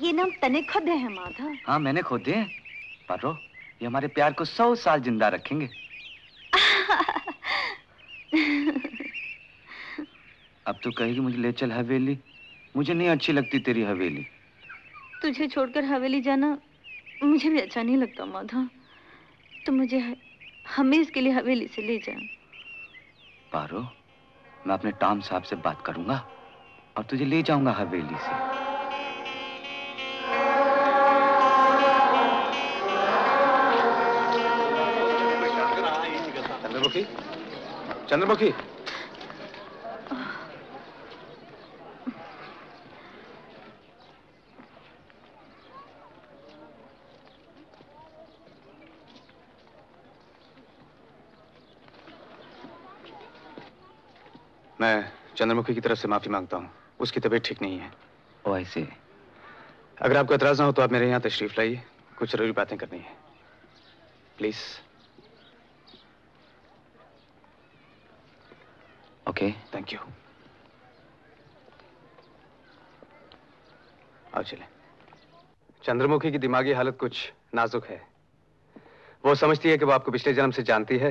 ये नाम तने खुद है माधव। हाँ मैंने खोदे हैं। पर ये हमारे प्यार को सौ साल ज़िंदा रखेंगे। अब तो कहेगी मुझे ले चल हवेली। मुझे नहीं अच्छी लगती तेरी हवेली। तुझे छोड़कर हवेली जाना मुझे भी अच्छा नहीं लगता माधव। तो मुझे हमें इसके लिए हवेली से ले जा पारो मैं अपने टाम साहब से बात करूँगा और तुझे ले जाऊँगा हवेली से। चंद्रमुखी? चंद्रमुखी? मैं चंद्रमुखी की तरफ़ से माफ़ी माँगता हूँ। उसकी तबीयत ठीक नहीं है। ओ ऐसे अगर आपको एतराज़ ना हो तो आप मेरे यहाँ तशरीफ़ लाइए। कुछ ज़रूरी बातें करनी है। प्लीज़ ओके थैंक यू आओ चले। चंद्रमुखी की दिमागी हालत कुछ नाजुक है। वो समझती है कि वो आपको पिछले जन्म से जानती है,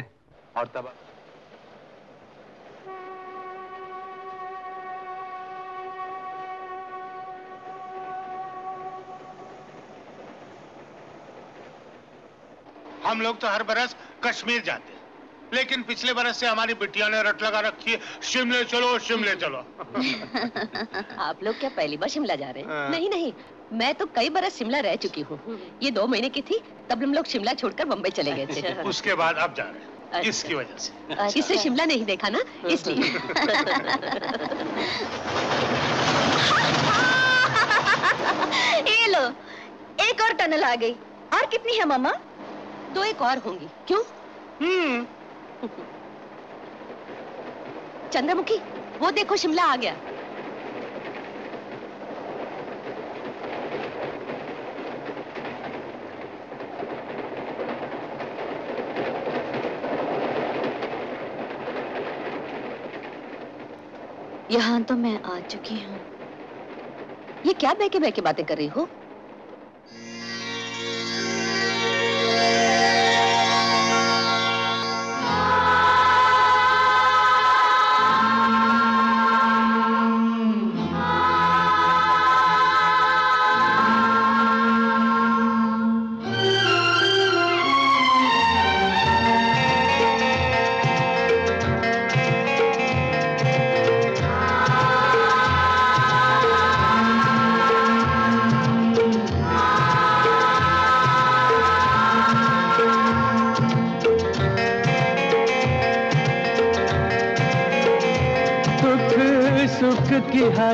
और तब हम लोग तो हर बरस कश्मीर जाते हैं। लेकिन पिछले बरस से हमारी बिटिया ने रट लगा रखी है। शिमले चलो शिमले चलो। आप लोग क्या पहली बार शिमला जा रहे हैं? हाँ। नहीं नहीं। मैं तो कई बरस शिमला रह चुकी हूँ। ये दो महीने की थी तब हम लोग शिमला छोड़कर बम्बई चले गए थे। उसके बाद अब जा रहे हैं। अच्छा। इसकी वजह से। इससे शिमला नहीं देखा ना इसलिए। ये लो एक और टनल आ गई। और कितनी है मामा? दो एक और होंगी। क्यों? चंद्रमुखी वो देखो शिमला आ गया। यहाँ तो मैं आ चुकी हूँ। ये क्या बहके बहके बातें कर रही हो?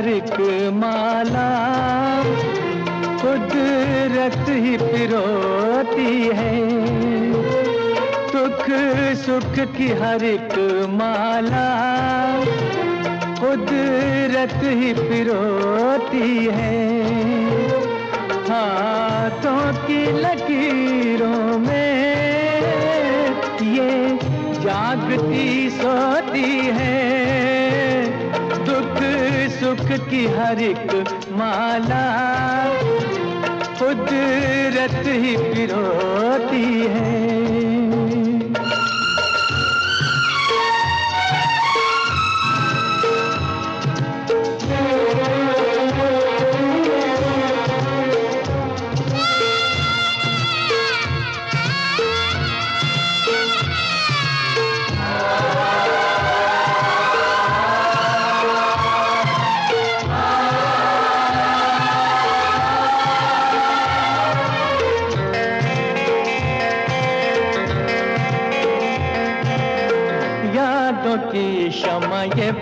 की हर एक माला, कुदरत ही पिरोती है। सुख सुख की हर एक माला, कुदरत ही पिरोती है। हाथों की लकीरों में ये जागती सोती है। सुख की हर एक माला। कुदरत ही पिरोती है।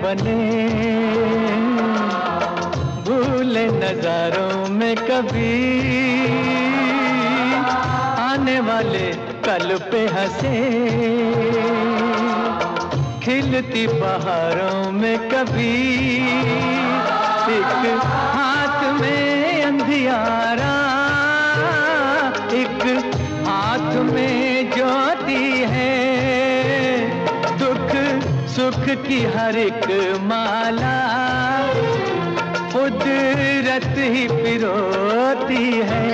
बने। भूले नजारों में कभी। आने वाले कल पे हंसे। खिलती बहारों में कभी। एक हाथ में अंधियारा, एक हाथ में सुख की हर एक माला। कुदरत ही पिरोती है।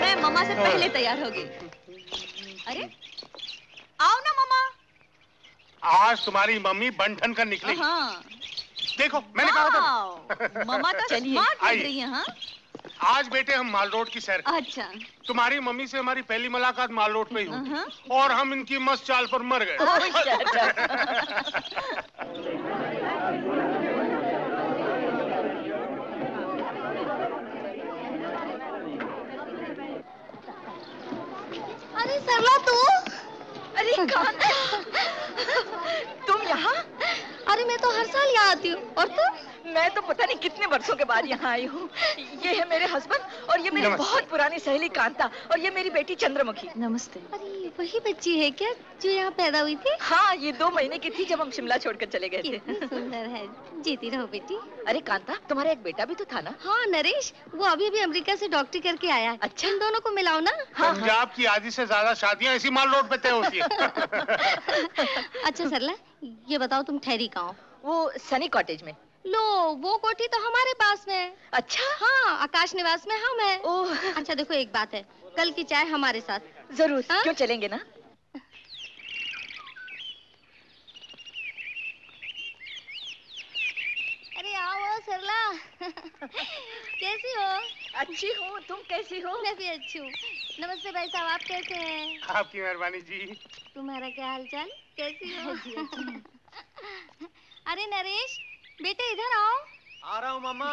मैं मम्मा से पहले तैयार हो गई अरे आओ ना मम्मा। आज तुम्हारी मम्मी बंठन कर निकली। हाँ। देखो मैंने कहा था। मम्मा तो चलिए, स्मार्ट लग रही है हाँ? आज बेटे हम माल रोड की सैर अच्छा। तुम्हारी मम्मी से हमारी पहली मुलाकात माल रोड पे ही हुई। और हम इनकी मस्त चाल पर मर गए। अरे सरला तू? अरे तुम यहाँ? अरे मैं तो हर साल यहाँ आती हूँ। और तुम? मैं तो पता नहीं कितने वर्षों के बाद यहाँ आई हूँ। ये है मेरे हस्बैंड और ये मेरी बहुत पुरानी सहेली कांता और ये मेरी बेटी चंद्रमुखी। नमस्ते। अरे वही बच्ची है क्या जो यहाँ पैदा हुई थी? हाँ ये दो महीने की थी जब हम शिमला छोड़कर चले गए थे। सुंदर है। जीती रहो बेटी। अरे कांता तुम्हारा एक बेटा भी तो था ना? हाँ नरेश वो अभी अभी अमेरिका से डॉक्टरी करके आया। है अच्छा। इन दोनों को मिलाओ ना। हाँ। पंजाब की आधी से ज़्यादा शादियाँ इसी माल रोड पे तय होती है। अच्छा सरला ये बताओ तुम ठहरी कहाँ हो? वो सनी कॉटेज में। लो वो कोठी तो हमारे पास में है। अच्छा? हाँ आकाश निवास में हम है। ओह। अच्छा देखो एक बात है। कल की चाय हमारे साथ। ज़रूर। हाँ? क्यों चलेंगे ना? अरे आओ सरला। कैसी हो? अच्छी हूँ। तुम कैसी हो? मैं भी अच्छी हूँ। नमस्ते भाई साहब आप कैसे हैं? आपकी मेहरबानी जी। तुम्हारा क्या हाल चाल कैसी हो। अरे नरेश बेटे इधर आओ। आ रहा हूँ मामा।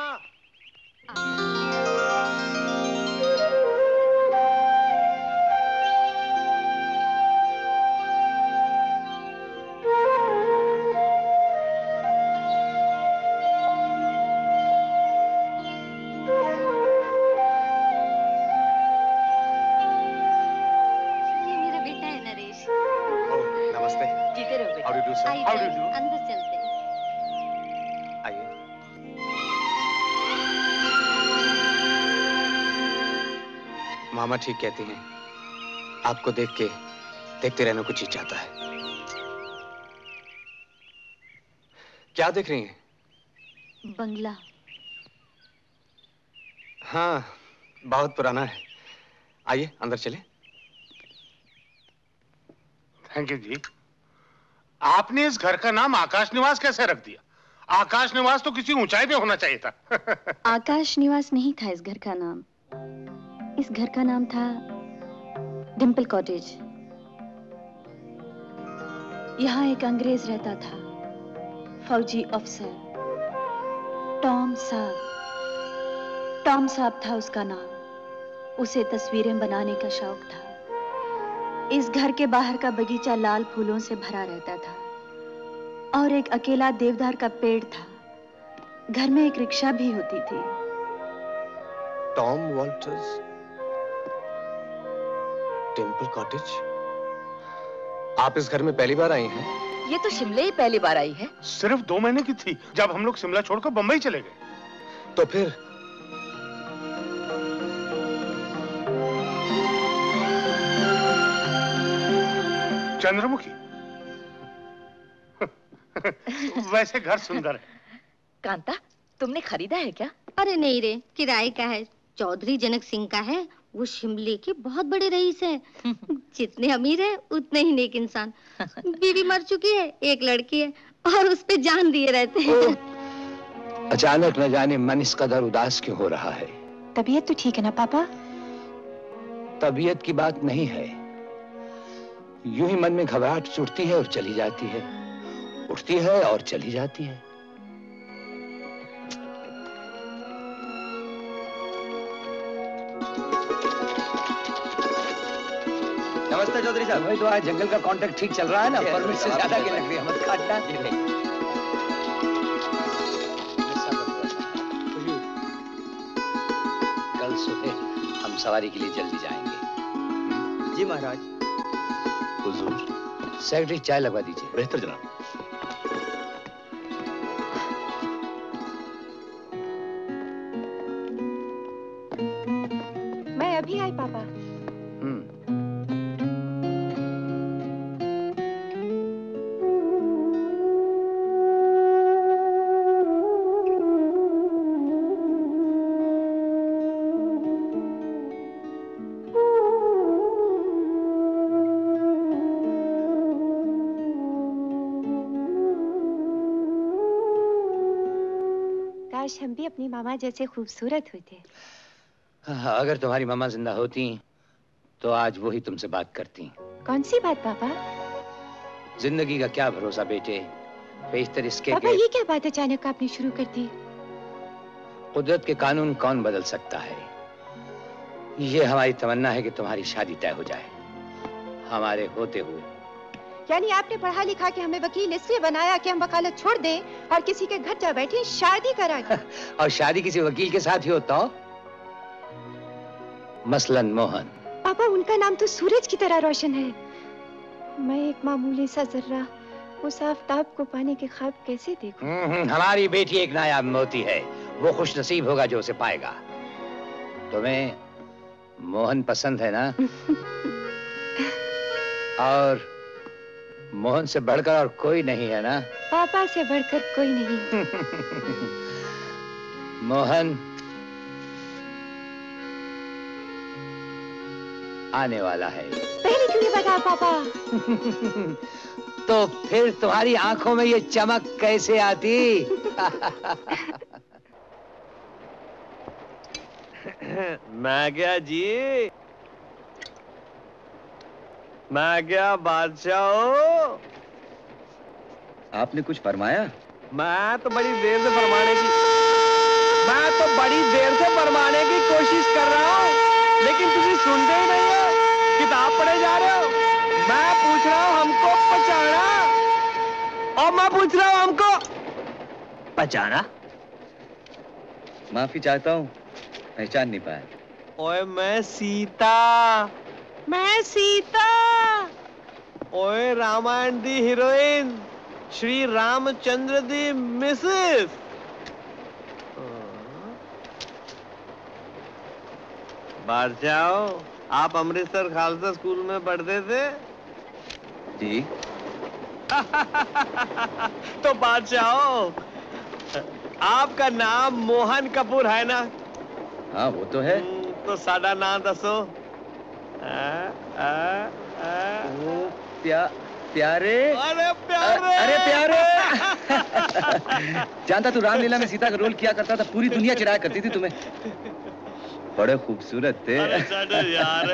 मामा ठीक कहती हैं। आपको देख के देखते रहने को जी चाहता है। क्या देख रही हैं? बंगला। हाँ बहुत पुराना है। आइए अंदर चले। थैंक यू जी। आपने इस घर का नाम आकाश निवास कैसे रख दिया? आकाश निवास तो किसी ऊंचाई पे होना चाहिए था। आकाश निवास नहीं था इस घर का नाम। इस घर का नाम था डिम्पल कॉटेज। यहाँ एक अंग्रेज़ रहता था, फौजी अफसर। टॉम साहब टॉम साहब था उसका नाम। उसे तस्वीरें बनाने का शौक था। इस घर के बाहर का बगीचा लाल फूलों से भरा रहता था और एक अकेला देवदार का पेड़ था। घर में एक रिक्शा भी होती थी। Tom Walters Temple Cottage? आप इस घर में पहली बार आई हैं? ये तो शिमले ही पहली बार आई है। सिर्फ़ दो महीने की थी जब हम लोग शिमला छोड़कर बंबई चले गए। तो फिर? चंद्रमुखी। वैसे घर सुंदर है। कांता तुमने खरीदा है क्या? अरे नहीं रे किराए का है। चौधरी जनक सिंह का है वो शिमले के बहुत बड़े रईस हैं। जितने अमीर है उतने ही नेक इंसान। बीवी मर चुकी है एक लड़की है और उस पे जान दिए रहते हैं। अचानक न जाने मन इस कदर उदास क्यों हो रहा है? तबीयत तो ठीक है ना पापा? तबीयत की बात नहीं है। यूँ ही मन में घबराहट चुटती है और चली जाती है। उठती है और चली जाती है। चौधरी साहब भाई तो आज जंगल का कॉन्ट्रैक्ट ठीक चल रहा है ना परमिट से ज़्यादा की लकड़ी मत काटना कल सुबह हम सवारी के लिए जल्दी जाएँगे। जी महाराज। हुजूर। सेक्रेटरी चाय लगवा दीजिए। बेहतर जनाब। मैं अभी आई पापा। काश हम भी अपनी मामा जैसे खूबसूरत होते। हाँ, अगर तुम्हारी मामा ज़िंदा होती तो आज वो ही तुमसे बात करती। कौन सी बात पापा? ज़िंदगी का क्या भरोसा बेटे? बेशतर इसके पापा ये क्या बात अचानक आपने शुरू कर दी? कुदरत के कानून कौन बदल सकता है? ये हमारी तमन्ना है कि तुम्हारी शादी तय हो जाए। हमारे होते हुए। यानी आपने पढ़ा लिखा के हमें वकील इसलिए बनाया कि हम वकालत छोड़ दें और किसी के घर जा बैठे शादी करा और शादी किसी वकील के साथ ही हो? तो मसलन मोहन। पापा उनका नाम तो सूरज की तरह रोशन है। मैं एक मामूली सा जर्रा उस आफ्ताब को पाने के ख्वाब कैसे देखूँ? हम्म, हम्म, हमारी बेटी एक नायाब मोती है। वो खुश नसीब होगा जो उसे पाएगा। तुम्हें मोहन पसंद है ना? और मोहन से बढ़कर और कोई नहीं है ना? पापा से बढ़कर कोई नहीं। मोहन आने वाला है। पहले क्यों नहीं बताया पापा? तो फिर तुम्हारी आँखों में ये चमक कैसे आती? मैं क्या जी? मैं क्या बादशाह हो? आपने कुछ फरमाया? मैं तो बड़ी देर से फरमाने की मैं तो बड़ी देर से फरमाने की कोशिश कर रहा हूँ। लेकिन तुझे सुनते ही नहीं हो। किताब पढ़े जा रहे हो। मैं पूछ रहा हूँ हमको पहचाना और मैं पूछ रहा हूँ हमको पहचाना माफ़ी चाहता हूँ पहचान नहीं पाया। ओए मैं सीता। मैं सीता। ओए रामायण दी हीरोइन श्री रामचंद्र दी मिसेस। बादशाह आप अमृतसर खालसा स्कूल में पढ़ते थे? जी। तो बादशाह आपका नाम मोहन कपूर है ना? हाँ वो तो है। तो साडा नाम दसो। आ, आ, आ, प्या, प्यारे। अरे प्यारे! अरे प्यारे! जानता तू रामलीला में सीता का रोल किया करता था? पूरी दुनिया चिराया करती थी तुम्हें। बड़े खूबसूरत थे। यार।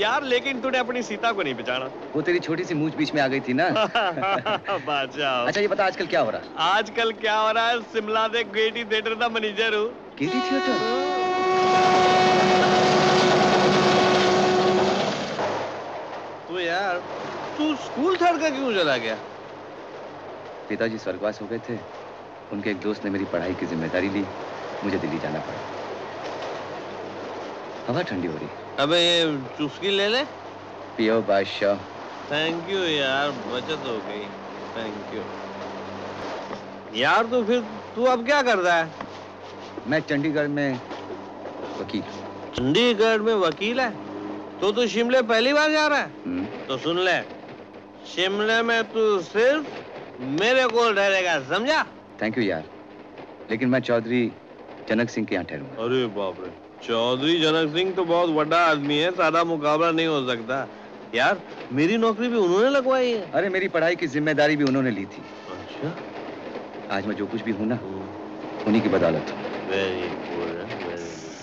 यार लेकिन तूने अपनी सीता को नहीं पहचाना। वो तेरी छोटी सी मूछ बीच में आ गई थी ना? बादशाह अच्छा ये बता आजकल क्या हो रहा? है आजकल क्या हो रहा है? शिमला ਦੇ गेटी थिएटर ਦਾ मैनेजर हूँ। Gaiety Theatre? तो यार तू स्कूल छोड़ कर क्यों चला गया? पिताजी स्वर्गवास हो गए थे। उनके एक दोस्त ने मेरी पढ़ाई की ज़िम्मेदारी ली। मुझे दिल्ली जाना पड़ा। हवा ठंडी हो रही। अबे ये चुस्की ले ले। पियो बादशाह। थैंक यू यार। बचत हो गई। थैंक यू यार तो फिर तू अब क्या कर रहा है? मैं चंडीगढ़ में वकील। चंडीगढ़ में वकील है? तो तू शिमले पहली बार जा रहा है? हम्म, तो सुन ले। शिमले में तू सिर्फ़ मेरे को ठहरेगा समझा? थैंक यू यार। लेकिन मैं चौधरी जनक सिंह के यहाँ ठहरूँगा। अरे बाप रे चौधरी जनक सिंह तो बहुत बड़ा आदमी है सादा मुकाबला नहीं हो सकता। यार मेरी नौकरी भी उन्होंने लगवाई है। अरे मेरी पढ़ाई की ज़िम्मेदारी भी उन्होंने ली थी। अच्छा। आज मैं जो कुछ भी हूँ ना उन्हीं की बदौलत। हूँ। वेरी गुड वेरी गुड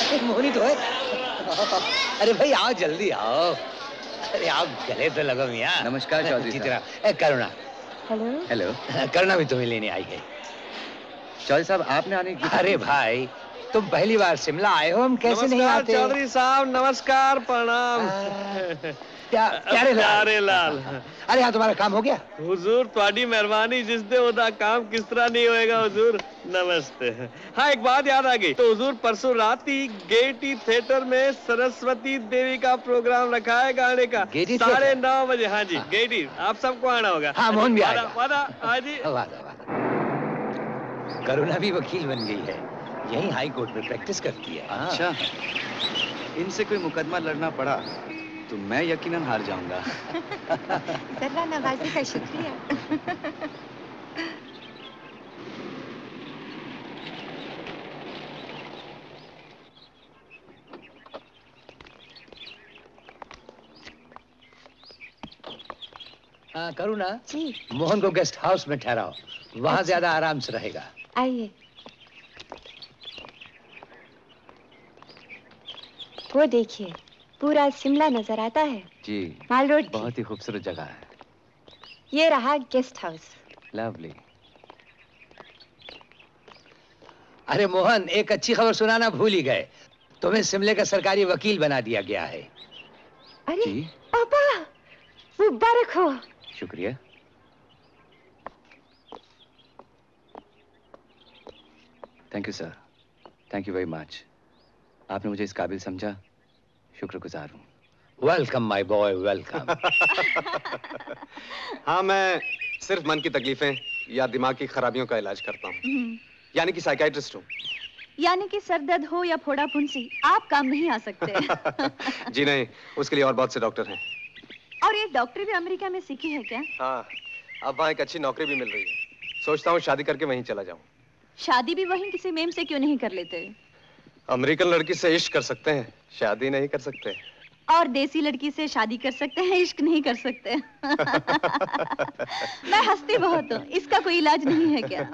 अरे मोहनी तो है अरे भाई आओ जल्दी आओ। अरे आप गले तो लगो मियाँ। नमस्कार चौधरी जी साहब। करुणा। हेलो। हेलो। करुणा भी तुम्हें लेने आई है। चौधरी साहब आपने आने की अरे भाई तुम पहली बार शिमला आए हो हम कैसे नहीं आते? चौधरी साहब नमस्कार प्रणाम। प्यारे लाल? लाल। अरे हाँ तुम्हारा काम हो गया? हुजूर थोड़ी मेहरबानी जिस दे ओदा काम किस तरह नहीं होएगा हुजूर? नमस्ते। हाँ एक बात याद आ गई। तो हुजूर परसों रात ही गेटी थिएटर में सरस्वती देवी का प्रोग्राम रखा है गाने का। साढ़े नौ बजे। हाँ जी हाँ। गेटी आप सबको आना होगा। हाँ मोहन भी आएगा वादा हाँ जी। वादा वादा। करुणा भी वकील बन गई है। यही हाई कोर्ट में प्रैक्टिस करती है। अच्छा। हाँ। इनसे कोई मुकदमा लड़ना पड़ा? तो मैं यकीनन हार जाऊँगा। जरा नवाजी का शुक्रिया। हाँ करुणा जी। मोहन को गेस्ट हाउस में ठहराओ। वहाँ ज़्यादा आराम से रहेगा। आइए। वो देखिए। पूरा शिमला नज़र आता है। जी। माल रोड बहुत ही खूबसूरत जगह है। ये रहा गेस्ट हाउस। लवली। अरे मोहन एक अच्छी खबर सुनाना भूल ही गए। तुम्हें शिमले का सरकारी वकील बना दिया गया है। अरे जी। पापा मुबारक हो। शुक्रिया। Thank you sir thank you very much आपने मुझे इस काबिल समझा। शुक्रगुजार हूँ। वेलकम माय बॉय वेलकम हाँ मैं सिर्फ़ मन की तकलीफें या दिमाग की खराबियों का इलाज करता हूँ। यानी कि साइकाइट्रिस्ट हूँ। यानी कि सर दर्द हो या फोड़ा फुंसी आप काम नहीं आ सकते। जी नहीं उसके लिए और बहुत से डॉक्टर हैं। और ये डॉक्टर भी अमेरिका में सीखी है क्या? हाँ अब वहाँ एक अच्छी नौकरी भी मिल रही है। सोचता हूँ शादी करके वहीं चला जाऊँ। शादी भी वहीं किसी मेम से क्यों नहीं कर लेते? अमेरिकन लड़की से इश्क कर सकते हैं। शादी नहीं कर सकते। और देसी लड़की से शादी कर सकते हैं इश्क नहीं कर सकते। मैं हंसती बहुत हूँ इसका कोई इलाज नहीं है क्या?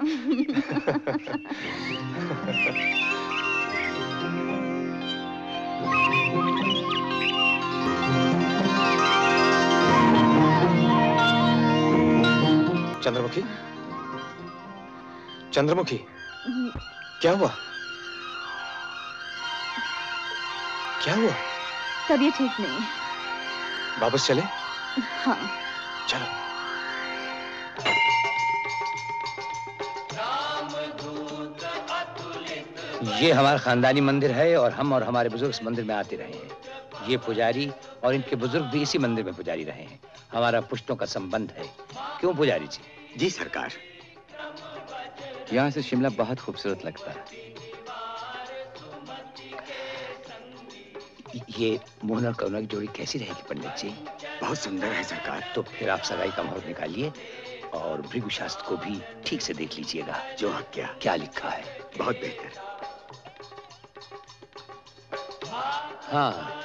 चंद्रमुखी? चंद्रमुखी क्या हुआ? क्या हुआ? तबीयत ठीक नहीं। वापस चले? हाँ। चलो। ये हमारा खानदानी मंदिर है और हम और हमारे बुज़ुर्ग इस मंदिर में आते रहे हैं। ये पुजारी और इनके बुज़ुर्ग भी इसी मंदिर में पुजारी रहे हैं। हमारा पुष्टों का संबंध है। क्यों पुजारी जी? जी सरकार। यहाँ से शिमला बहुत खूबसूरत लगता है। ये मोहन और करुणा की जोड़ी कैसी रहेगी पंडित जी? बहुत सुंदर है सरकार। तो फिर आप सगाई का मुहूर्त निकालिए और भृगु शास्त्र को भी ठीक से देख लीजिएगा। जो आज्ञा क्या लिखा है? बहुत बेहतर। हाँ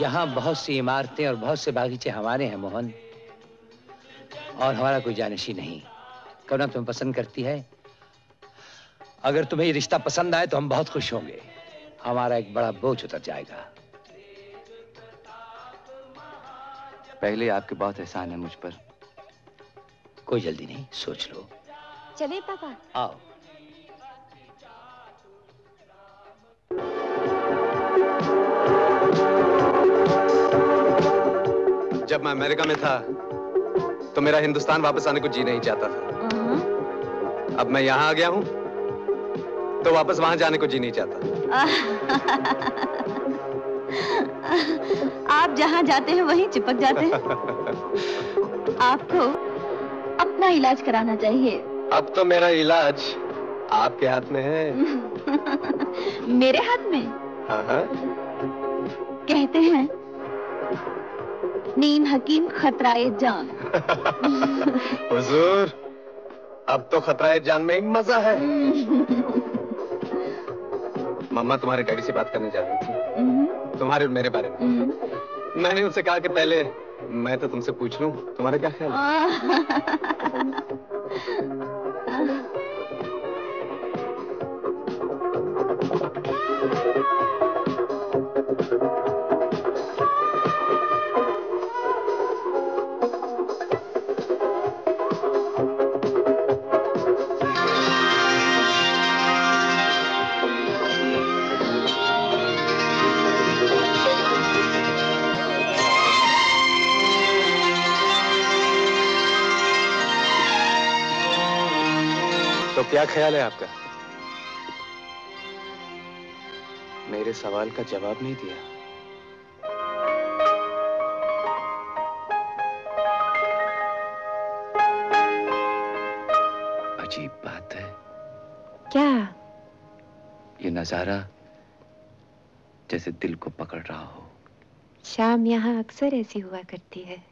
यहाँ बहुत सी इमारतें और बहुत से बागीचे हमारे हैं मोहन। और हमारा कोई जानशी नहीं। करुणा तुम्हें पसंद करती है? अगर तुम्हें ये रिश्ता पसंद आए तो हम बहुत खुश होंगे। हमारा एक बड़ा बोझ उतर जाएगा। पहले आपके बहुत एहसान है मुझ पर। कोई जल्दी नहीं सोच लो। चले पापा। आओ। जब मैं अमेरिका में था तो मेरा हिंदुस्तान वापस आने को जी नहीं चाहता था। अब मैं यहाँ आ गया हूँ। तो वापस वहाँ जाने को जी नहीं चाहता। आप जहाँ जाते हैं वहीं चिपक जाते हैं। आपको अपना इलाज कराना चाहिए। अब तो मेरा इलाज आपके हाथ में है। मेरे हाथ में? हाँ हाँ। कहते हैं नीम हकीम खतराए जान। हुजूर अब तो खतराए जान में ही मज़ा है। मम्मा तुम्हारे डैडी से बात करने जा रही थी। तुम्हारे और मेरे बारे में। मैंने उनसे कहा कि पहले मैं तो तुमसे पूछ लूँ तुम्हारा क्या ख्याल है। क्या ख्याल है आपका? मेरे सवाल का जवाब नहीं दिया। अजीब बात है। क्या? ये नज़ारा जैसे दिल को पकड़ रहा हो। शाम यहाँ अक्सर ऐसी हुआ करती है।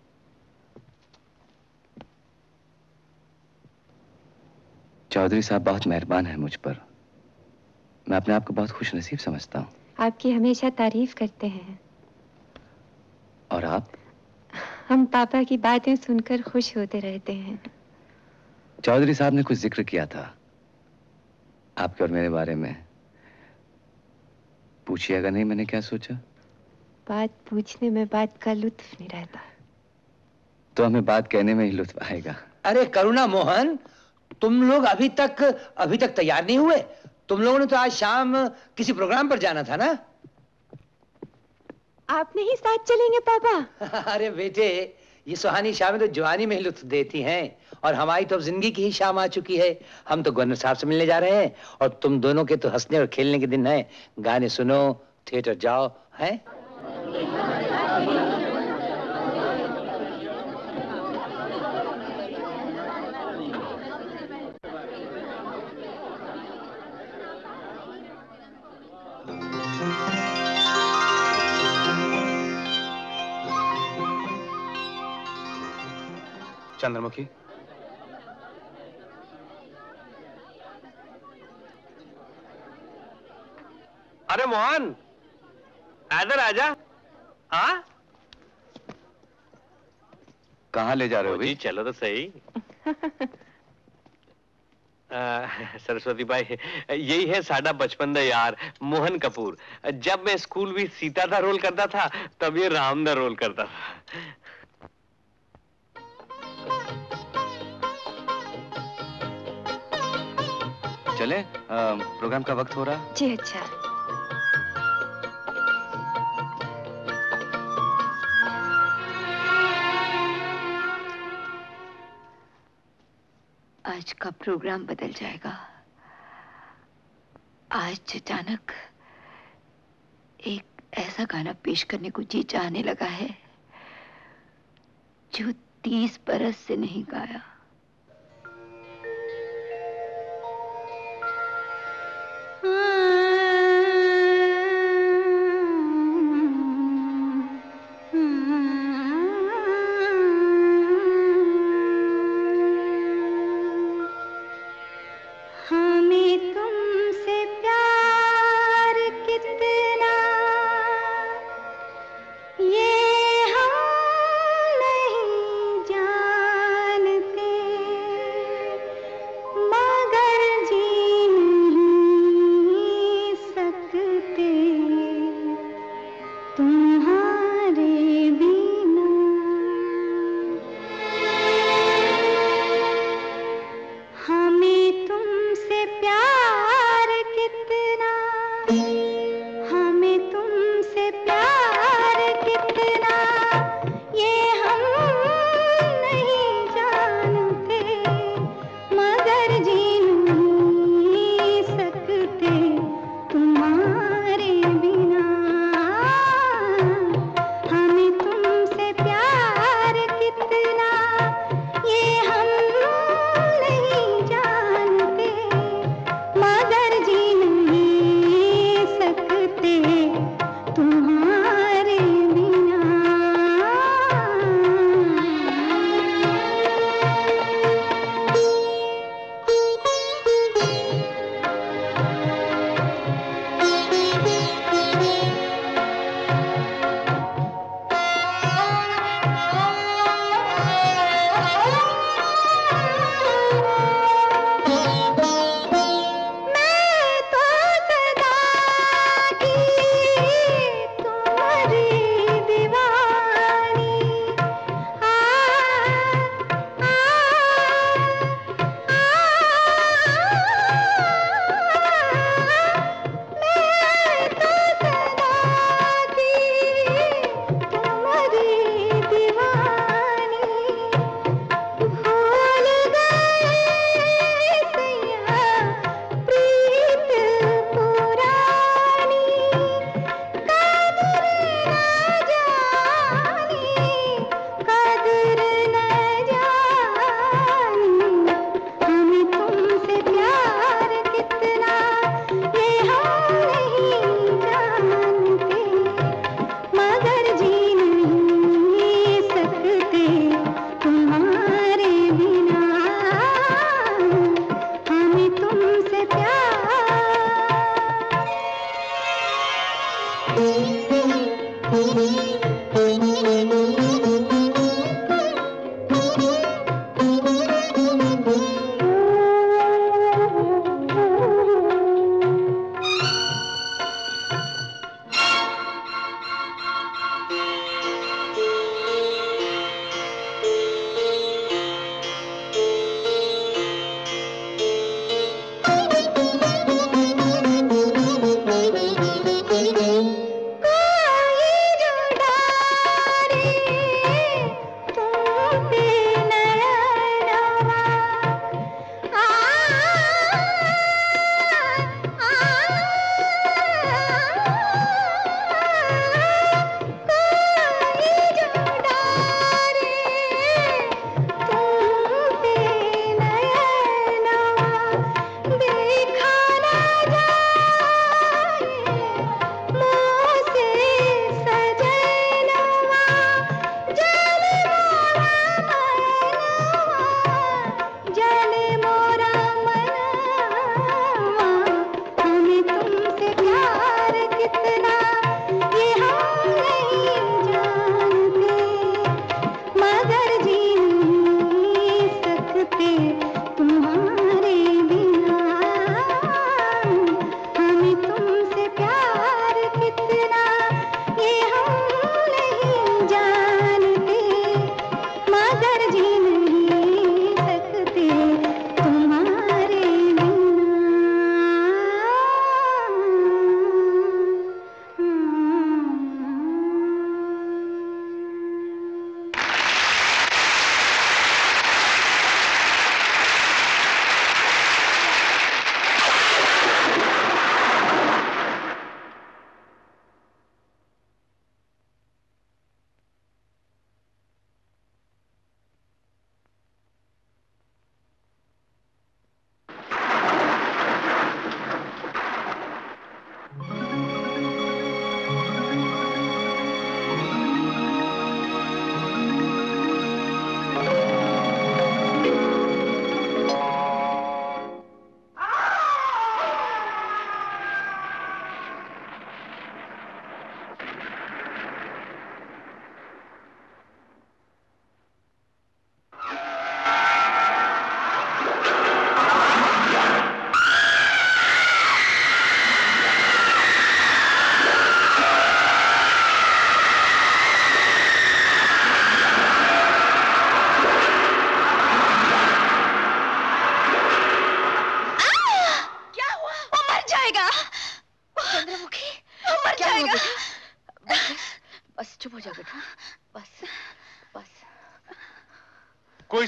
चौधरी साहब बहुत मेहरबान है मुझ पर। मैं अपने आप को बहुत खुश नसीब समझता हूँ। आपकी हमेशा तारीफ़ करते हैं। और आप? हम पापा की बातें सुनकर खुश होते रहते हैं। चौधरी साहब ने कुछ ज़िक्र किया था आपके और मेरे बारे में। पूछिएगा नहीं मैंने क्या सोचा? बात पूछने में बात का लुत्फ नहीं रहता। तो हमें बात कहने में ही लुत्फ आएगा। अरे करुणा मोहन तुम लोग अभी तक अभी तक तैयार नहीं हुए। तुम लोगों ने तो आज शाम किसी प्रोग्राम पर जाना था ना? आप नहीं साथ चलेंगे पापा। अरे बेटे ये सुहानी शामें तो जवानी में ही लुत्फ देती हैं और हमारी तो अब ज़िंदगी की ही शाम आ चुकी है। हम तो गवर्नर साहब से मिलने जा रहे हैं और तुम दोनों के तो हंसने और खेलने के दिन हैं। गाने सुनो थिएटर जाओ हैं? चंद्रमुखी। अरे मोहन इधर आजा हाँ? कहाँ ले जा रहे हो जी चलो तो सही। सरस्वती भाई यही है साडा बचपन दा यार मोहन कपूर। जब मैं स्कूल भी सीता का रोल करता था तब ये राम का रोल करता था। चले। प्रोग्राम का वक्त हो रहा। जी अच्छा। आज का प्रोग्राम बदल जाएगा। आज अचानक एक ऐसा गाना पेश करने को जी चाहने लगा है, जो तीस बरस से नहीं गाया।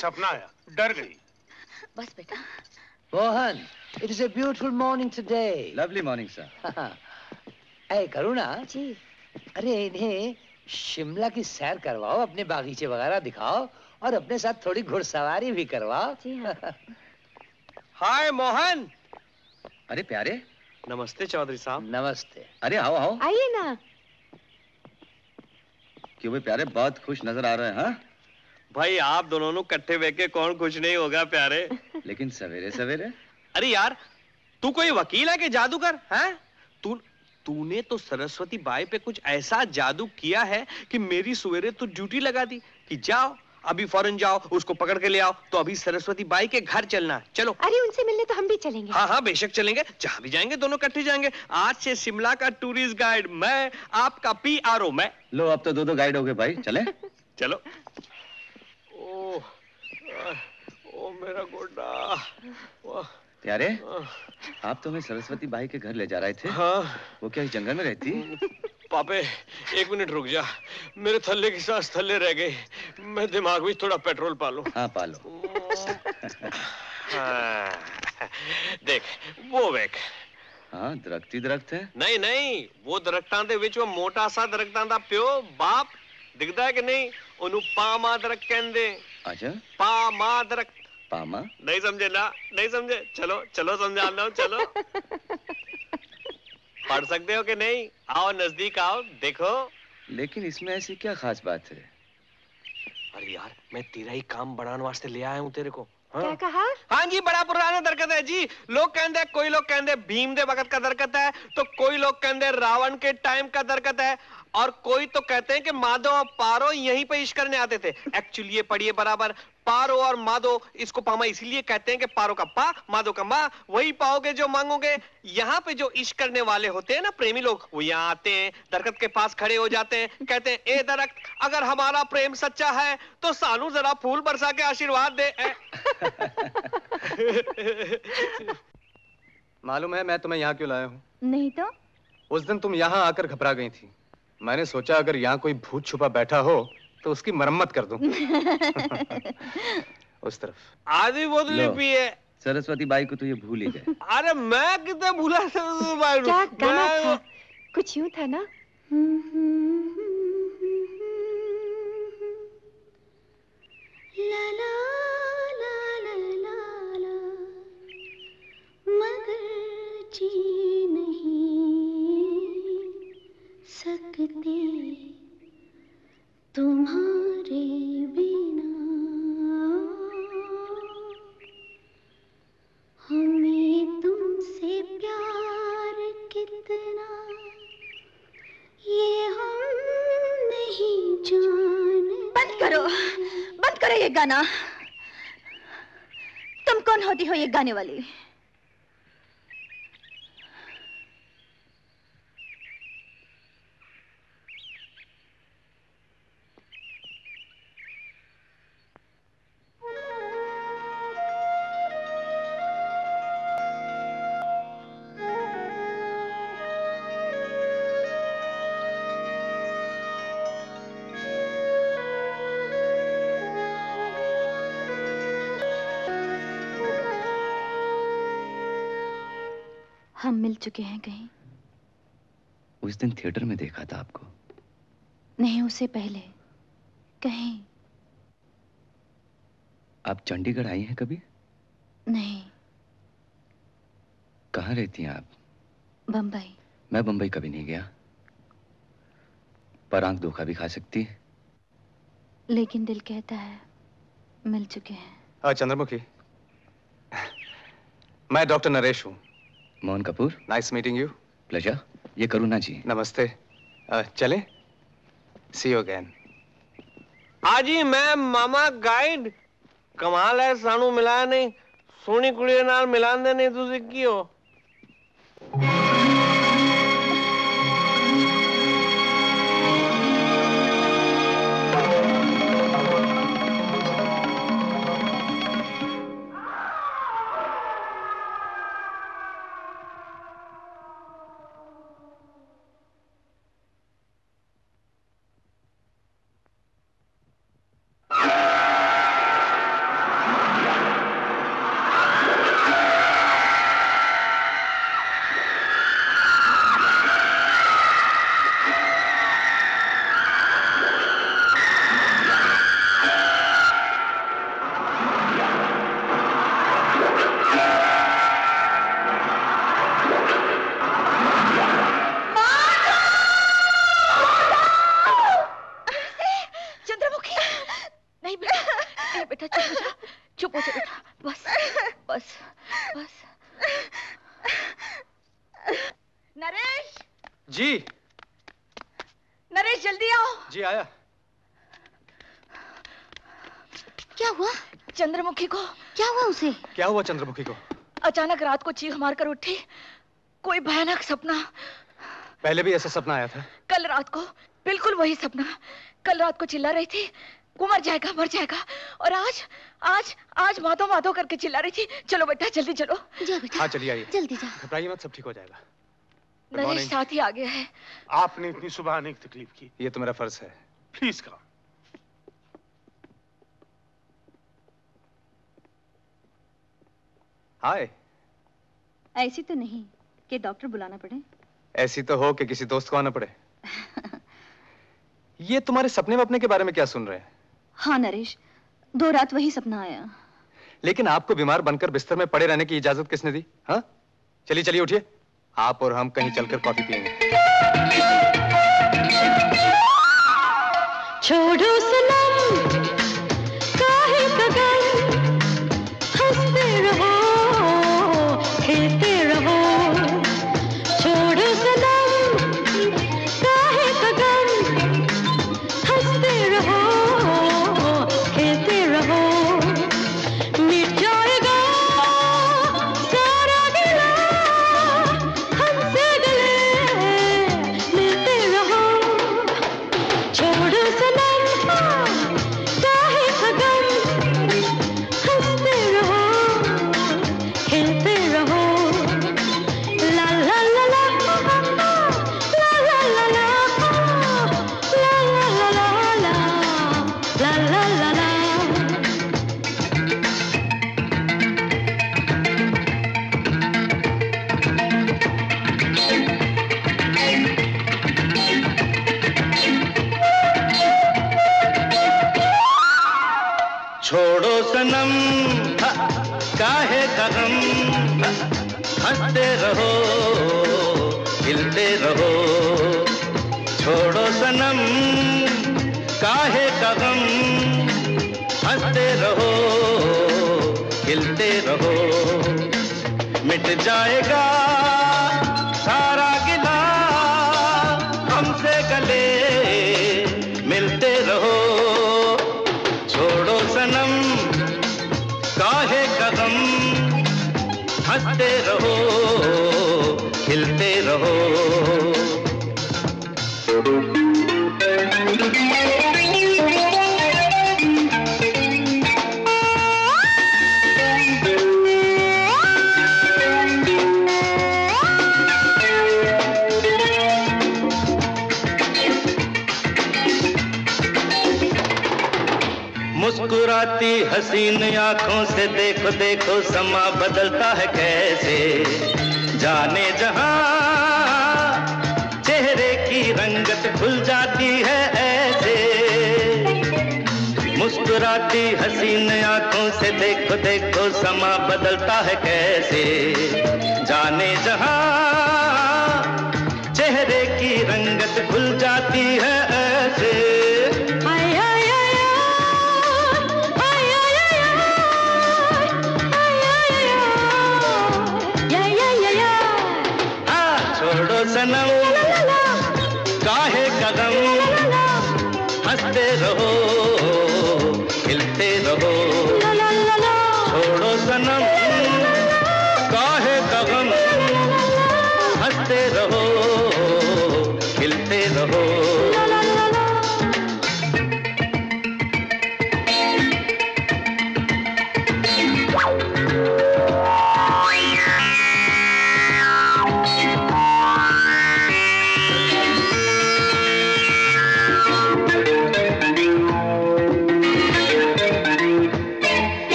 सपना आया डर गई। बस बेटा। Mohan it is a beautiful morning today. Lovely morning sir ऐ करुणा जी। अरे इन्हें शिमला की सैर करवाओ अपने बागीचे वगैरह दिखाओ और अपने साथ थोड़ी घुड़सवारी भी करवाओ। जी हाँ। हाय मोहन। अरे प्यारे। नमस्ते चौधरी साहब। नमस्ते। अरे आओ आओ। आइए ना। क्यों भाई प्यारे बहुत खुश नज़र आ रहे हैं हाँ? भाई आप दोनों नु इकट्ठे बैठे कौन खुश नहीं होगा प्यारे? लेकिन सवेरे सवेरे? अरे यार तू कोई वकील है कि जादूगर हैं? तू तूने तो सरस्वती बाई पे कुछ ऐसा जादू किया है कि मेरी सवेरे तो ड्यूटी लगा दी कि जाओ अभी फ़ौरन जाओ उसको पकड़ के ले आओ तो अभी सरस्वती बाई के घर चलना चलो। अरे उनसे मिलने तो हम भी चलेंगे। हाँ हाँ बेशक चलेंगे। जहाँ भी जाएँगे दोनों इकट्ठे जाएँगे। आज से शिमला का टूरिस्ट गाइड मैं आपका पी आर ओ मैं। लो अब तो दो दो गाइड हो गए भाई चले। चलो। ओ मेरा गोडा वाह, प्यारे आह, आप तो हमें सरस्वती बाई के घर ले जा रहे थे हाँ वो क्या इस जंगल में रहती पापे एक मिनट रुक जा मेरे थल्ले की सांस थल्ले रह गई मैं दिमाग में थोड़ा पेट्रोल पालू हाँ पालो हाँ, देख वो वेख हाँ दरख्त ही दरख्त है ਨਹੀਂ ਨਹੀਂ ਉਹ ਦਰਖਤਾਂ ਦੇ ਵਿੱਚ ਉਹ ਮੋਟਾ ਸਾ ਦਰਖਤਾਂ ਦਾ ਪਿਓ ਬਾਪ ਦਿਖਦਾ ਹੈ ਕਿ ਨਹੀਂ ਉਹਨੂੰ ਪਾਮਾ ਦਰਖਤ ਕਹਿੰਦੇ अच्छा ਪਾਮਾ ਦਰਖਤ पामा नहीं समझे ना नहीं समझे चलो चलो समझा लो चलो पढ़ सकते हो कि नहीं आओ नजदीक आओ देखो लेकिन इसमें ऐसी क्या खास बात है अरे यार मैं तेरा ही काम बढ़ाने वास्ते ले आया हूँ तेरे को हाँ? क्या कहा? हाँ जी बड़ा पुराना दरकत है जी। लोग कहते हैं कोई लोग कहते हैं भीम दे वक्त का दरकत है तो कोई लोग कहते हैं रावण के टाइम का दरकत है। और कोई तो कहते हैं कि माधव और पारो यहीं पे इश्क करने आते थे। एक्चुअली ये पढ़िए बराबर। पारो और माधो इसको पामा इसीलिए कहते हैं कि पारो का पा माधो का मा वही पाओगे जो मांगोगे। यहाँ पे जो इश्क करने वाले होते हैं ना प्रेमी लोग वो यहाँ आते हैं दरकत के पास खड़े हो जाते हैं कहते हैं ए दरख्त अगर हमारा प्रेम सच्चा है तो सानू जरा फूल बरसा के आशीर्वाद दे। मालूम है मैं तुम्हें यहाँ क्यों लाया हूँ? नहीं तो? उस दिन तुम यहाँ आकर घबरा गई थी। मैंने सोचा अगर यहाँ कोई भूत छुपा बैठा हो तो उसकी मरम्मत कर दूँ। उस तरफ़। आधी बोतलें। पी है। सरस्वती बाई को तो ये भूल ही गए। अरे मैं कितने भूला सरस्वती बाई को? क्या गाना मैं- था? कुछ यूँ था ना? ला ला ला ला ला ला। मगर जी नहीं सकते। तुम्हारे बिना। हमें तुमसे प्यार कितना, ये हम नहीं जानते। बंद करो बंद करो ये गाना। तुम कौन होती हो ये गाने वाली? चुके हैं कहीं। उस दिन थिएटर में देखा था आपको? नहीं उससे पहले। कहीं। आप चंडीगढ़ आई हैं कभी? नहीं। कहाँ रहती हैं आप? बम्बई मैं बम्बई कभी नहीं गया। पर आँख धोखा भी खा सकती है। लेकिन दिल कहता है मिल चुके हैं। हाँ चंद्रमुखी। मैं डॉक्टर नरेश हूँ। Mohan Kapoor. Nice meeting you pleasure ये करुणा जी। नमस्ते। चले चलें। सी यू अगेन आजी मैं मामा गाइड कमाल है सानू मिला नहीं। सोनी कुड़ी नाल मिलान दे नहीं तुझे की क्या हुआ चंद्रमुखी को? अचानक रात को चीख मार कर उठी। कोई भयानक सपना। पहले भी ऐसा सपना आया था। कल रात को बिल्कुल वही सपना। कल रात को चिल्ला रही थी वो मर जाएगा मर जाएगा। और आज आज आज माधो माधो करके चिल्ला रही थी। चलो बेटा जल्दी चलो। जा बेटा हाँ चलिए आइए। जल्दी जा घबराइए मत सब ठीक हो जाएगा। नरेश साथ ही आ गया है। आपने इतनी सुबह आने की तकलीफ़ की। ये तो मेरा फ़र्ज़ है। प्लीज़ कम हाय ऐसी तो नहीं कि डॉक्टर बुलाना पड़े। ऐसी तो हो कि किसी दोस्त को आना पड़े। ये तुम्हारे सपने वपने के बारे में क्या सुन रहे हैं? हाँ नरेश दो रात वही सपना आया। लेकिन आपको बीमार बनकर बिस्तर में पड़े रहने की इजाज़त किसने दी हाँ? चलिए चलिए उठिए। आप और हम कहीं चलकर कॉफ़ी पियेंगे। छोड़ो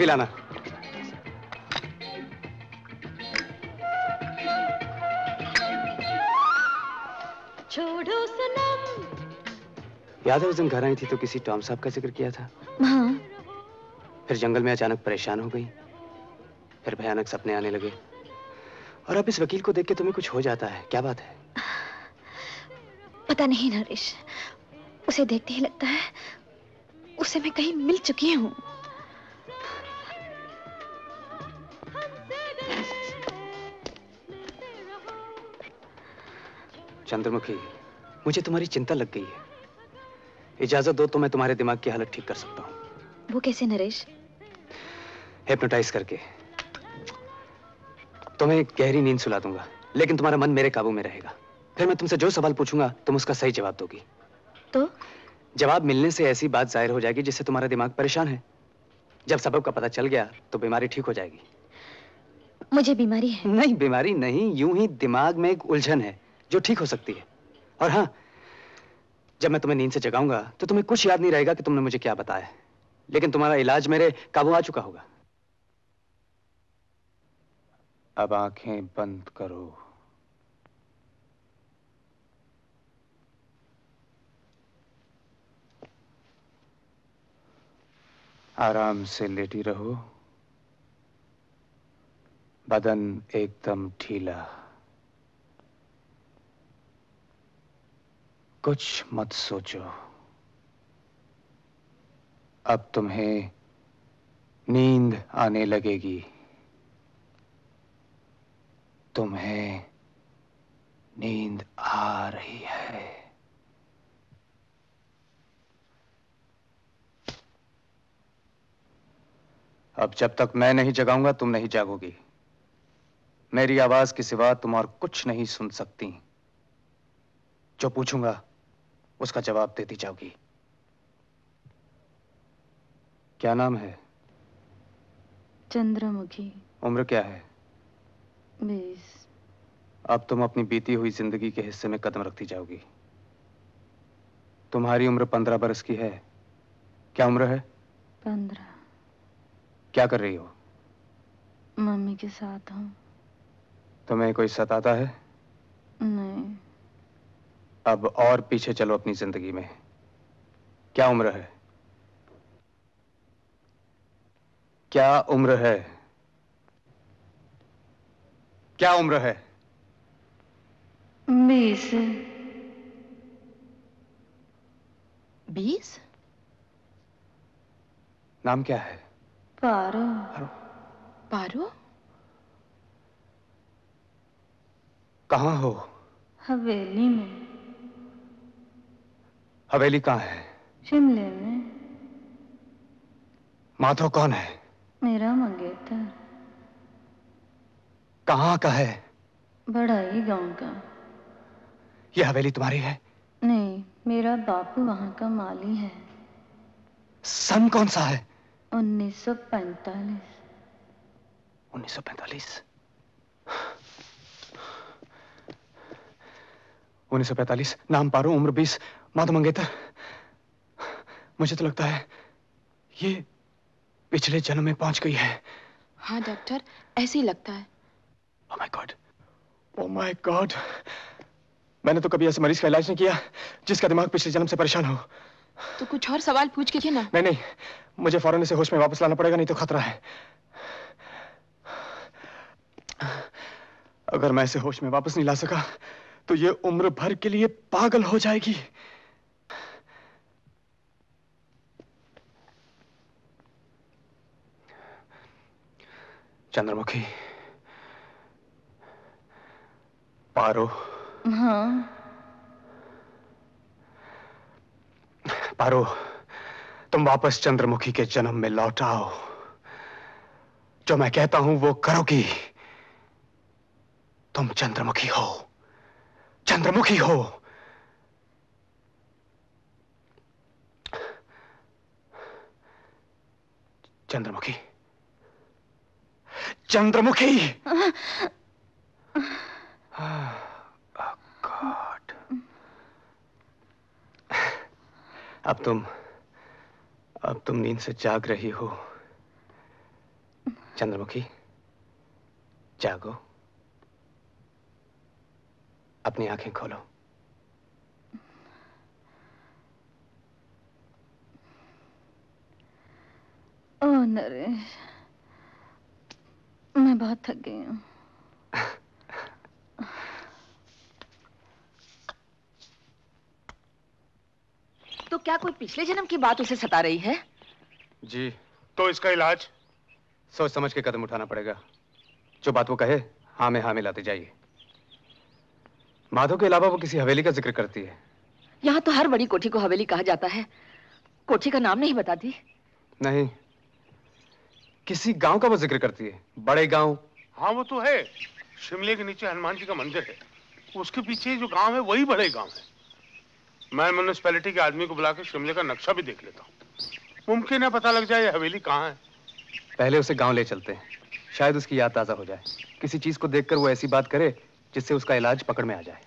बैठो तो कॉफ़ी लाना। छोड़ो सनम। याद है उस दिन घर आई थी तो किसी टॉम साहब का ज़िक्र किया था? हाँ। फिर जंगल में अचानक परेशान हो गई। फिर भयानक सपने आने लगे। और अब इस वकील को देख के तुम्हें कुछ हो जाता है। क्या बात है? पता नहीं नरेश उसे देखते ही लगता है उसे मैं कहीं मिल चुकी हूँ। चंद्रमुखी मुझे तुम्हारी चिंता लग गई है। इजाज़त दो तो मैं तुम्हारे दिमाग की हालत ठीक कर सकता हूँ। वो कैसे नरेश? हिप्नोटाइज करके। तुम्हें गहरी नींद सुला दूँगा लेकिन तुम्हारा मन मेरे काबू में रहेगा। फिर मैं तुमसे जो सवाल पूछूँगा तुम उसका सही जवाब दोगी। तो? जवाब मिलने से ऐसी बात ज़ाहिर हो जाएगी जिससे तुम्हारा दिमाग परेशान है। जब सबब का पता चल गया तो बीमारी ठीक हो जाएगी। मुझे बीमारी है। नहीं बीमारी नहीं यूँ ही दिमाग में एक उलझन है। जो ठीक हो सकती है। और हाँ जब मैं तुम्हें नींद से जगाऊँगा तो तुम्हें कुछ याद नहीं रहेगा कि तुमने मुझे क्या बताया लेकिन तुम्हारा इलाज मेरे काबू आ चुका होगा। अब आँखें बंद करो। आराम से लेटी रहो। बदन एकदम ढीला। कुछ मत सोचो। अब तुम्हें नींद आने लगेगी। तुम्हें नींद आ रही है। अब जब तक मैं नहीं जगाऊँगा, तुम नहीं जागोगी। मेरी आवाज़ के सिवा तुम और कुछ नहीं सुन सकती। जो पूछूँगा उसका जवाब देती जाओगी। क्या नाम है? चंद्रमुखी। उम्र क्या है? बीस। अब तुम अपनी बीती हुई ज़िंदगी के हिस्से में कदम रखती जाओगी। तुम्हारी उम्र पंद्रह बरस की है। क्या उम्र है? पंद्रह। क्या कर रही हो? मम्मी के साथ हूँ। तुम्हें कोई सताता है? नहीं। अब और पीछे चलो अपनी ज़िंदगी में। क्या उम्र है? क्या उम्र है? क्या उम्र है? बीस। बीस? नाम क्या है? पारो। पारो। पारो? कहाँ हो? हवेली में। हवेली कहाँ है? शिमले में। माधव कौन है? मेरा मंगेतर। कहाँ का है? बड़ा ही गाँव का। ये हवेली तुम्हारी है? नहीं मेरा बापू वहाँ का माली है। सन कौन सा है? 1945 1945 1945 नाम पारो उम्र 20 माधव मंगेतर मुझे तो लगता है ये पिछले जन्म में पहुँच गई है। हाँ डॉक्टर ऐसे ही लगता है। Oh my God oh my God मैंने तो कभी ऐसे मरीज़ का इलाज नहीं किया जिसका दिमाग पिछले जन्म से परेशान हो। तो कुछ और सवाल पूछ के ना? नहीं नहीं मुझे फ़ौरन इसे होश में वापस लाना पड़ेगा नहीं तो खतरा है। अगर मैं इसे होश में वापस नहीं ला सका तो ये उम्र भर के लिए पागल हो जाएगी। चंद्रमुखी। पारो। हाँ। पारो तुम वापस चंद्रमुखी के जन्म में लौट आओ। जो मैं कहता हूँ वो करोगी। तुम चंद्रमुखी हो। चंद्रमुखी हो। चंद्रमुखी। चंद्रमुखी। गॉड अब तुम अब तुम नींद से जाग रही हो। चंद्रमुखी जागो। अपनी आँखें खोलो। ओ नरेश मैं बहुत थक गई हूँ। तो क्या कोई पिछले जन्म की बात उसे सता रही है? जी तो इसका इलाज? सोच समझ के कदम उठाना पड़ेगा। जो बात वो कहे हाँ में हाँ मिलाते जाइए। माधव के अलावा वो किसी हवेली का ज़िक्र करती है। यहाँ तो हर बड़ी कोठी को हवेली कहा जाता है। कोठी का नाम नहीं बताती नहीं किसी गाँव का वो ज़िक्र करती है? बड़े गाँव। हाँ वो तो है। शिमले के नीचे हनुमान जी का मंदिर है। उसके पीछे जो गाँव है वही बड़े गाँव है। मैं म्यूनिसपैलिटी के आदमी को बुलाकर शिमले का नक्शा भी देख लेता हूँ। मुमकिन है पता लग जाए हवेली कहाँ है। पहले उसे गाँव ले चलते हैं। शायद उसकी याद ताज़ा हो जाए। किसी चीज़ को देखकर वो ऐसी बात करे जिससे उसका इलाज पकड़ में आ जाए।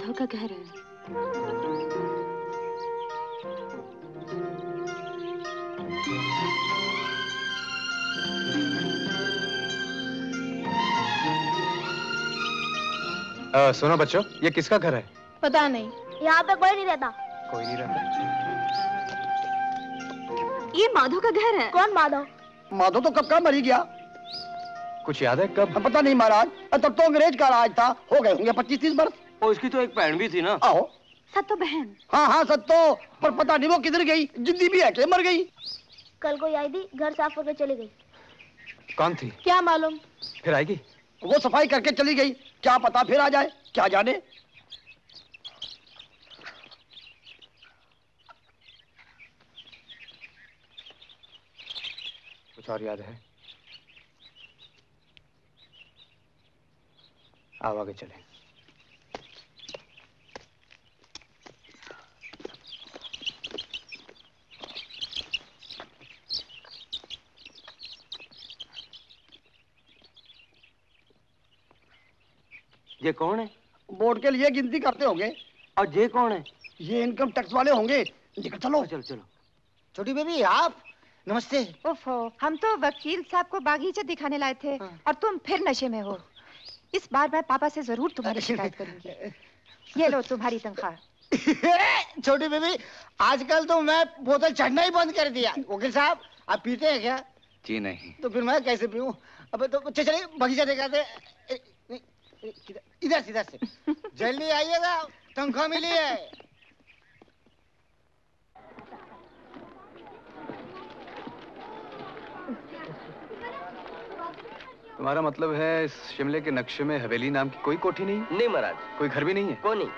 माधव का घर है। आ, सुनो बच्चों ये किसका घर है? पता नहीं। यहाँ पे कोई नहीं रहता। कोई नहीं रहता। ये माधव का घर है। कौन माधव? माधव तो कब का मरी गया। कुछ याद है कब? पता नहीं महाराज तब तो अंग्रेज़ का राज था हो गए होंगे पच्चीस तीस वर्ष और उसकी तो एक बहन भी थी ना। आओ। सत्तो बहन। हाँ हाँ सत्तो। पर पता नहीं वो किधर गई। जिंदी भी है कि मर गई? कल कोई आई थी घर साफ़ करके चली गई। कौन थी? क्या मालूम? फिर आएगी। वो सफ़ाई करके चली गई। क्या पता फिर आ जाए? क्या जाने? कुछ और याद है? आओ आगे चले। ये कौन है? बोर्ड के लिए गिनती करते होंगे। और ये कौन है? ये इनकम टैक्स वाले होंगे। निकल चलो। चलो चलो। छोटी बेबी आप? नमस्ते। ओफो हम तो वकील साहब को बागीचा दिखाने लाए थे हाँ। और तुम फिर नशे में हो। इस बार मैं पापा से ज़रूर तुम्हारी शिकायत करूँगी। ये लो तुम्हारी तनख्वाह। छोटी बेबी आजकल तो मैं बोतल चढ़ना ही बंद कर दिया। वकील साहब आप पीते हैं क्या? जी नहीं। तो फिर मैं कैसे पीऊं? अबे तो चल चलिए बगीचा दिखाते इधर से इधर से। जल्दी आइएगा तनख्वाह मिली है। तुम्हारा मतलब है इस शिमले के नक्शे में हवेली नाम की कोई कोठी नहीं? नहीं महाराज। कोई घर भी नहीं है? कोई नहीं।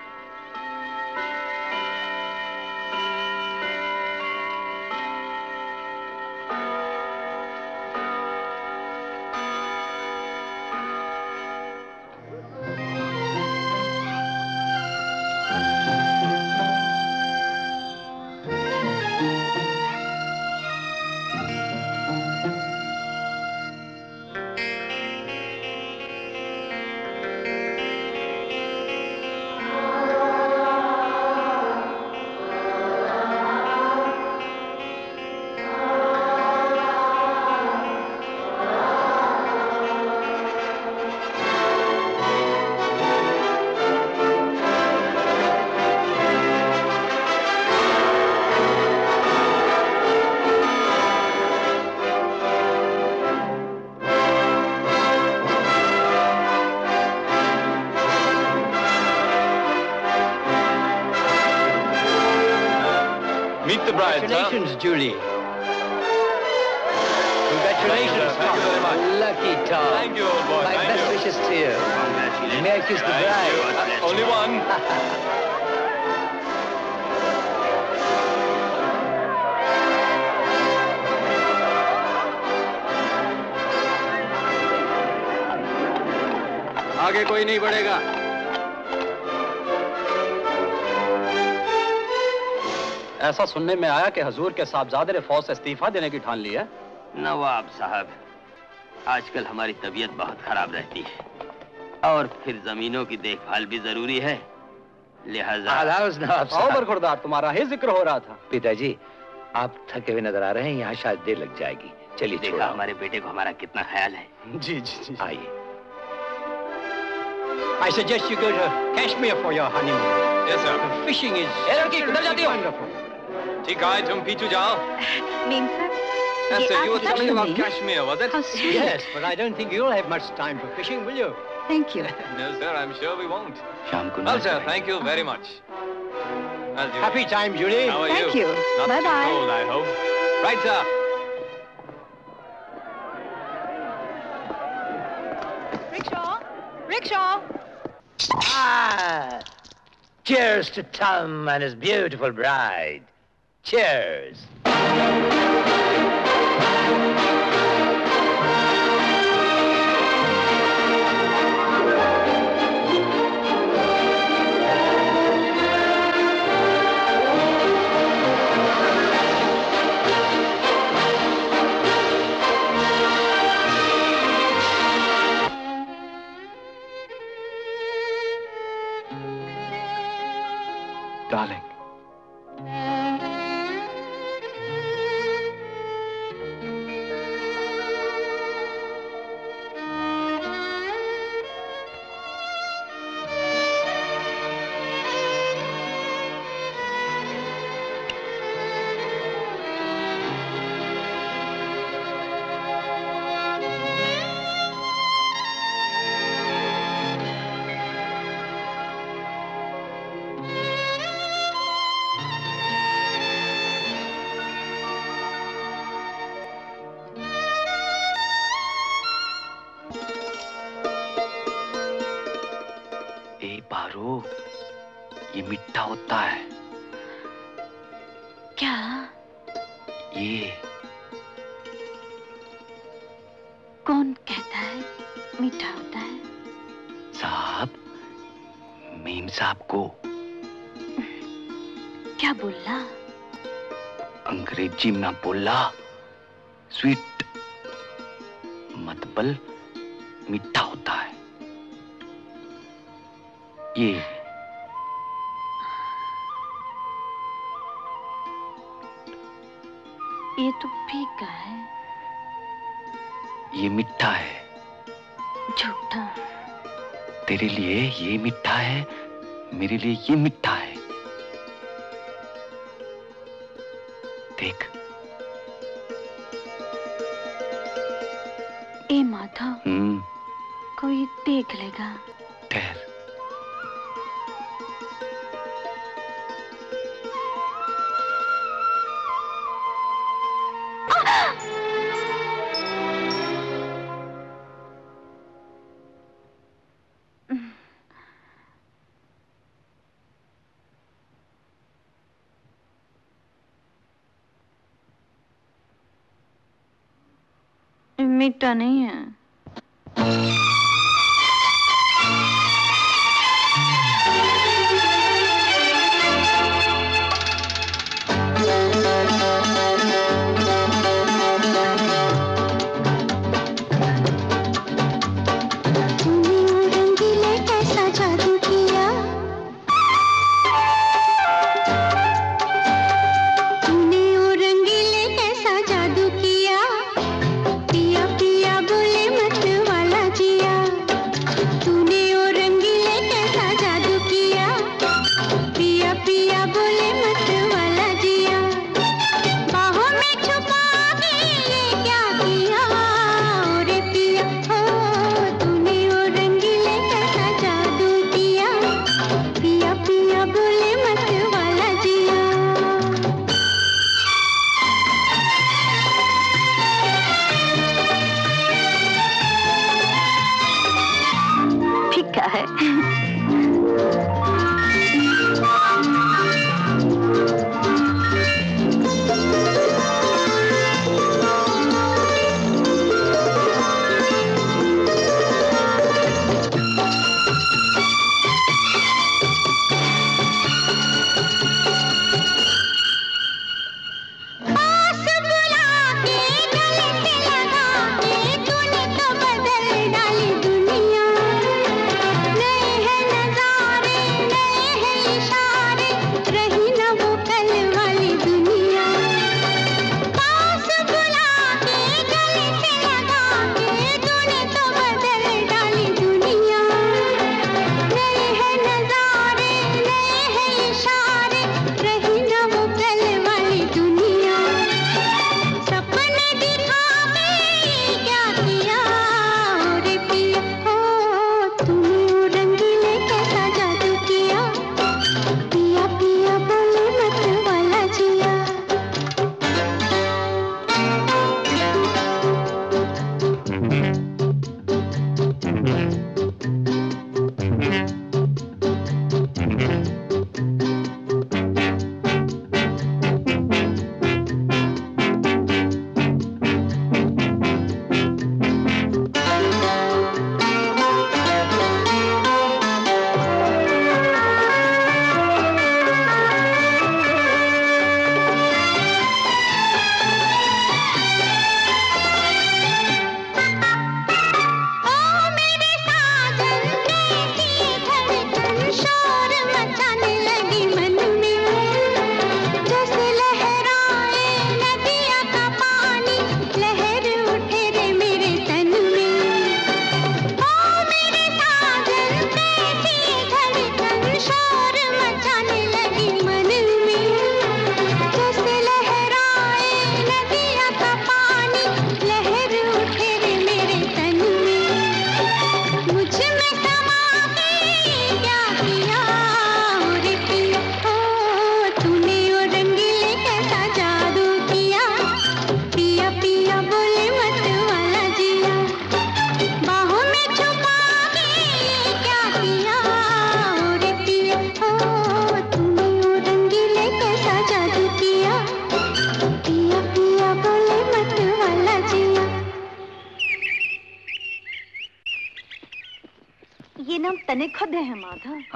ऐसा सुनने में आया कि हजूर के साहबजादे ने फौज से इस्तीफा देने की ठान ली है। नवाब साहब आजकल हमारी तबीयत बहुत खराब रहती है और फिर जमीनों की देखभाल भी ज़रूरी है। लिहाजा नवाब तुम्हारा ही ज़िक्र हो रहा था। पिताजी आप थके हुए नज़र आ रहे हैं यहाँ शायद देर लग जाएगी। चलिए देखा हमारे बेटे को हमारा कितना ख्याल है। जी जी जी। आइए। I suggest you go to Kashmir for your honeymoon. Yes, sir. Fishing is लड़की, किधर जाती हो? wonderful. ठीक है तुम पीछू जाओ नीम sir Yes, sir, you were आपका telling about नहीं? Kashmir, was it? How sweet. Yes, but I don't think you'll have much time for fishing, will you? Thank you. No, sir, I'm sure we won't. शाम को Well, ना sir, जाएं। thank you very much. Well, Julie. Happy time, Julie. How are Thank you? you. Not too Bye-bye. cold, I hope. Right, sir. Rickshaw, rickshaw. Ah! Cheers to Tom and his beautiful bride. Cheers.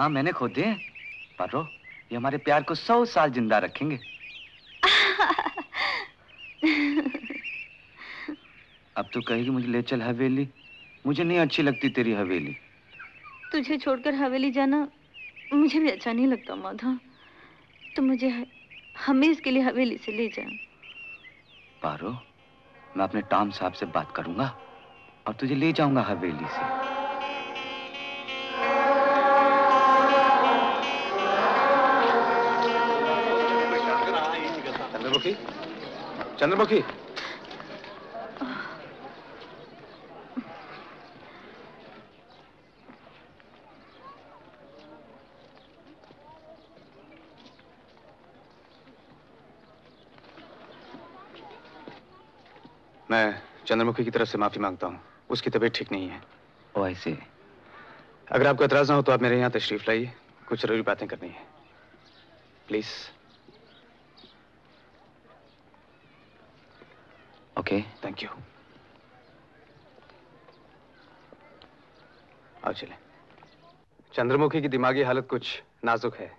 हाँ मैंने खोदे हैं। पारो ये हमारे प्यार को सौ साल ज़िंदा रखेंगे। अब तो कहेगी मुझे ले चल हवेली। मुझे नहीं अच्छी लगती तेरी हवेली। तुझे छोड़कर हवेली जाना मुझे भी अच्छा नहीं लगता माधव। तो मुझे ह- हमेश के लिए हवेली से ले जा पारो मैं अपने टॉम साहब से बात करूँगा और तुझे ले जाऊँगा हवेली से। चंद्रमुखी? चंद्रमुखी? मैं चंद्रमुखी की तरफ़ से माफ़ी माँगता हूँ। उसकी तबीयत ठीक नहीं है। ओ ऐसे अगर आपको एतराज़ ना हो तो आप मेरे यहाँ तशरीफ़ लाइए। कुछ ज़रूरी बातें करनी है। प्लीज़ ओके थैंक यू आओ चले। चंद्रमुखी की दिमागी हालत कुछ नाजुक है।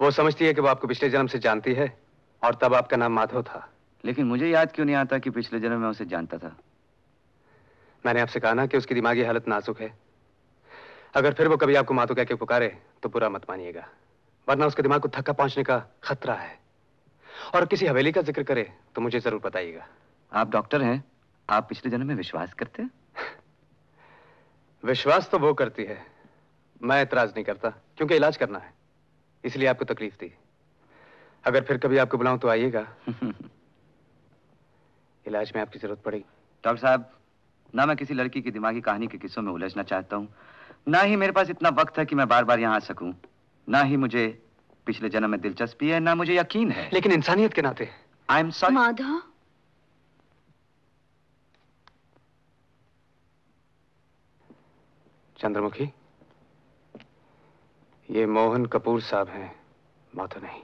वो समझती है कि वो आपको पिछले जन्म से जानती है और तब आपका नाम माधव था। लेकिन मुझे याद क्यों नहीं आता कि पिछले जन्म में उसे जानता था? मैंने आपसे कहा ना कि उसकी दिमागी हालत नाजुक है। अगर फिर वो कभी आपको माधव कह के पुकारे तो बुरा मत मानिएगा। वरना उसके दिमाग को थक्का पहुँचने का खतरा है। और किसी हवेली का ज़िक्र करे तो मुझे ज़रूर बताइएगा। आप डॉक्टर हैं? आप पिछले जन्म में विश्वास करते हैं? विश्वास तो वो करती है। मैं एतराज़ नहीं करता क्योंकि इलाज करना है। इसलिए आपको तकलीफ़ दी। अगर फिर कभी आपको बुलाऊं तो आइएगा। इलाज में आपकी ज़रूरत पड़ेगी डॉक्टर साहब ना मैं किसी लड़की की दिमागी कहानी के किस्सों में उलझना चाहता हूँ। ना ही मेरे पास इतना वक्त है कि मैं बार बार यहाँ आ सकूँ। ना ही मुझे पिछले जन्म में दिलचस्पी है ना मुझे यकीन है। लेकिन इंसानियत के नाते। I am sorry Madhav Chandramukhi ये मोहन कपूर साहब हैं माधव नहीं।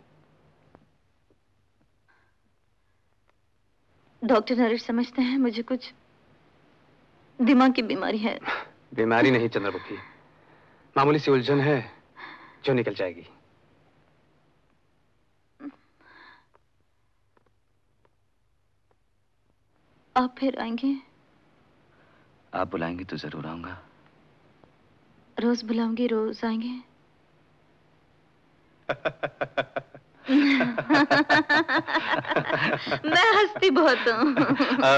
डॉक्टर नरेश समझते हैं मुझे कुछ दिमाग की बीमारी है। बीमारी नहीं चंद्रमुखी। मामूली सी उलझन है जो निकल जाएगी। आप फिर आएँगे? आप बुलाएँगे तो ज़रूर आऊँगा। रोज बुलाऊँगी रोज आएँगे। मैं हंसती बहुत हूँ।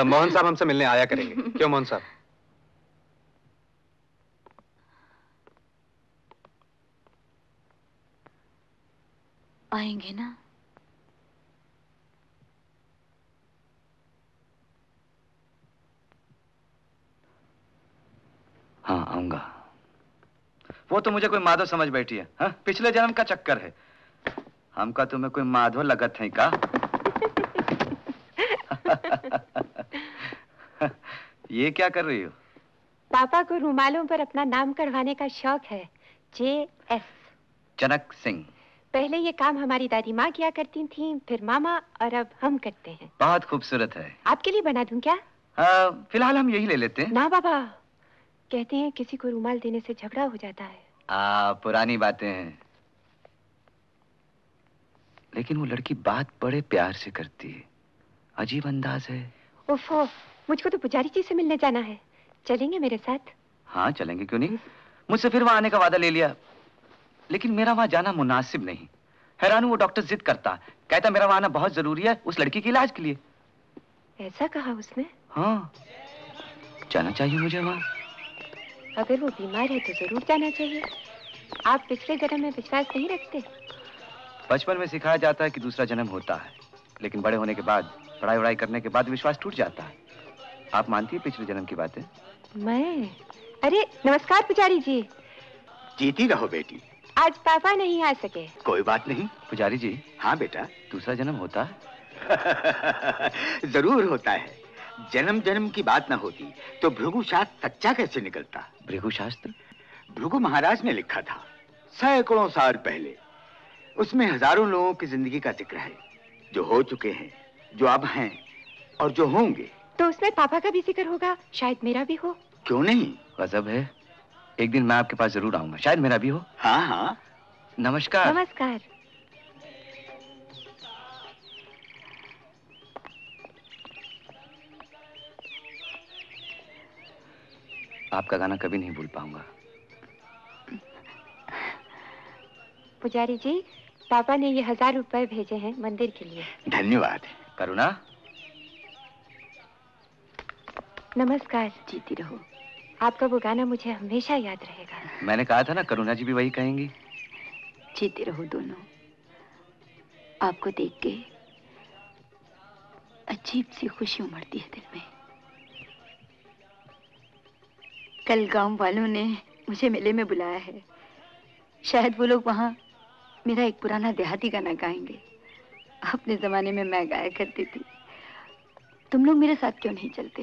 मोहन साहब हमसे मिलने आया करेंगे। क्यों मोहन साहब? आएँगे ना? हाँ आऊँगा। वो तो मुझे कोई माधव समझ बैठी है हा? पिछले जन्म का चक्कर है। हमका तुम्हें कोई माधव लगत है का? ये क्या कर रही हो? पापा को रुमालों पर अपना नाम करवाने का शौक है जे एस। जनक सिंह। पहले ये काम हमारी दादी माँ किया करती थी फिर मामा और अब हम करते हैं। बहुत खूबसूरत है। आपके लिए बना दूँ क्या? आ, फ़िलहाल हम यही ले लेते हैं। ना बाबा। कहते हैं किसी को रुमाल देने से झगड़ा हो जाता है। आ, पुरानी बातें हैं। लेकिन वो लड़की बात बड़े प्यार से करती है। अजीब अंदाज है। ओफो मुझको तो पुजारी जी से मिलने जाना है। चलेंगे मेरे साथ? हाँ चलेंगे क्यों नहीं? मुझसे फिर वहाँ आने का वादा ले लिया। लेकिन मेरा वहाँ जाना मुनासिब नहीं। हैरान वो डॉक्टर जिद करता। कहता मेरा वहाँ आना बहुत ज़रूरी है उस लड़की के इलाज के लिए। ऐसा कहा उसने? हाँ। जाना चाहिए मुझे वहाँ। अगर वो बीमार है तो ज़रूर जाना चाहिए। आप पिछले जन्म में विश्वास नहीं रखते? बचपन में सिखाया जाता है कि दूसरा जन्म होता है लेकिन बड़े होने के बाद पढ़ाई वढ़ाई करने के बाद विश्वास टूट जाता है। आप मानती है पिछले जन्म की बातें? मैं? अरे नमस्कार पुजारी जी। जीती रहो बेटी। आज पापा नहीं आ सके। कोई बात नहीं। पुजारी जी। हाँ बेटा। दूसरा जन्म होता है? ज़रूर होता है। जन्म जन्म की बात ना होती तो भृगु शास्त्र सच्चा कैसे निकलता? भृगु शास्त्र भृगु महाराज ने लिखा था सैकड़ों साल पहले। उसमें हज़ारों लोगों की ज़िंदगी का ज़िक्र है जो हो चुके हैं जो अब हैं और जो होंगे। तो उसमें पापा का भी ज़िक्र होगा शायद मेरा भी हो। क्यों नहीं? गजब है। एक दिन मैं आपके पास ज़रूर आऊँगा शायद मेरा भी हो। हाँ हाँ। नमस्कार। नमस्कार। आपका गाना कभी नहीं भूल पाऊँगा। पुजारी जी पापा ने ये हज़ार रुपए भेजे हैं मंदिर के लिए। धन्यवाद। करुणा? नमस्कार। जीती रहो। आपका वो गाना मुझे हमेशा याद रहेगा। मैंने कहा था ना करुणा जी भी वही कहेंगी। जीते रहो दोनों। आपको देख के अजीब सी खुशी उमड़ती है दिल में। कल गाँव वालों ने मुझे मेले में बुलाया है। शायद वो लोग वहाँ मेरा एक पुराना देहाती गाना गाएँगे। अपने जमाने में मैं गाया करती थी। तुम लोग मेरे साथ क्यों नहीं चलते?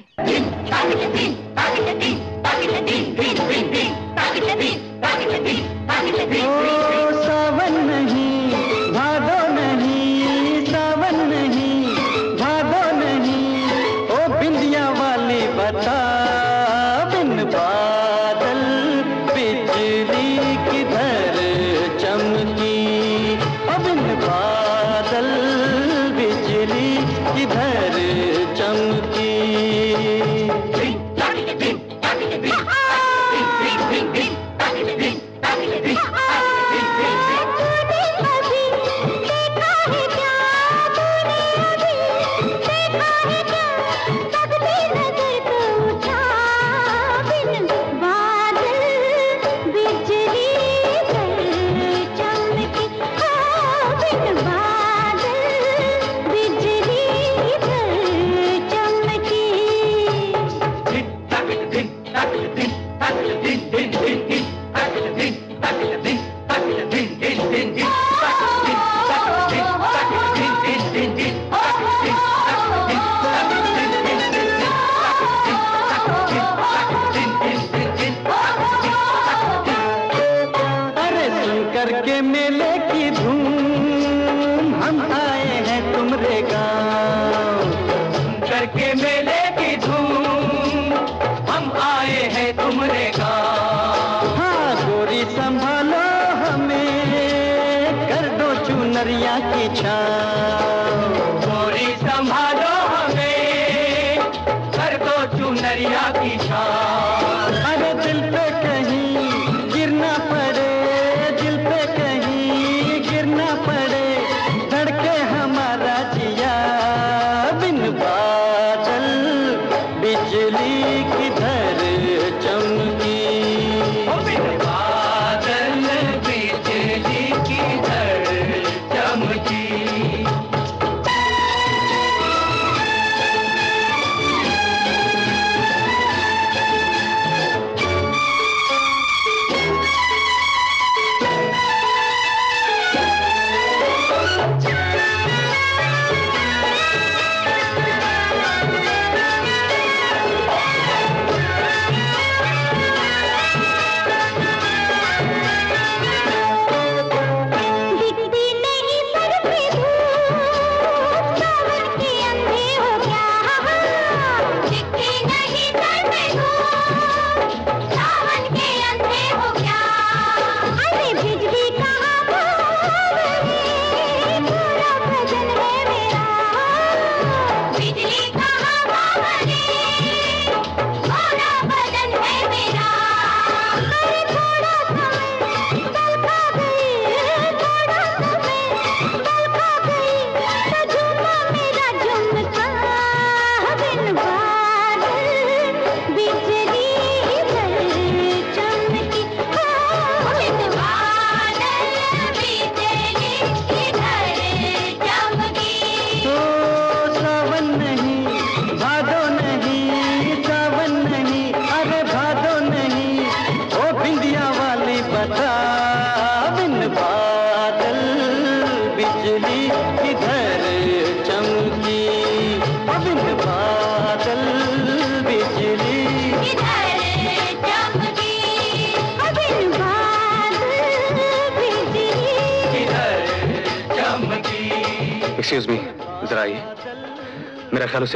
ओ,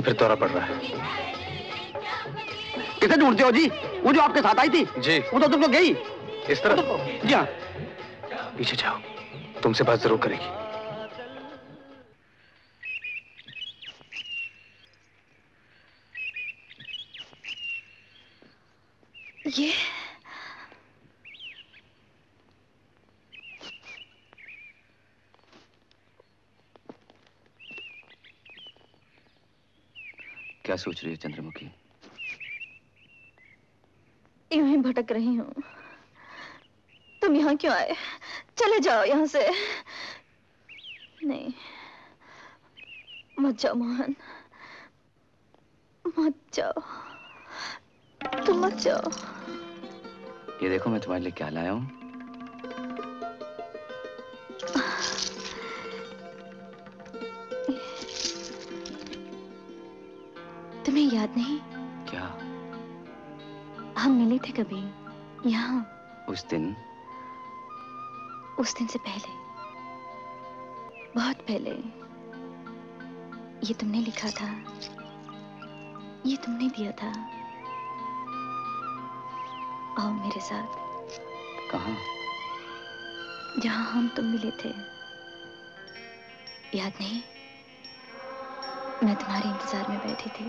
से फिर दौरा पड़ रहा है। किसे ढूंढते हो जी? वो जो आपके साथ आई थी जी। वो तो तुमको गई? इस तरह। तो जी हाँ। पीछे जाओ। तुमसे बात ज़रूर करेगी। ये yeah. क्या सोच रही है चंद्रमुखी? यूँ ही भटक रही हूँ। तुम यहाँ क्यों आए? चले जाओ यहाँ से। नहीं मत जाओ मोहन। मत जाओ। तुम मत जाओ। ये देखो मैं तुम्हारे लिए क्या लाया हूँ। तुम्हें याद नहीं? क्या? हम मिले थे कभी यहाँ। उस दिन? उस दिन से पहले। बहुत पहले। ये तुमने लिखा था। ये तुमने दिया था। आओ मेरे साथ। कहा? जहाँ हम तुम मिले थे। याद नहीं? मैं तुम्हारे इंतज़ार में बैठी थी।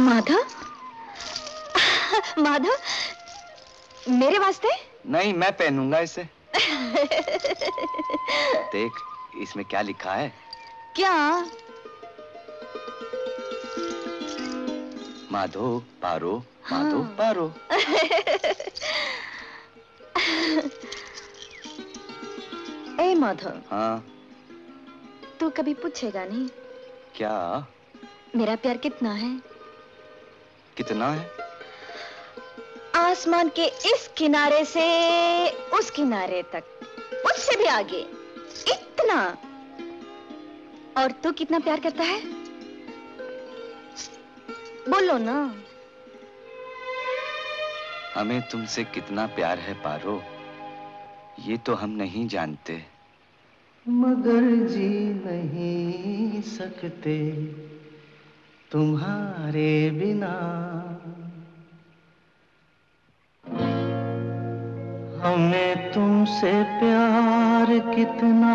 माधव? माधव? मेरे वास्ते? नहीं मैं पहनूँगा इसे। देख इसमें क्या लिखा है? क्या? माधो पारो माधो हाँ। पारो। ए माधव हाँ। तू कभी पूछेगा नहीं? क्या? मेरा प्यार कितना है? कितना है? आसमान के इस किनारे से उस किनारे तक। उससे भी आगे। इतना। और तू कितना प्यार करता है? बोलो ना। हमें तुमसे कितना प्यार है पारो ये तो हम नहीं जानते। मगर जी नहीं सकते तुम्हारे बिना। हमें तुमसे प्यार कितना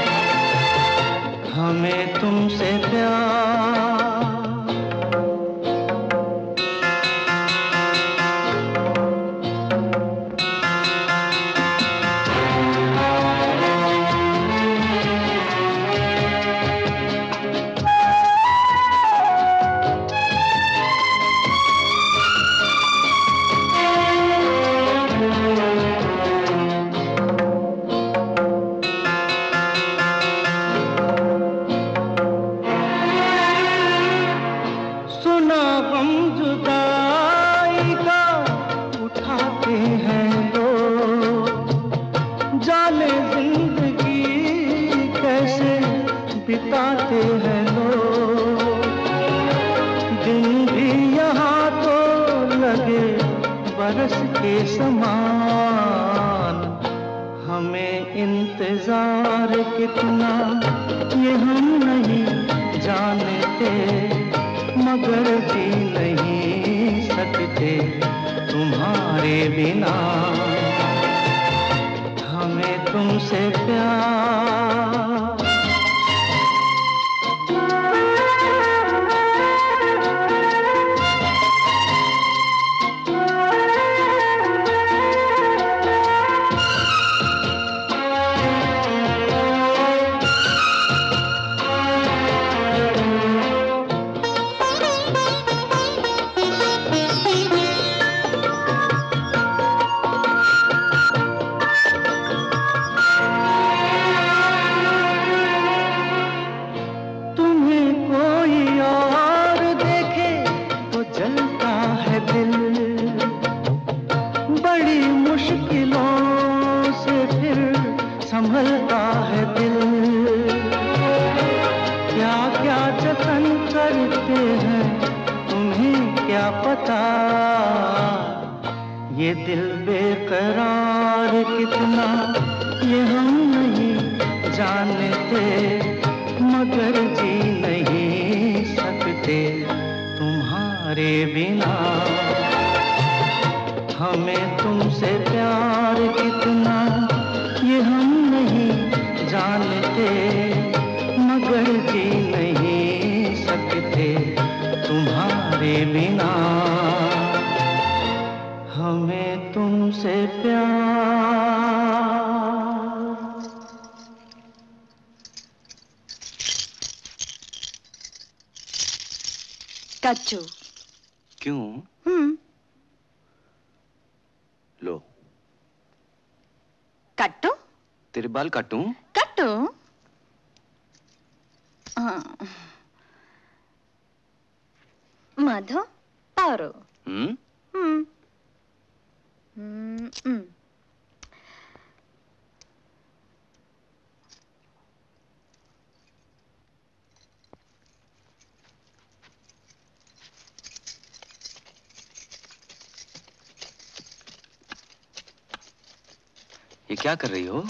हमें तुमसे प्यार। हैं लोग। दिन भी यहाँ तो लगे बरस के समान। हमें इंतज़ार कितना, ये हम नहीं जानते, मगर जी नहीं सकते। तुम्हारे बिना। हमें तुमसे प्यार बाल काटूं? कट्टू माधो पारो। हम्म? हम्म। हम्म, हम्म। ये क्या कर रही हो?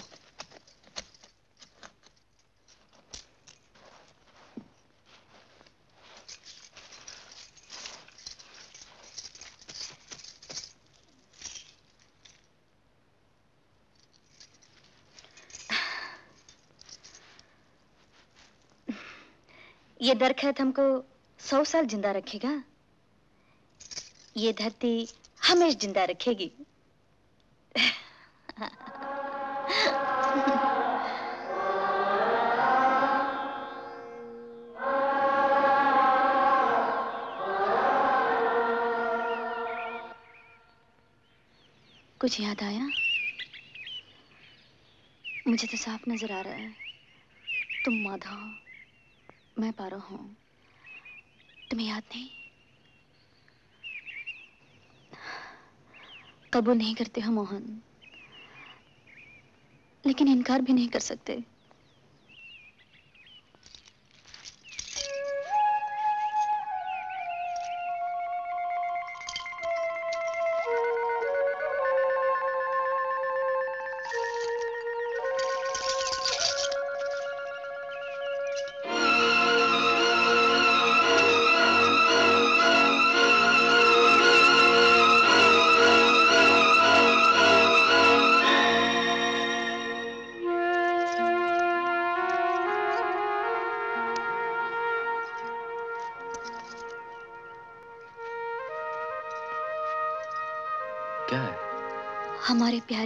ये दरख्त हमको सौ साल ज़िंदा रखेगा। ये धरती हमेशा ज़िंदा रखेगी। कुछ याद आया? मुझे तो साफ़ नज़र आ रहा है। तुम माधव मैं पा रहा हूँ। तुम्हें याद नहीं? कबूल नहीं करते हो मोहन। लेकिन इनकार भी नहीं कर सकते।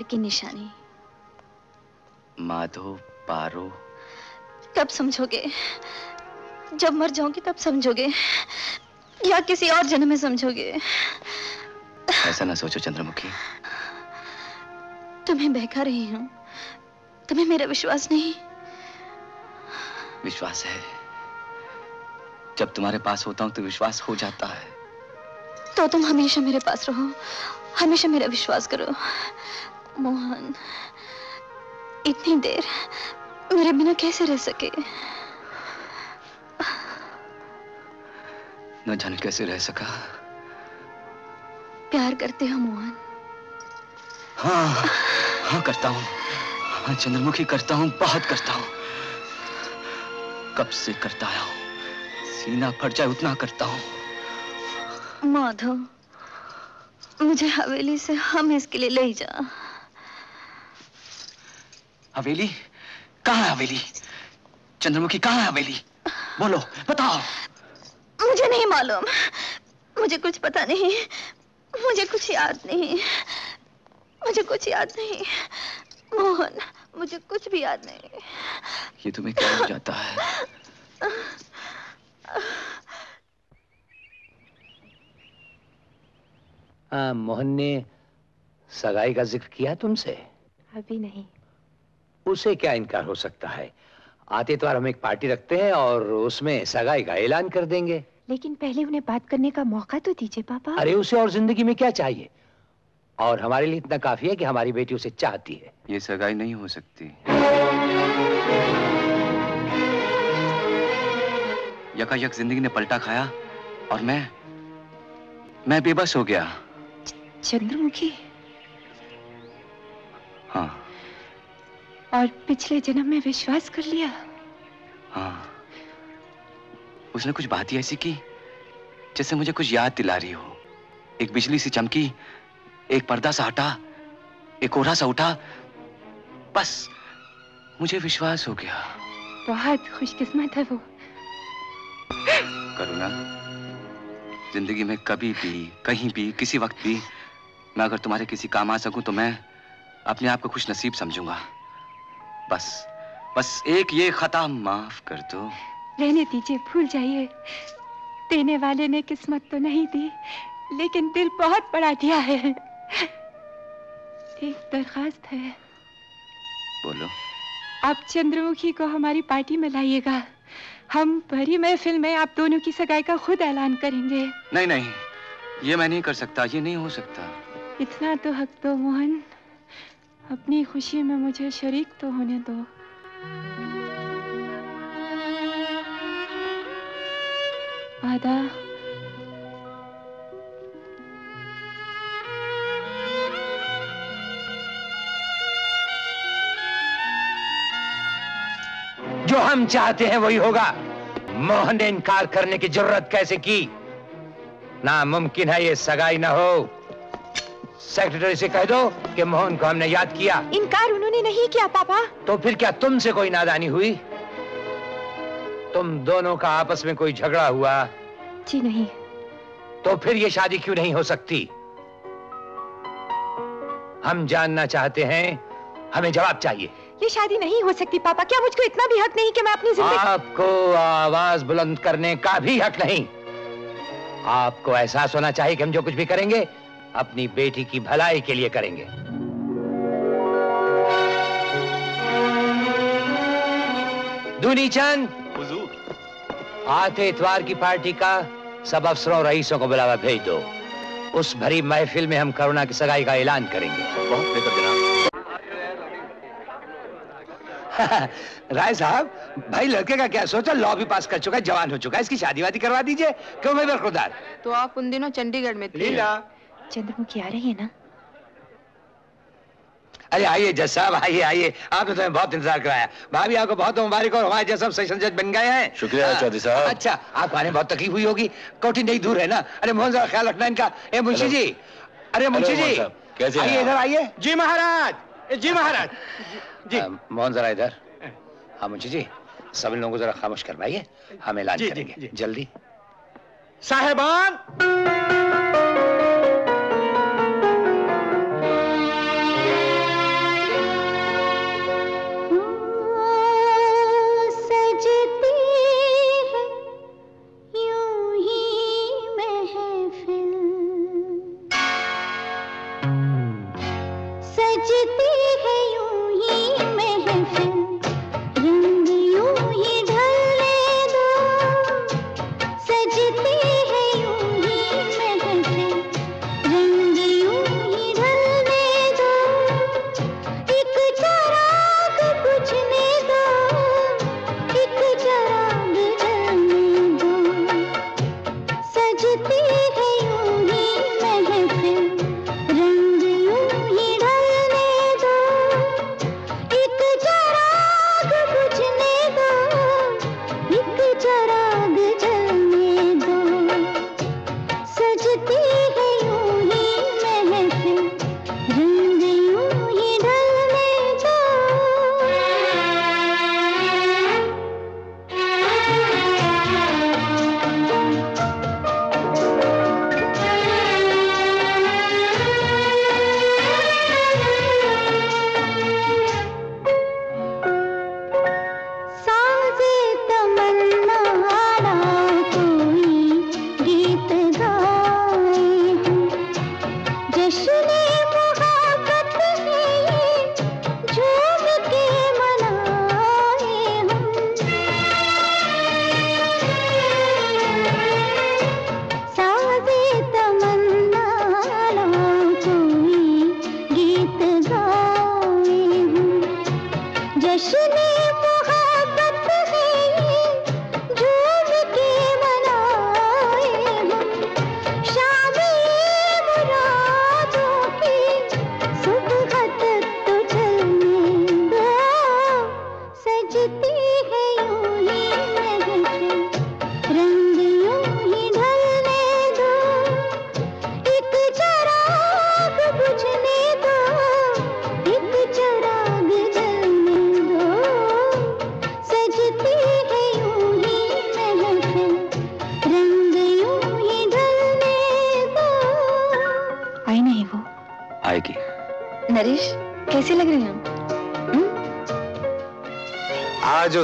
की निशानी। माधो पारो। कब समझोगे। जब मर जाओगे तब समझोगे। या किसी और जन्म में समझोगे। ऐसा ना सोचो चंद्रमुखी। तुम्हें बहका रही हूँ। तुम्हें मेरा विश्वास नहीं। विश्वास है। जब तुम्हारे पास होता हूँ तो विश्वास हो जाता है। तो तुम हमेशा मेरे पास रहो। हमेशा मेरा विश्वास करो। मोहन इतनी देर मेरे बिना कैसे रह सके? न जाने कैसे रह सका। प्यार करते हो मोहन? हाँ हाँ करता हूँ। हाँ चंद्रमुखी करता हूँ बहुत करता हूँ। कब से करता आया हूँ? सीना फट जाए उतना करता हूँ। माधव मुझे हवेली से हम इसके लिए ले जा। हवेली? कहाँ है हवेली? चंद्रमुखी कहाँ है हवेली? बोलो बताओ। मुझे नहीं मालूम। मुझे कुछ पता नहीं। मुझे कुछ याद नहीं। मुझे कुछ याद नहीं। मोहन मुझे कुछ भी याद नहीं। ये तुम्हें क्या हो जाता है? हाँ मोहन ने सगाई का ज़िक्र किया तुमसे? अभी नहीं। उसे क्या इनकार हो सकता है? आते इतवार हम एक पार्टी रखते हैं और उसमें सगाई का ऐलान कर देंगे। लेकिन पहले उन्हें बात करने का मौका तो दीजिए पापा। अरे उसे और ज़िंदगी में क्या चाहिए? और हमारे लिए इतना काफ़ी है कि हमारी बेटी उसे चाहती है। ये सगाई नहीं हो सकती। यकायक ज़िंदगी ने पलटा खाया और मैं मैं बेबस हो गया। चंद्रमुखी। हाँ। और पिछले जन्म में विश्वास कर लिया। हाँ। उसने कुछ बात ही ऐसी की जैसे मुझे कुछ याद दिला रही हो। एक बिजली सी चमकी एक पर्दा सा हटा एक कोहरा सा उठा। बस मुझे विश्वास हो गया। बहुत खुशकिस्मत है वो। करुणा ज़िंदगी में कभी भी कहीं भी किसी वक्त भी मैं अगर तुम्हारे किसी काम आ सकूँ तो मैं अपने आप को खुश नसीब समझूँगा। बस बस एक ये खता माफ़ कर दो। रहने दीजिए भूल जाइए। देने वाले ने किस्मत तो नहीं दी लेकिन दिल बहुत बड़ा दिया है। एक दरखास्त है। बोलो। आप चंद्रमुखी को हमारी पार्टी में लाइएगा। हम भरी महफिल में आप दोनों की सगाई का खुद ऐलान करेंगे। नहीं नहीं ये मैं नहीं कर सकता ये नहीं हो सकता। इतना तो हक दो मोहन। अपनी खुशी में मुझे शरीक तो होने दो। वादा जो हम चाहते हैं वही होगा। मोहन ने इनकार करने की ज़रूरत कैसे की? नामुमकिन है ये सगाई ना हो। सेक्रेटरी से कह दो कि मोहन को हमने याद किया। इनकार उन्होंने नहीं किया पापा। तो फिर क्या तुमसे कोई नादानी हुई? तुम दोनों का आपस में कोई झगड़ा हुआ? जी नहीं। तो फिर ये शादी क्यों नहीं हो सकती? हम जानना चाहते हैं हमें जवाब चाहिए। ये शादी नहीं हो सकती पापा। क्या मुझको इतना भी हक नहीं कि मैं अपनी ज़िंदगी आपको आवाज़ बुलंद करने का भी हक नहीं। आपको एहसास होना चाहिए कि हम जो कुछ भी करेंगे अपनी बेटी की भलाई के लिए करेंगे। दूनी चंद हुजूर। आते इतवार की पार्टी का सब अफसरों और रईसों को बुलावा भेज दो। उस भरी महफिल में हम करुणा की सगाई का ऐलान करेंगे। बहुत बेहतर जनाब। राय साहब भाई लड़के का क्या सोचा? लॉ भी पास कर चुका है जवान हो चुका है इसकी शादी वादी करवा दीजिए। क्यों मैं बरखुरदार तो आप उन दिनों चंडीगढ़ में थे। चंद्रमुखी आ रही है ना? अरे आइए जज साहब आइए आइए। आपने तुम्हें बहुत इंतज़ार कराया। भाभी आपको बहुत मुबारक और हमारे जज साहब सेशन जज बन गए हैं। शुक्रिया, हाँ, चौधरी साहब। अच्छा आपको आने बहुत तकलीफ़ हुई होगी। कोठी नहीं दूर है ना? अरे मोहन जरा ख्याल रखना इनका। ए मुंशी जी। अरे मुंशी जी। कैसे आइए इधर आइए। जी महाराज। जी महाराज। जी। मोहन जरा इधर। हाँ मुंशी जी। सब लोगों को जरा खामोश करवाइए। हम ऐलान करेंगे। जल्दी। साहेबान!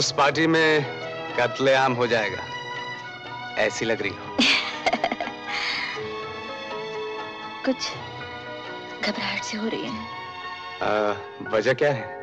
उस पार्टी में कत्लेआम हो जाएगा। ऐसी लग रही हो। कुछ घबराहट से हो रही है। वजह क्या है?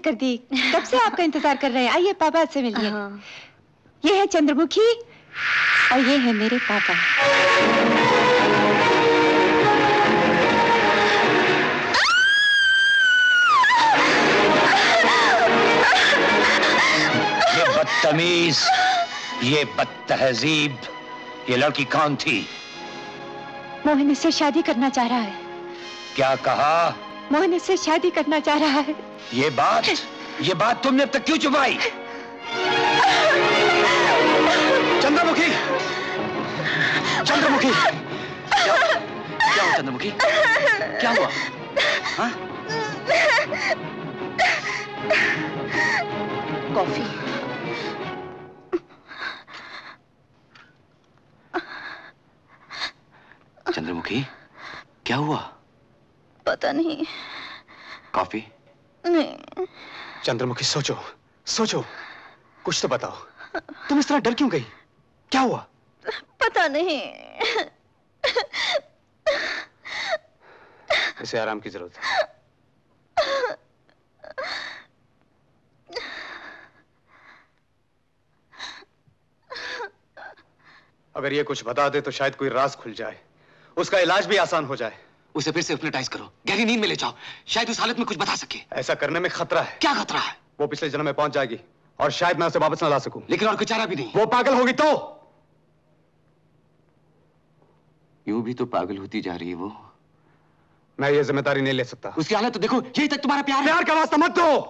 कर दी। कब से आपका इंतज़ार कर रहे हैं? आइए पापा से मिलिए। ये है चंद्रमुखी और ये है मेरे पापा। ये बदतमीज ये बदतहजीब ये लड़की कौन थी? मोहन इससे शादी करना चाह रहा है। क्या कहा? मोहन इससे शादी करना चाह रहा है। ये बात ये बात तुमने अब तक क्यों छुपाई? चंद्रमुखी! चंद्रमुखी! क्या हुआ? चंद्रमुखी? क्या हुआ? हाँ? कॉफ़ी। चंद्रमुखी क्या हुआ? पता नहीं। कॉफ़ी? नहीं। चंद्रमुखी सोचो सोचो। कुछ तो बताओ। तुम इस तरह डर क्यों गई? क्या हुआ? पता नहीं। इसे आराम की ज़रूरत है। अगर ये कुछ बता दे तो शायद कोई राज खुल जाए। उसका इलाज भी आसान हो जाए। उसे फिर से हिप्नोटाइज करो। गहरी नींद में ले जाओ। शायद उस हालत में कुछ बता सके। ऐसा करने में खतरा है। क्या खतरा है? वो पिछले जन्म में पहुँच जाएगी और शायद मैं उसे वापस ना ला सकूँ। लेकिन और कोई चारा भी नहीं। वो पागल होगी तो? यूँ भी तो पागल होती जा रही है वो। मैं ये ज़िम्मेदारी नहीं ले सकता। उसकी हालत तो देखो यही तक तुम्हारा प्यार प्यार का वास्ता मत दो!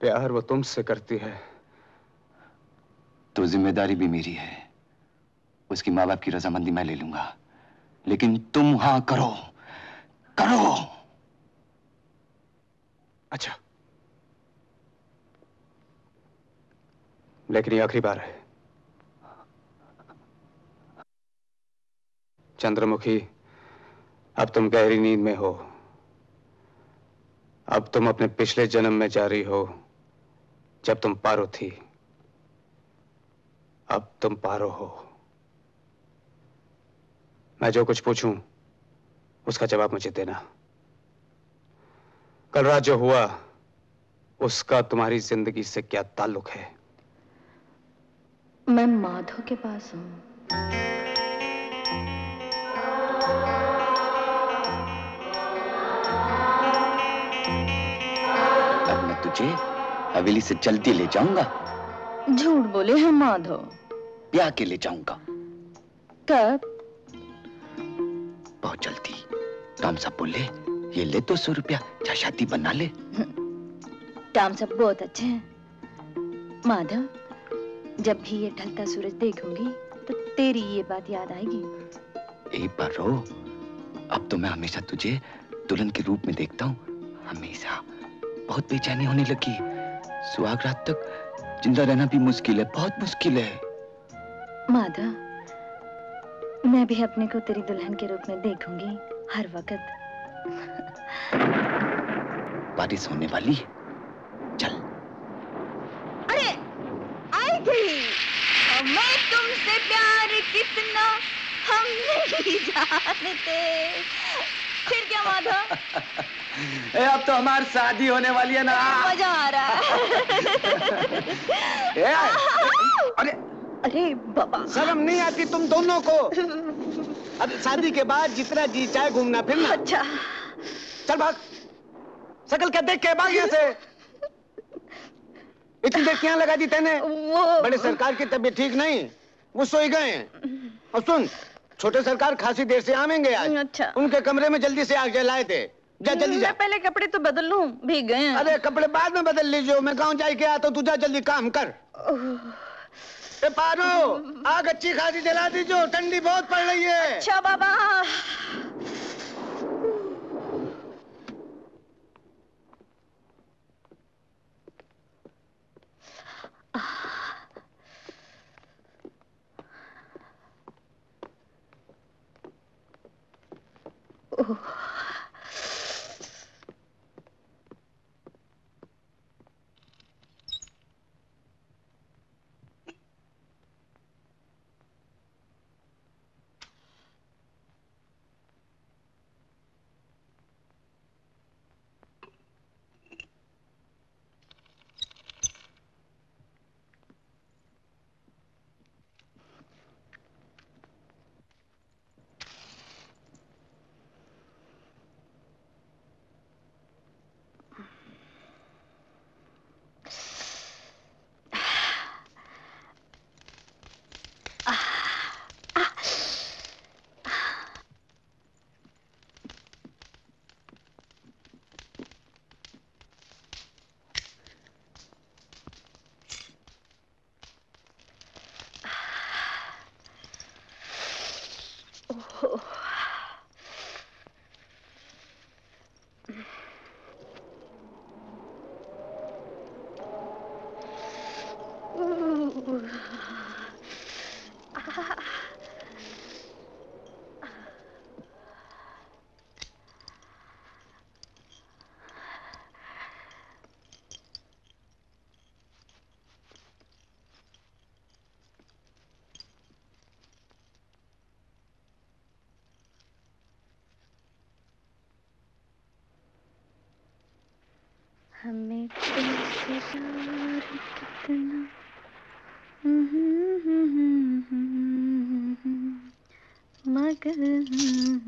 प्यार वो तुमसे करती है। तो ज़िम्मेदारी भी मेरी है। उसकी माँ बाप की रजामंदी मैं ले लूँगा। लेकिन तुम हाँ करो। करो। अच्छा। लेकिन ये आखिरी बार है। चंद्रमुखी, अब तुम गहरी नींद में हो। अब तुम अपने पिछले जन्म में जा रही हो, जब तुम पारो थी। अब तुम पारो हो। मैं जो कुछ पूछूँ उसका जवाब मुझे देना। कल रात जो हुआ उसका तुम्हारी ज़िंदगी से क्या ताल्लुक है? मैं माधव के पास हूँ। अब मैं तुझे हवेली से जल्दी ले जाऊँगा। झूठ बोले हैं माधव। ब्याह के ले जाऊँगा। कब? बहुत जल्दी। राम साहब बोले ये ले दो सौ रुपया जा शादी बना ले। टाम सब बहुत अच्छे हैं। माधव जब भी ये ढलता सूरज देखूँगी तो तेरी ये बात याद आएगी। एक बार रो। अब तो मैं हमेशा तुझे दुल्हन के रूप में देखता हूँ। हमेशा। बहुत बेचैनी होने लगी। सुहाग रात तक ज़िंदा रहना भी मुश्किल है बहुत मुश्किल है। माधव मैं भी अपने को तेरी दुल्हन के रूप में देखूँगी हर वक्त। बारिश होने वाली चल। अरे आई थी। मैं तुमसे प्यार कितना हम नहीं जानते। फिर क्या माधव ए, अब तो हमारी शादी होने वाली है ना। मज़ा आ रहा ए, है अरे अरे बाबा। शर्म नहीं आती तुम दोनों को। अब शादी के बाद जितना जी चाहे घूमना फिरना। अच्छा। चल भाग। शकल क्या देख के भाग यहाँ से? इतनी देर क्या लगा दी तेने? वो बड़े सरकार की तबीयत ठीक नहीं। वो सोई गए हैं। और सुन छोटे सरकार खासी देर से आवेंगे आज। अच्छा। उनके कमरे में जल्दी से आग जलाए थे। जा जल्दी जा। मैं पहले कपड़े तो बदल लूँ भीग गए हैं। अरे कपड़े बाद में बदल लीजिए मैं गाँव जाके आता हूँ तू जा जल्दी काम कर। ए, पारो, आग अच्छी खासी जला दीजिए ठंडी बहुत पड़ रही है। अच्छा बाबा। हमें मगर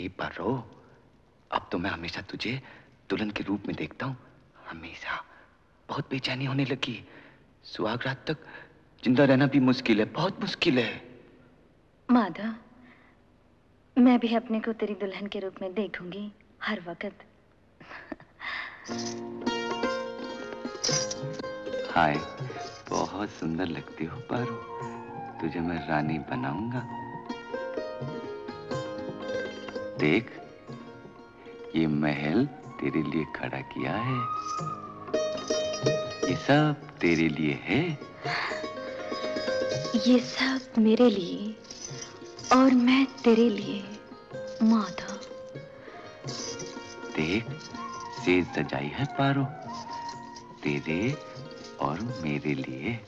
एक बार रो। अब तो मैं हमेशा तुझे दुल्हन के रूप में देखता हूँ। हमेशा। बहुत बेचैनी होने लगी। सुहाग रात तक ज़िंदा रहना भी मुश्किल है बहुत मुश्किल है। माधव मैं भी अपने को तेरी दुल्हन के रूप में देखूँगी हर वक्त। हाय बहुत सुंदर लगती हो पारो तुझे मैं रानी बनाऊँगा। देख ये महल तेरे लिए खड़ा किया है। ये सब तेरे लिए है। ये सब मेरे लिए और मैं तेरे लिए माधव देख सेज सजाई है पारो। तेरे और मेरे लिए।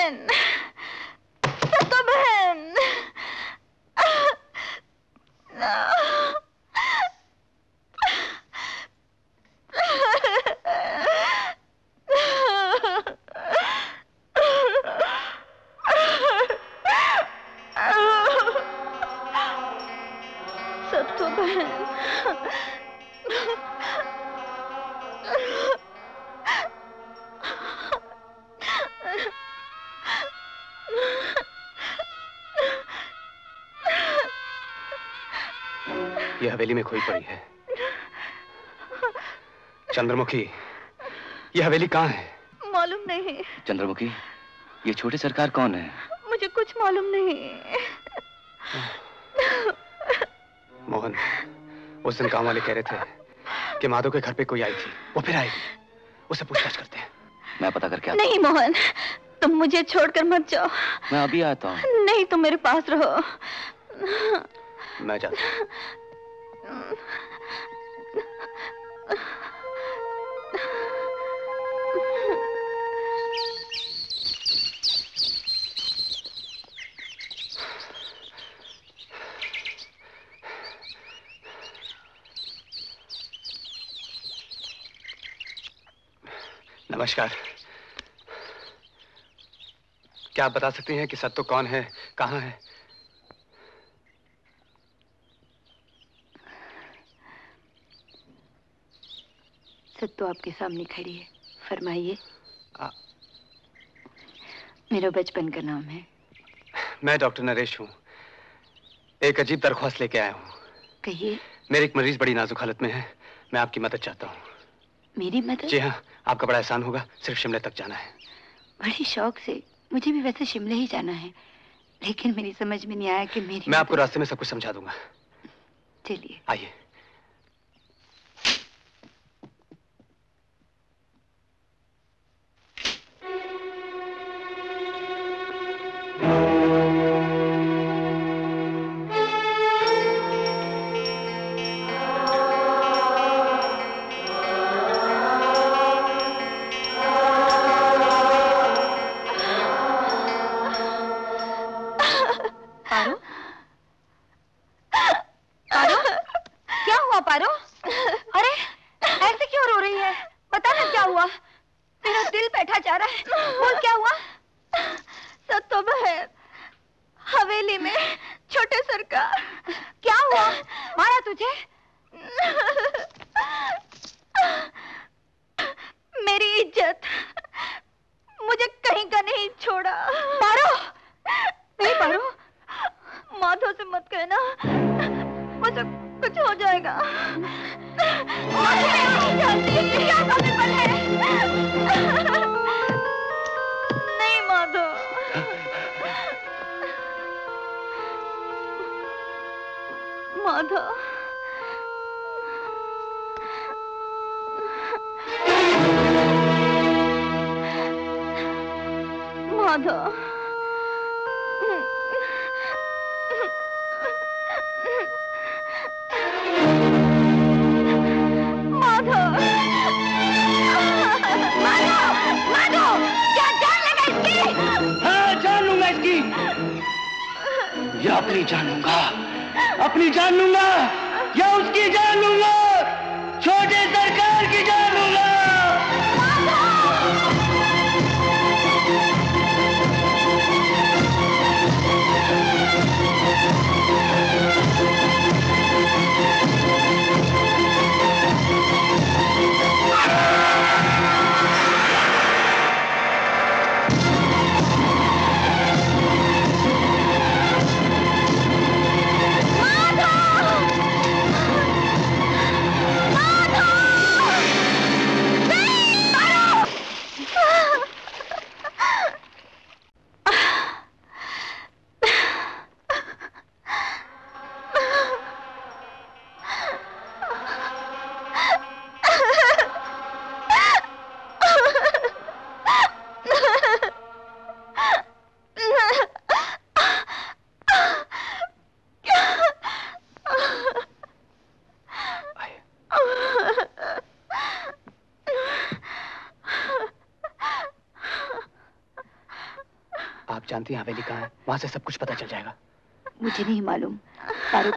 सतो हवेली में खोई पड़ी है। चंद्रमुखी ये हवेली कहाँ है? मालूम नहीं। चंद्रमुखी ये छोटे सरकार कौन है? मुझे कुछ मालूम नहीं। मोहन उस दिन काम वाले कह रहे थे कि माधव के घर पे कोई आई थी। वो फिर आएगी उसे पूछताछ करते हैं। मैं पता करके आता नहीं मोहन तुम मुझे छोड़कर मत जाओ। मैं अभी आता हूँ। नहीं तुम मेरे पास रहो। मैं जाता हूँ। नमस्कार। क्या आप बता सकती हैं कि सत्तो कौन है कहाँ है? सत्तो आपके सामने खड़ी है। फरमाइए। मेरा बचपन का नाम है। मैं डॉक्टर नरेश हूँ। एक अजीब दरख्वास्त लेके आया हूँ। कहिए। मेरी एक मरीज़ बड़ी नाजुक हालत में है। मैं आपकी मदद चाहता हूँ। मेरी मदद? जी हाँ आपका बड़ा एहसान होगा। सिर्फ़ शिमले तक जाना है। बड़ी शौक से मुझे भी वैसे शिमले ही जाना है। लेकिन मेरी समझ में नहीं आया कि मेरी मैं आपको रास्ते में सब कुछ समझा दूँगा। चलिए। आइए।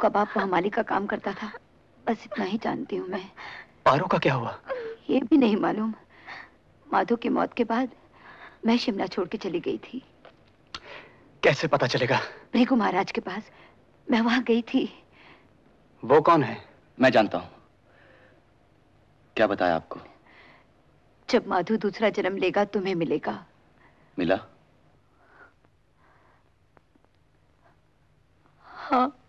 पारो का बाप वहाँ माली का काम करता था? बस इतना ही जानती हूँ मैं। पारो का क्या हुआ? ये भी नहीं मालूम। माधो की मौत के बाद मैं शिमला छोड़ के चली गई थी। कैसे पता चलेगा? भृगु महाराज के पास मैं वहाँ गई थी। वो कौन है? मैं जानता हूँ। क्या बताया आपको? जब माधु दूसरा जन्म लेगा तुम्हें मिलेगा। मिला? हाँ।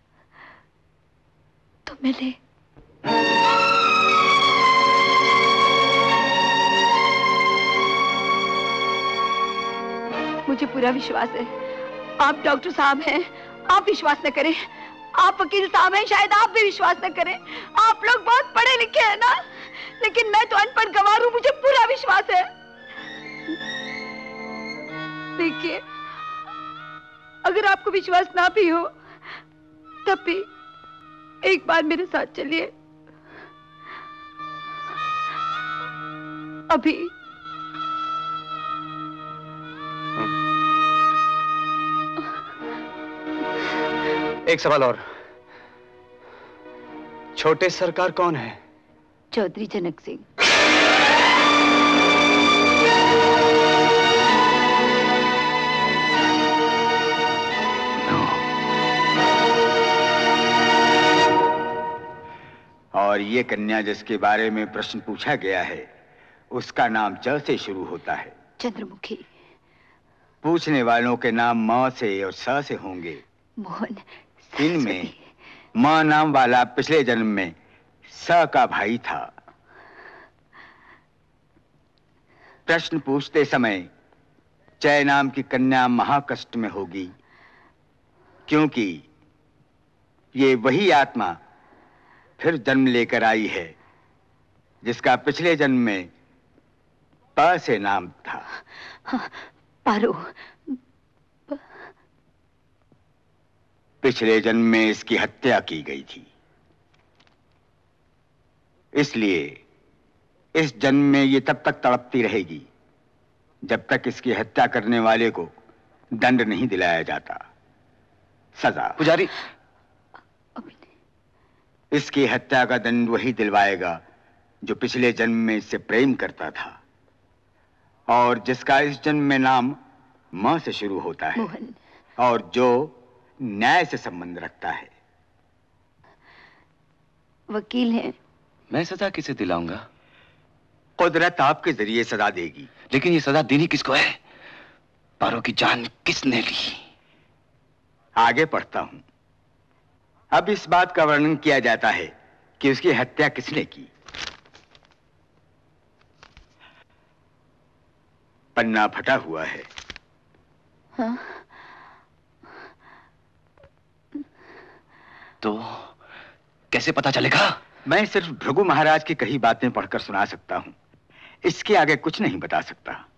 मिले। मुझे पूरा विश्वास है। आप डॉक्टर साहब हैं। आप विश्वास न करें। आप वकील साहब हैं। शायद आप भी विश्वास न करें। आप लोग बहुत पढ़े लिखे हैं ना। लेकिन मैं तो अनपढ़ गंवार हूँ। मुझे पूरा विश्वास है। देखिए, अगर आपको विश्वास ना भी हो, तब भी एक बार मेरे साथ चलिए। अभी। एक सवाल और। छोटे सरकार कौन है? चौधरी जनक सिंह। और ये कन्या जिसके बारे में प्रश्न पूछा गया है उसका नाम च से शुरू होता है। चंद्रमुखी। पूछने वालों के नाम म से और स से होंगे। मोहन इनमें माँ नाम वाला पिछले जन्म में स का भाई था। प्रश्न पूछते समय जय नाम की कन्या महाकष्ट में होगी क्योंकि ये वही आत्मा फिर जन्म लेकर आई है जिसका पिछले जन्म में प से नाम था। पारो। पिछले जन्म में इसकी हत्या की गई थी। इसलिए इस जन्म में ये तब तक तड़पती रहेगी जब तक इसकी हत्या करने वाले को दंड नहीं दिलाया जाता। सजा। पुजारी इसकी हत्या का दंड वही दिलवाएगा जो पिछले जन्म में इससे प्रेम करता था। और जिसका इस जन्म में नाम माँ से शुरू होता है मोहन। और जो न्याय से संबंध रखता है। वकील है। मैं सजा किसे दिलाऊँगा? कुदरत आपके ज़रिए सजा देगी। लेकिन ये सजा देनी किसको है? पारो की जान किसने ली? आगे पढ़ता हूँ। अब इस बात का वर्णन किया जाता है कि उसकी हत्या किसने की। पन्ना फटा हुआ है। हाँ? तो कैसे पता चलेगा? मैं सिर्फ़ भृगु महाराज की कही बातें पढ़कर सुना सकता हूँ। इसके आगे कुछ नहीं बता सकता।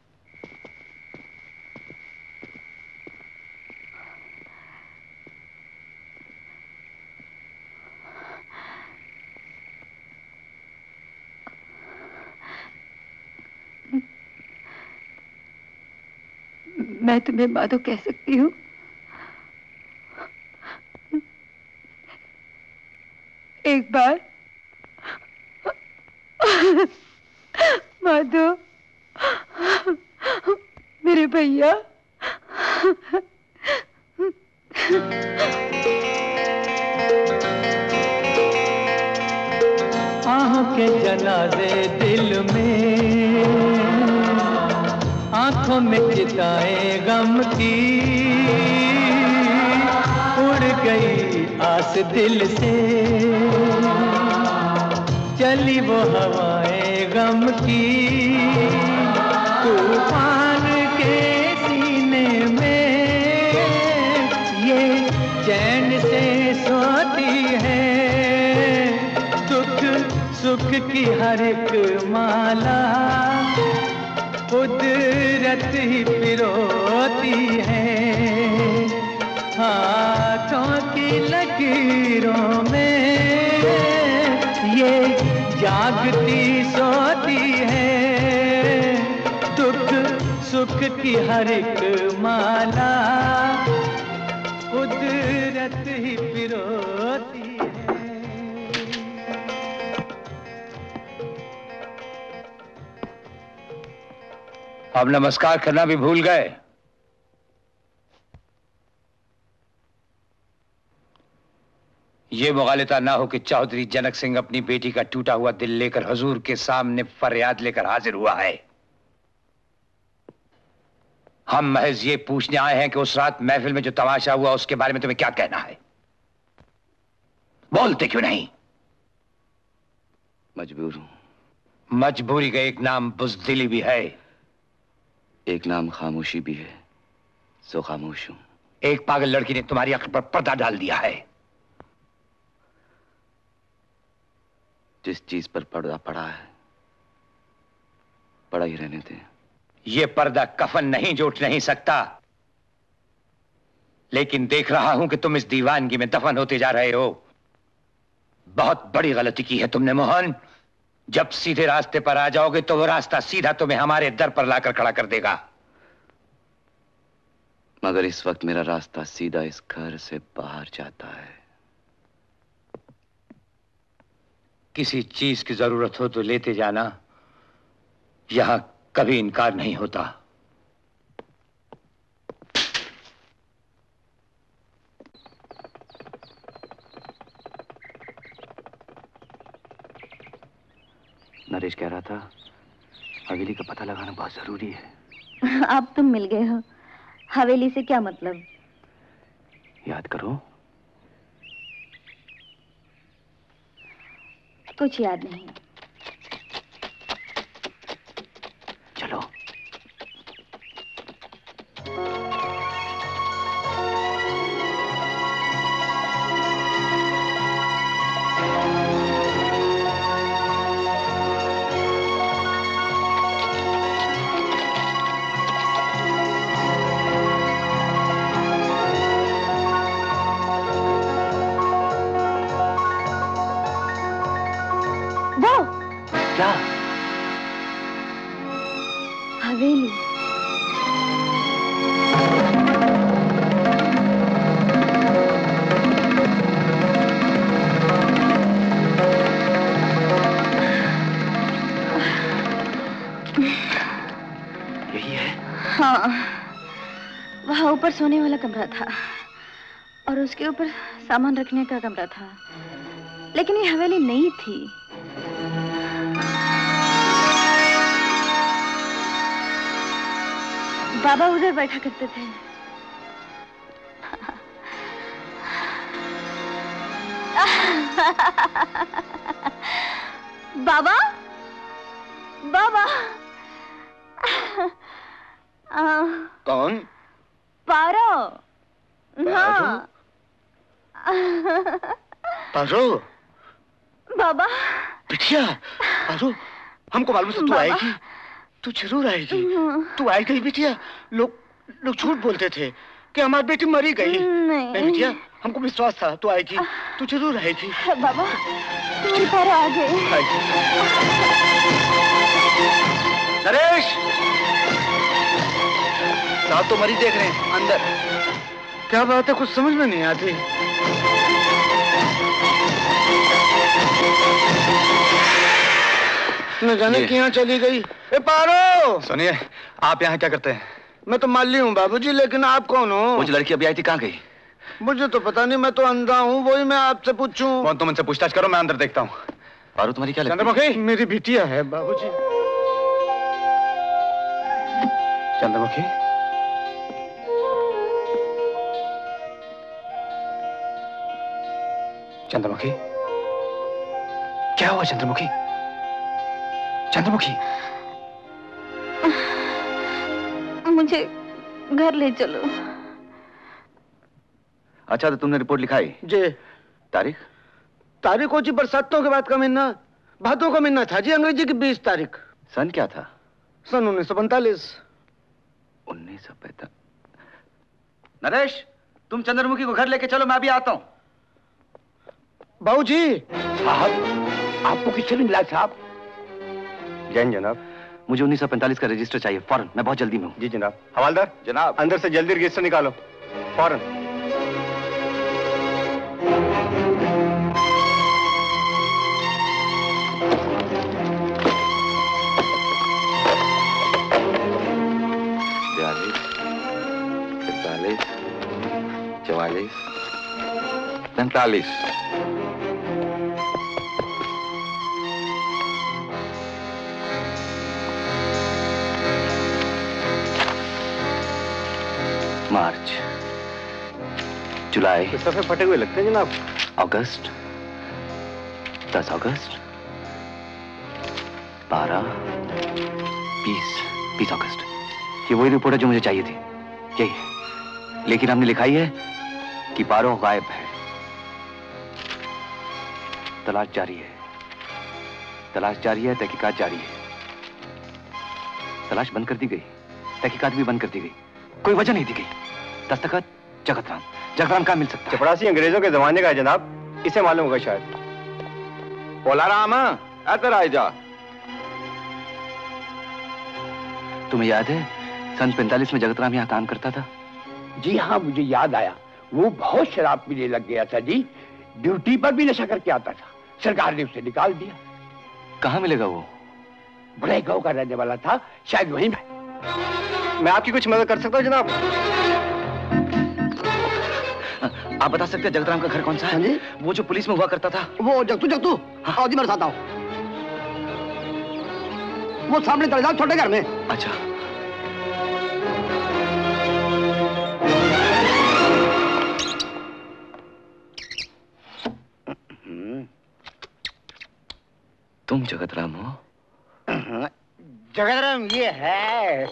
मैं तुम्हें माधो कह सकती हूँ। एक बार, माधो, मेरे भैया आहों के जनाजे दिल में। आँखों में चिताए गम की। उड़ गई आस दिल से। चली वो हवाएँ गम की। तूफ़ान के सीने में ये चैन से सोती है। दुख सुख की हर एक माला कुदरत ही पिरोती है। हाथों की लकीरों में ये जागती सोती है। दुख सुख की हर एक माला अब नमस्कार करना भी भूल गए। ये मुगालता ना हो कि चौधरी जनक सिंह अपनी बेटी का टूटा हुआ दिल लेकर हजूर के सामने फरियाद लेकर हाजिर हुआ है। हम महज ये पूछने आए हैं कि उस रात महफिल में जो तमाशा हुआ उसके बारे में तुम्हें क्या कहना है? बोलते क्यों नहीं? मजबूर हूँ। मजबूरी का एक नाम बुजदिली भी है। एक नाम खामोशी भी है सो खामोश हूँ। एक पागल लड़की ने तुम्हारी अक्ल पर पर्दा डाल दिया है। जिस चीज़ पर पर्दा पड़ा है पड़ा ही रहने दे। यह पर्दा कफन नहीं जोट नहीं सकता। लेकिन देख रहा हूँ कि तुम इस दीवानगी में दफन होते जा रहे हो। बहुत बड़ी गलती की है तुमने मोहन। जब सीधे रास्ते पर आ जाओगे तो वो रास्ता सीधा तुम्हें हमारे दर पर लाकर खड़ा कर देगा। मगर इस वक्त मेरा रास्ता सीधा इस घर से बाहर जाता है। किसी चीज़ की ज़रूरत हो तो लेते जाना। यहाँ कभी इनकार नहीं होता। नरेश कह रहा था हवेली का पता लगाना बहुत ज़रूरी है। आप तुम मिल गए हो। हवेली से क्या मतलब? याद करो। कुछ याद नहीं। था। और उसके ऊपर सामान रखने का कमरा था। लेकिन ये हवेली नहीं थी। बाबा उधर बैठा करते थे। बाबा बाबा? पारो बाबा। बिटिया पारो हमको मालूम से तू आएगी। तू ज़रूर आएगी। तू आई गई बिटिया। लोग लोग झूठ बोलते थे कि हमारी बेटी मरी गई। नहीं। बिटिया हमको विश्वास था तू आएगी। तू ज़रूर आएगी। बाबा तुम्हारी पारो आ गए नरेश! साहब तो मरीज़ देख रहे हैं अंदर। क्या बात है कुछ समझ में नहीं आती। न जाने ये। कहाँ चली गई? ए पारो! सुनिए आप यहाँ क्या करते हैं? मैं तो माली हूँ बाबूजी लेकिन आप कौन हो? जो लड़की अभी आई थी कहाँ गई? मुझे तो पता नहीं मैं तो अंधा हूँ वही मैं आपसे पूछूँ। कौन तुम उनसे पूछताछ करो मैं अंदर देखता हूँ। पारू तुम्हारी क्या चंद्रमुखी! मेरी बिटिया है बाबूजी। चंद्रमुखी? चंद्रमुखी? क्या हुआ चंद्रमुखी? चंद्रमुखी? मुझे घर ले चलो। अच्छा तो तुमने रिपोर्ट लिखाई? जी। तारीख? तारीख हो जी बरसातों के बाद का महीना भादों का महीना था जी अंग्रेज़ी की बीस तारीख। सन क्या था? सन उन्नीस सौ पैंतालीस। उन्नीस सौ पैंतालीस नरेश तुम चंद्रमुखी को घर लेके चलो मैं अभी आता हूँ। बाबूजी। साहब आपको किससे भी मिला साहब? जैन जनाब। मुझे 1945 का रजिस्टर चाहिए फ़ौरन। मैं बहुत जल्दी में हूँ। जी जनाब। हवालदार? जनाब। अंदर से जल्दी रजिस्टर निकालो। फ़ौरन। बयालीस इकतालीस चवालीस पैंतालीस। मार्च जुलाई सफे फटे हुए लगते हैं जनाब। अगस्त दस अगस्त बारह बीस बीस अगस्त। ये वही रिपोर्ट है जो मुझे चाहिए थी। यही है। लेकिन हमने लिखाई है कि पारो गायब है। तलाश जारी है। तलाश जारी है तहकीकात जारी है। तलाश बंद कर दी गई। तहकीकात भी बंद कर दी गई। कोई वजह नहीं दी गई। दस्तखत जगतराम। जगतराम कहाँ मिल सकता है? चपड़ासी अंग्रेज़ों के जमाने का है जनाब। इसे मालूम होगा शायद। बोला राम अतर आ जा। तुम्हें याद है सन 45 में जगतराम यहाँ काम करता था? जी हाँ मुझे याद आया। वो बहुत शराब पीने लग गया था जी। ड्यूटी पर भी नशा करके आता था। सरकार ने उसे निकाल दिया। कहाँ मिलेगा वो? बड़े गाँव का रहने वाला था। शायद वहीं में। मैं आपकी कुछ मदद कर सकता हूँ जनाब? आप बता सकते हैं जगतराम का घर कौन सा है? वो जो पुलिस में हुआ करता था। वो जगतू जगतू। आओ जी मेरे साथ आओ। वो सामने चले जाओ छोटे घर में। अच्छा। तुम जगतराम हो। जगतराम ये है।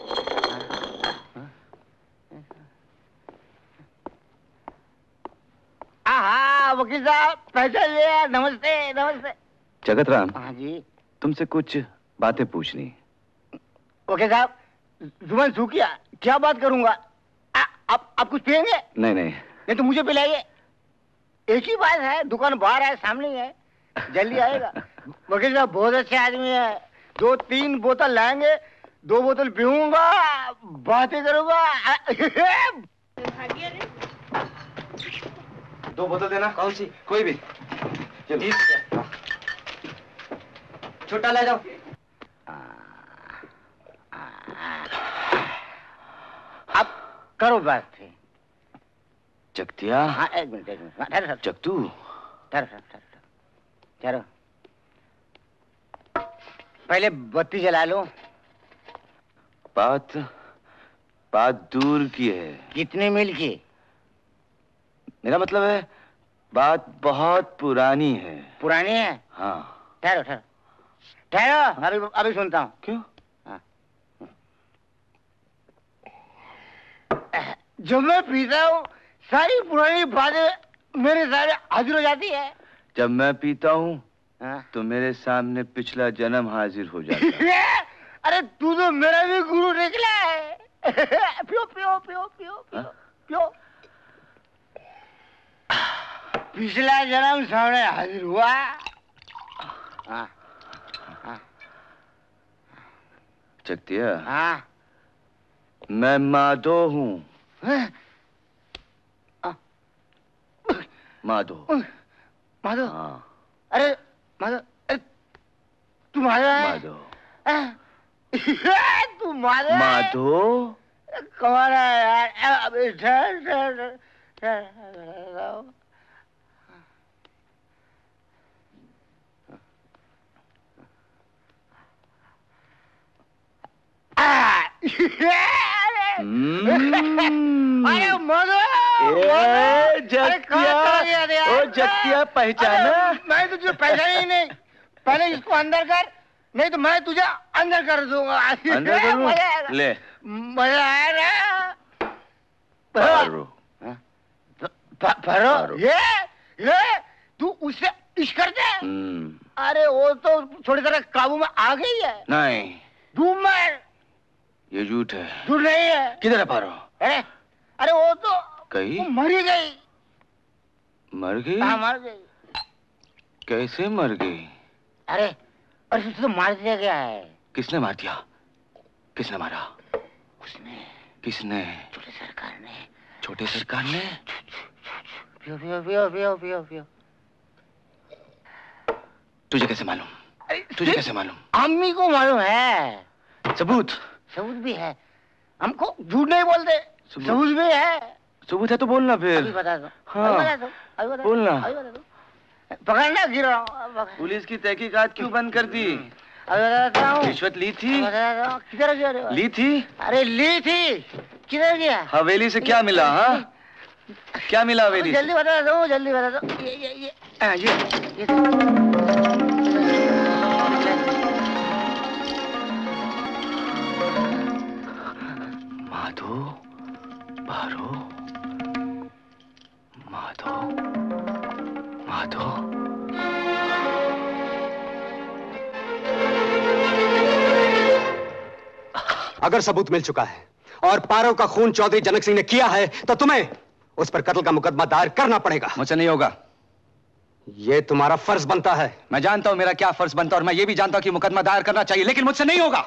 आहा वकील साहब पहचान लिया नमस्ते नमस्ते। जगतराम हाँ जी। तुमसे कुछ बातें पूछनी वकील साहब ज़ुबान सूखिया क्या बात करूँगा? आ- आप आप कुछ पियेंगे? नहीं नहीं। नहीं तो मुझे पिलाइए। एक ही बात है दुकान बाहर है सामने ही है। जल्दी आएगा। वकील साहब बहुत अच्छे आदमी है। दो तीन बोतल लाएँगे दो बोतल पीऊँगा बातें करूँगा। दो बोतल देना। कौन सी? कोई भी। छोटा ले जाओ। अब करो बात जगतिया हाँ एक मिनट एक मिनट। ठहरो ठहरो ठहरो पहले बत्ती जला लो। बात बात दूर की है। कितने मील की? मेरा मतलब है बात बहुत पुरानी है। पुरानी है? हाँ। ठहरो ठहरो। ठहरो अभी अभी सुनता हूँ। क्यों? हाँ। जब मैं पीता हूँ सारी पुरानी बातें मेरे सारे हाजिर हो जाती है। जब मैं पीता हूँ हाँ। तो मेरे सामने पिछला जन्म हाजिर हो जाता है। अरे तू तो मेरा भी गुरु निकला है। पियो पियो पियो पियो पियो पियो। पिछला जन्म सामने हाजिर हुआ। हाँ। हाँ। हाँ। मैं माधो हूँ। हाँ, माधो। हाँ। अरे अरे तू माधव है? माधो। हाँ? तू माधव है? माधो? कौन है यार? अबे ठहर। अरे मधु? ओ जगतिया पहचाना। मैं तुझे पहचाना ही नहीं। पहले इसको अंदर कर नहीं तो मैं तुझे अंदर कर दूँगा। अंदर करूँ? ले। मज़ा आएगा पारो परो। ये ये तू उससे इश्क करते है? हम्म, अरे वो तो थोड़ी तरह काबू में आ गई है। नहीं। डूब मर। ये झूठ है। झूठ नहीं है। किधर है पारो? अरे अरे वो तो कहीं? मर ही गई। मर गई? हाँ मर गई? कैसे मर गई? अरे अरे तुझे तो मार दिया गया है। किसने मार दिया? किसने मारा? उसने। किसने? छोटे सरकार ने। छोटे सरकार ने? तुझे कैसे मालूम? तुझे कैसे मालूम? अम्मी को मालूम है। सबूत। सबूत भी है। हमको झूठ नहीं बोलते। सबूत। भी है। सबूत है तो बोलना अभी फिर बता दो। हाँ। अभी बता दो। अभी बता बोलना। अभी बता दो। पकड़ना गिर हूँ। पुलिस की तहकीकात क्यों बंद कर दी? हूँ। रिश्वत ली थी? हूँ। किधर गया ली थी? अरे ली थी। किधर गया? हवेली से क्या मिला हाँ? क्या मिला हवेली जल्दी बता दो जल्दी बता दो। ये ये ये। आ, ये। ये माधो पारो माधो माधो। अगर सबूत मिल चुका है और पारो का खून चौधरी जनक सिंह ने किया है तो तुम्हें उस पर कत्ल का मुकदमा दायर करना पड़ेगा। मुझसे नहीं होगा। ये तुम्हारा फ़र्ज़ बनता है। मैं जानता हूँ मेरा क्या फ़र्ज़ बनता है और मैं ये भी जानता हूँ कि मुकदमा दायर करना चाहिए लेकिन मुझसे नहीं होगा।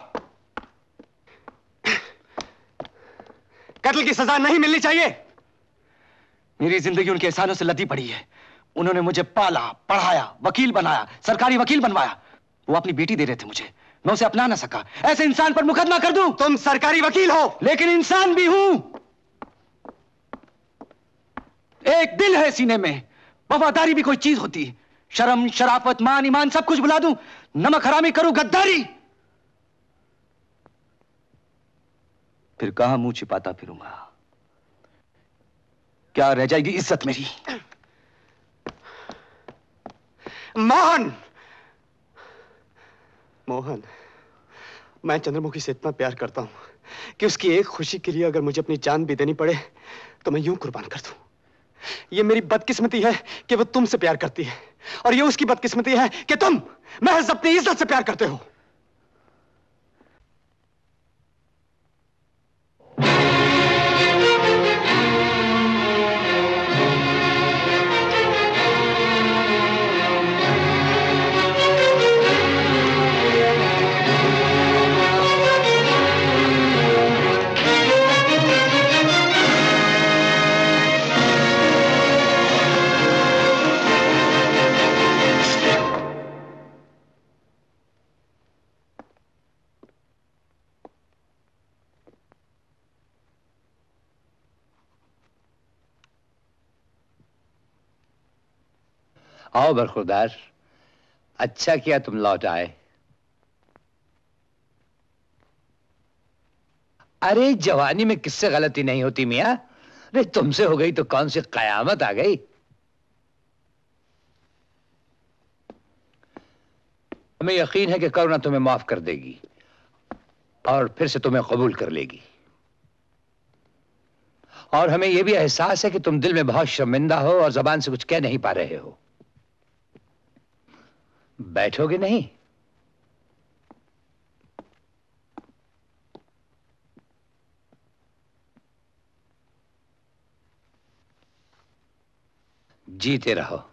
कत्ल की सजा नहीं मिलनी चाहिए। मेरी ज़िंदगी उनके एहसानों से लदी पड़ी है। उन्होंने मुझे पाला पढ़ाया वकील बनाया सरकारी वकील बनवाया। वो अपनी बेटी दे रहे थे मुझे। मैं उसे अपना ना सका। ऐसे इंसान पर मुकदमा कर दूँ। तुम सरकारी वकील हो। लेकिन इंसान भी हूँ। एक दिल है सीने में। वफादारी भी कोई चीज़ होती। है शर्म, शराफत, मान, ईमान, सब कुछ बुला दूँ। नमक हरामी करूँ, गद्दारी। फिर कहाँ मुँह छिपाता फिरूँगा? क्या रह जाएगी इज़्ज़त मेरी? मोहन! मोहन, मैं चंद्रमुखी से इतना प्यार करता हूँ कि उसकी एक खुशी के लिए अगर मुझे अपनी जान भी देनी पड़े तो मैं यूँ कुर्बान कर दूँ। ये मेरी बदकिस्मती है कि वो तुमसे प्यार करती है। और ये उसकी बदकिस्मती है कि तुम महज अपनी इज़्ज़त से प्यार करते हो। आओ बरखुरदार अच्छा किया तुम लौट आए। अरे, जवानी में किससे गलती नहीं होती मियाँ? अरे, तुमसे हो गई तो कौन सी कयामत आ गई? हमें यकीन है कि करुणा तुम्हें माफ़ कर देगी और फिर से तुम्हें कबूल कर लेगी। और हमें यह भी एहसास है कि तुम दिल में बहुत शर्मिंदा हो और जबान से कुछ कह नहीं पा रहे हो। बैठोगे नहीं? जीते रहो।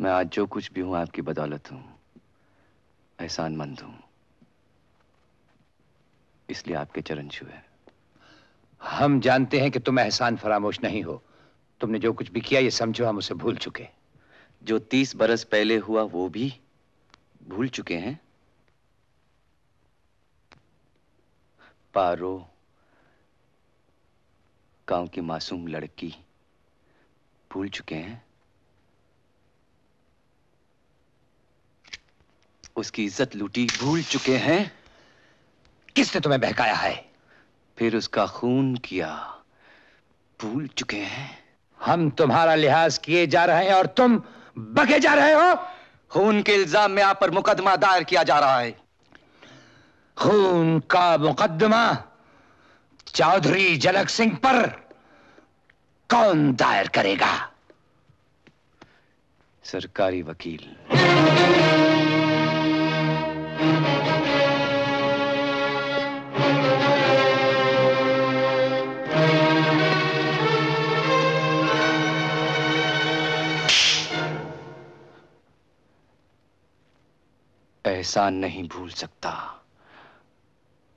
मैं आज जो कुछ भी हूँ, आपकी बदौलत हूँ। एहसानमंद हूँ। इसलिए आपके चरण छुए हम जानते हैं कि तुम एहसान फरामोश नहीं हो। तुमने जो कुछ भी किया, ये समझो, हम उसे भूल चुके जो तीस बरस पहले हुआ, वो भी भूल चुके हैं। पारो, गाँव की मासूम लड़की भूल चुके हैं। उसकी इज़्ज़त लूटी भूल चुके हैं। किसने तुम्हें बहकाया है? फिर उसका खून किया, भूल चुके हैं। हम तुम्हारा लिहाज किए जा रहे हैं और तुम बगे जा रहे हो? खून के इल्ज़ाम में आप पर मुकदमा दायर किया जा रहा है। खून का मुकदमा चौधरी जनक सिंह पर कौन दायर करेगा? सरकारी वकील। एहसान नहीं भूल सकता।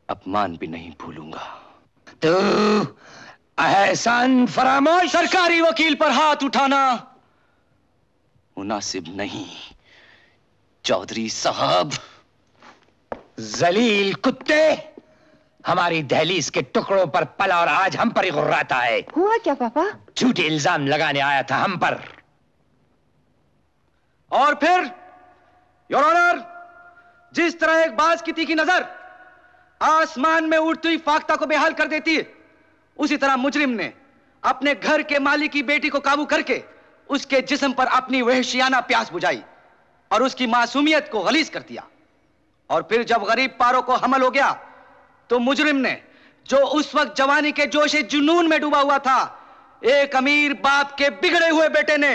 अपमान भी नहीं भूलूँगा। तो एहसान फरामोश। सरकारी वकील पर हाथ उठाना। मुनासिब नहीं चौधरी साहब। जलील कुत्ते हमारी दहलीज के टुकड़ों पर पला और आज हम पर ही गुर्राता है। हुआ क्या पापा? झूठे इल्ज़ाम लगाने आया था हम पर। और फिर योर ऑनर जिस तरह एक बाज की तीखी नज़र आसमान में उड़ती हुई फाख्ता को बेहाल कर देती है, उसी तरह मुजरिम ने अपने घर के मालिक की बेटी को काबू करके उसके जिस्म पर अपनी वहशियाना प्यास बुझाई और उसकी मासूमियत को गलीज कर दिया। और फिर जब गरीब पारों को हमल हो गया तो मुजरिम ने जो उस वक्त जवानी के जोश जुनून में डूबा हुआ था, एक अमीर बाप के बिगड़े हुए बेटे ने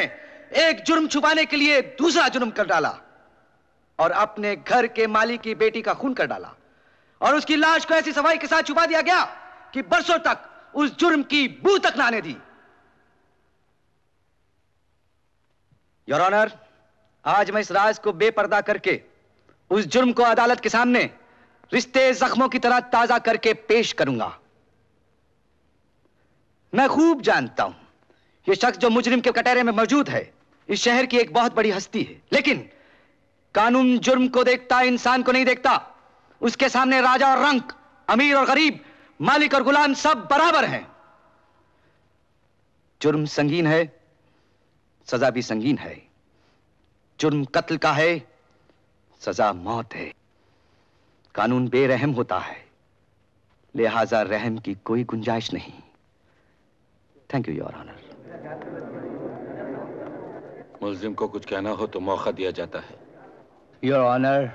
एक जुर्म छुपाने के लिए दूसरा जुर्म कर डाला। और अपने घर के मालिक की बेटी का खून कर डाला। और उसकी लाश को ऐसी सफ़ाई के साथ छुपा दिया गया कि बरसों तक उस जुर्म की बू तक ना आने दी। योर ऑनर आज मैं इस राज को बेपर्दा करके, उस जुर्म को अदालत के सामने रिश्ते जख्मों की तरह ताज़ा करके पेश करूँगा। मैं खूब जानता हूँ यह शख्स जो मुजरिम के कटहरे में मौजूद है, इस शहर की एक बहुत बड़ी हस्ती है। लेकिन कानून जुर्म को देखता, इंसान को नहीं देखता। उसके सामने राजा और रंक, अमीर और गरीब, मालिक और गुलाम सब बराबर हैं। जुर्म संगीन है, सजा भी संगीन है। जुर्म कत्ल का है, सजा मौत है। कानून बेरहम होता है, लिहाजा रहम की कोई गुंजाइश नहीं। थैंक यू योर ऑनर मुलजिम को कुछ कहना हो तो मौका दिया जाता है। योर ऑनर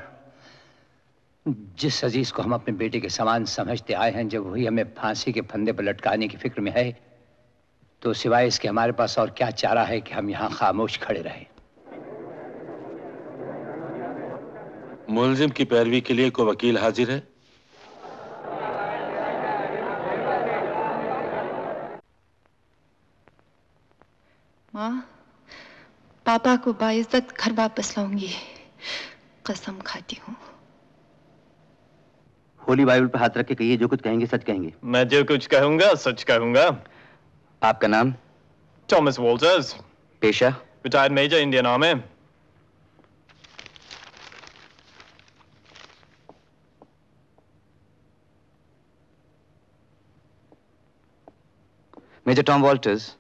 जिस अज़ीज़ को हम अपने बेटे के समान समझते आए हैं जब वही हमें फांसी के फंदे पर लटकाने की फ़िक्र में है तो सिवाय इसके हमारे पास और क्या चारा है कि हम यहाँ खामोश खड़े रहे? मुलजिम की पैरवी के लिए कोई वकील हाजिर है? माँ पापा को बाइज्जत घर वापस लाऊँगी। कसम खाती हूँ। होली बाइबल पर हाथ रख के कहिए जो कुछ कहेंगे सच कहेंगे। मैं जो कुछ कहूँगा सच कहूँगा। आपका नाम? थॉमस वॉल्टर्स पेशा? Retired major Indian Army major Tom Walters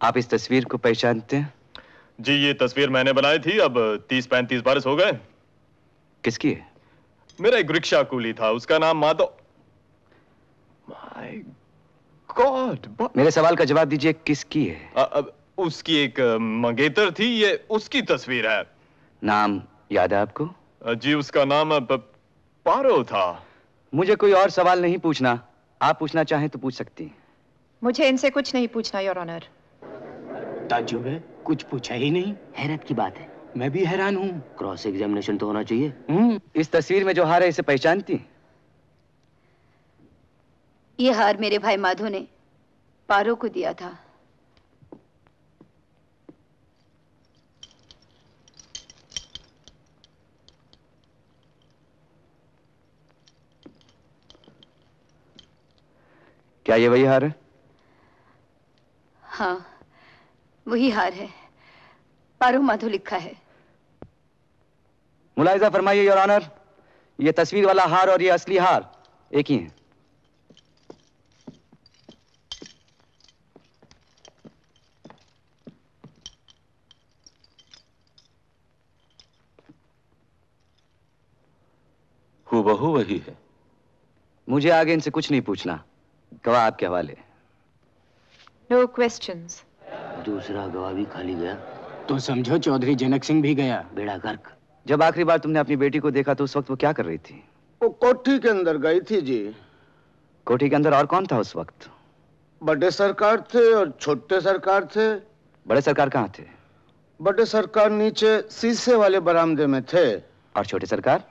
आप इस तस्वीर को पहचानते हैं? जी ये तस्वीर मैंने बनाई थी अब तीस पैंतीस बरस हो गए। किसकी? है मेरा एक रिक्शा कूली था उसका नाम माधव। माय गॉड मेरे सवाल का जवाब दीजिए किसकी है? आ, अब उसकी एक मंगेतर थी ये उसकी तस्वीर है। नाम याद है आपको? जी उसका नाम पारो था। मुझे कोई और सवाल नहीं पूछना। आप पूछना चाहें तो पूछ सकती मुझे इनसे कुछ नहीं पूछना योर ऑनर ताज्जुब है कुछ पूछा ही नहीं। हैरत की बात है। मैं भी हैरान हूँ। क्रॉस एग्जामिनेशन तो होना चाहिए। हम्म, इस तस्वीर में जो हार है इसे पहचानती। ये हार मेरे भाई माधो ने पारो को दिया था। क्या ये वही हार है? हाँ वही हार है। पारो माधो लिखा है। मुलायजा फरमाइए योर ऑनर ये तस्वीर वाला हार और ये असली हार एक ही है। हूबहू वही है। मुझे आगे इनसे कुछ नहीं पूछना। गवाह आपके हवाले। नो क्वेश्चंस दूसरा गवाह भी खाली गया। तो समझो चौधरी जनक सिंह भी गया। बेड़ा गर्क। जब आखिरी बार तुमने अपनी बेटी को देखा तो उस वक्त वो क्या कर रही थी? वो कोठी के अंदर गई थी जी। कोठी के अंदर और कौन था उस वक्त? बड़े सरकार थे और छोटे सरकार थे। बड़े सरकार कहाँ थे? बड़े सरकार नीचे शीशे वाले बरामदे में थे। और छोटे सरकार?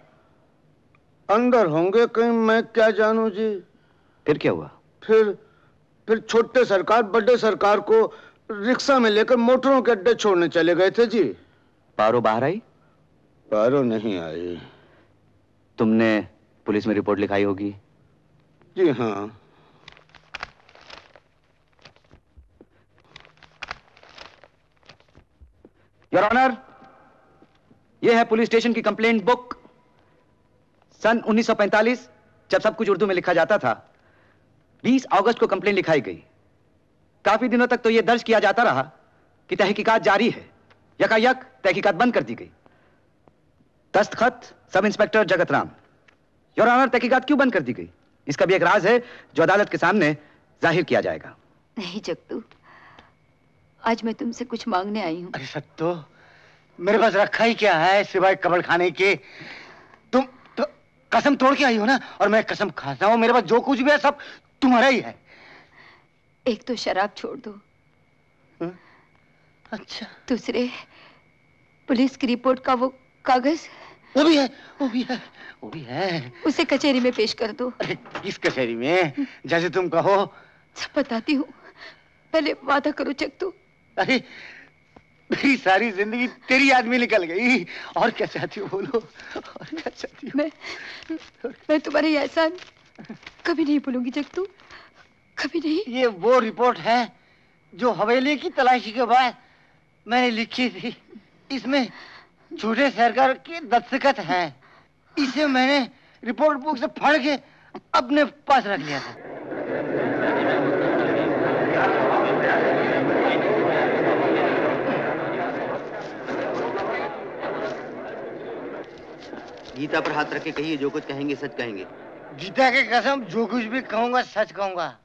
अंदर होंगे कहीं मैं क्या जानू जी? फिर क्या हुआ? फिर फिर छोटे सरकार बड़े सरकार को रिक्शा में लेकर मोटरों के अड्डे छोड़ने चले गए थे जी। पारो बाहर आई? पारो नहीं आई। तुमने पुलिस में रिपोर्ट लिखाई होगी? जी हाँ। योर ऑनर यह है पुलिस स्टेशन की कंप्लेंट बुक। सन 1945 जब सब कुछ उर्दू में लिखा जाता था 20 अगस्त को कंप्लेंट लिखाई गई। काफ़ी दिनों तक तो यह दर्ज किया जाता रहा कि तहकीकात जारी है। यकायक तहकीकात बंद कर दी गई। दस्तखत sub inspector Jagat Ram your honour तहकीकात क्यों बंद कर दी गई? इसका भी एक राज है जो अदालत के सामने ज़ाहिर किया जाएगा। नहीं जगतू। आज मैं तुमसे कुछ मांगने आई हूँ। अरे सत्तो मेरे पास रखा ही क्या है सिवाय कबल खाने के? तुम तो कसम तोड़ के आई हो ना? और मैं कसम खाता हूँ मेरे पास जो कुछ भी है सब तुम्हारा ही है। एक तो शराब छोड़ दो। अच्छा। दूसरे पुलिस की रिपोर्ट का वो कागज़? वो भी है वो भी है वो भी है। उसे कचहरी में पेश कर दो। किस कचहरी में? जैसे तुम कहो। सब बताती हूँ। पहले वादा करो जगतू अरे मेरी सारी ज़िंदगी तेरी याद में निकल गई। और क्या चाहती हो बोलो? और क्या चाहती हो? मैं मैं तुम्हारे एहसान कभी नहीं भूलूँगी जगतू कभी नहीं। ये वो रिपोर्ट है जो हवेली की तलाशी के बाद मैंने लिखी थी। इसमें छोटे सरकार के दस्तखत है। इसे मैंने रिपोर्ट बुक से फाड़ के अपने पास रख लिया था। गीता पर हाथ रख के कहिए जो कुछ कहेंगे सच कहेंगे। गीता के कसम जो कुछ भी कहूँगा सच कहूँगा।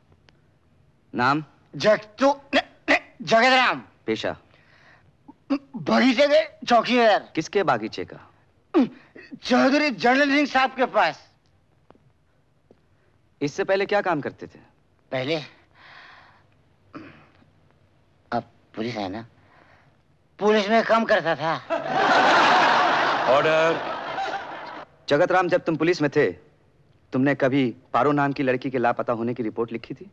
नाम? जगतो जगत राम पेशा। बगीचे के चौकीदार किसके बागीचे का? चौधरी जनरल सिंह साहब के पास। इससे पहले क्या काम करते थे? पहले अब पुलिस है ना पुलिस में काम करता था। ऑर्डर जगत राम जब तुम पुलिस में थे तुमने कभी पारो नाम की लड़की के लापता होने की रिपोर्ट लिखी थी?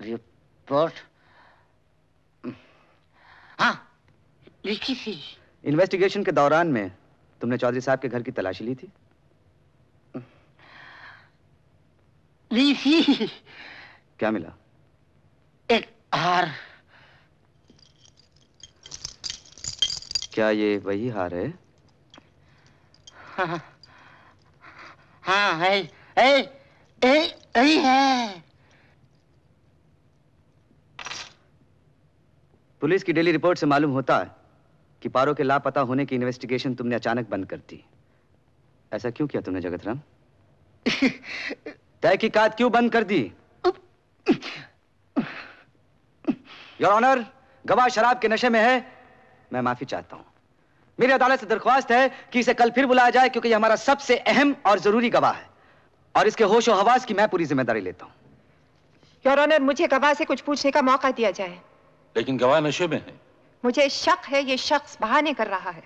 रिपोर्ट? हाँ लिखी थी। इन्वेस्टिगेशन के दौरान में तुमने चौधरी साहब के घर की तलाशी ली थी? ली थी। क्या मिला? एक हार। क्या ये वही हार है? हाँ हाँ है है है है, है। पुलिस की डेली रिपोर्ट से मालूम होता है कि पारो के लापता होने की इन्वेस्टिगेशन तुमने अचानक बंद कर दी। ऐसा क्यों किया तुमने जगत राम तहकीकात क्यों बंद कर दी? योर ऑनर गवाह शराब के नशे में है। मैं माफ़ी चाहता हूँ। मेरी अदालत से दरख्वास्त है कि इसे कल फिर बुलाया जाए क्योंकि यह हमारा सबसे अहम और ज़रूरी गवाह है। और इसके होश और हवास की मैं पूरी ज़िम्मेदारी लेता हूँ। योर ऑनर मुझे गवाह से कुछ पूछने का मौका दिया जाए। लेकिन गवाह नशे में है। मुझे शक है ये शख्स बहाने कर रहा है।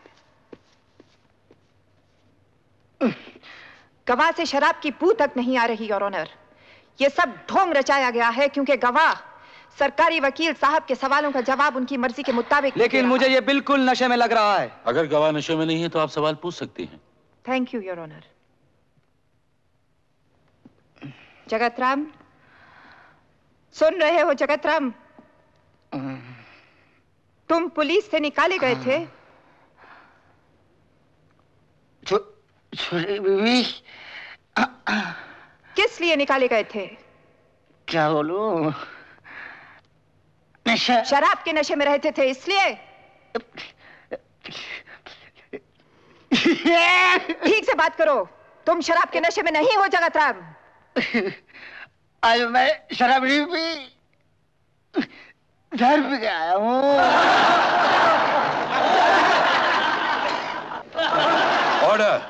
गवाह से शराब की बू तक नहीं आ रही योर ऑनर ये सब ढोंग रचाया गया है क्योंकि गवाह सरकारी वकील साहब के सवालों का जवाब उनकी मर्ज़ी के मुताबिक लेकिन मुझे ये बिल्कुल नशे में लग रहा है। अगर गवाह नशे में नहीं है तो आप सवाल पूछ सकती हैं। Thank you your honour Jagat Ram सुन रहे हो जगत राम तुम पुलिस से निकाले गए थे? छोटी बीवी। किस लिए निकाले गए थे? क्या बोलूँ? नशा। शराब के नशे में रहते थे इसलिए। ठीक से बात करो तुम शराब के नशे में नहीं हो जगत राम आज मैं शराब नहीं पी। घर पे आया हूँ। ऑर्डर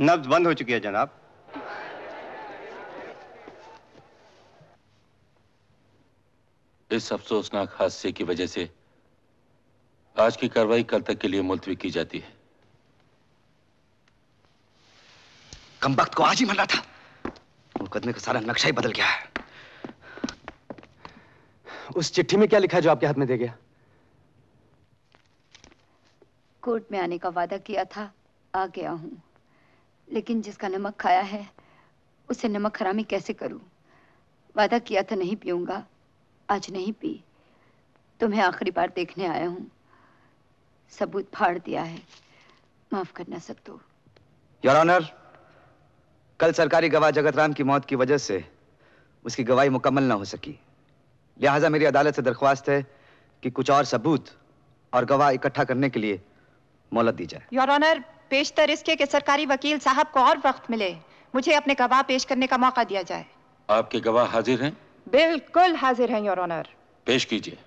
नब्ज बंद हो चुकी है जनाब। इस अफसोसनाक हादसे की वजह से आज की कार्रवाई कल तक के लिए मुलतवी की जाती है। कम वक्त को आज ही मरना था। मुकदमे का सारा नक्शा ही बदल गया है। उस चिट्ठी में क्या लिखा है जो आपके हाथ में दे गया? कोर्ट में आने का वादा किया था आ गया हूँ। लेकिन जिसका नमक खाया है उसे नमक हरामी कैसे करूँ? वादा किया था नहीं पीऊँगा। आज नहीं पी। तुम्हें आखिरी बार देखने आया हूँ। सबूत फाड़ दिया है। माफ़ करना सत्तू योर ऑनर कल सरकारी गवाह जगत राम की मौत की वजह से उसकी गवाही मुकम्मल ना हो सकी। लिहाजा मेरी अदालत से दरख्वास्त है कि कुछ और सबूत और गवाह इकट्ठा करने के लिए मोहलत दी जाए। योर ऑनर पेशतर इसके कि सरकारी वकील साहब को और वक्त मिले। मुझे अपने गवाह पेश करने का मौका दिया जाए। आपके गवाह हाजिर हैं? बिल्कुल हाजिर हैं योर ऑनर पेश कीजिए।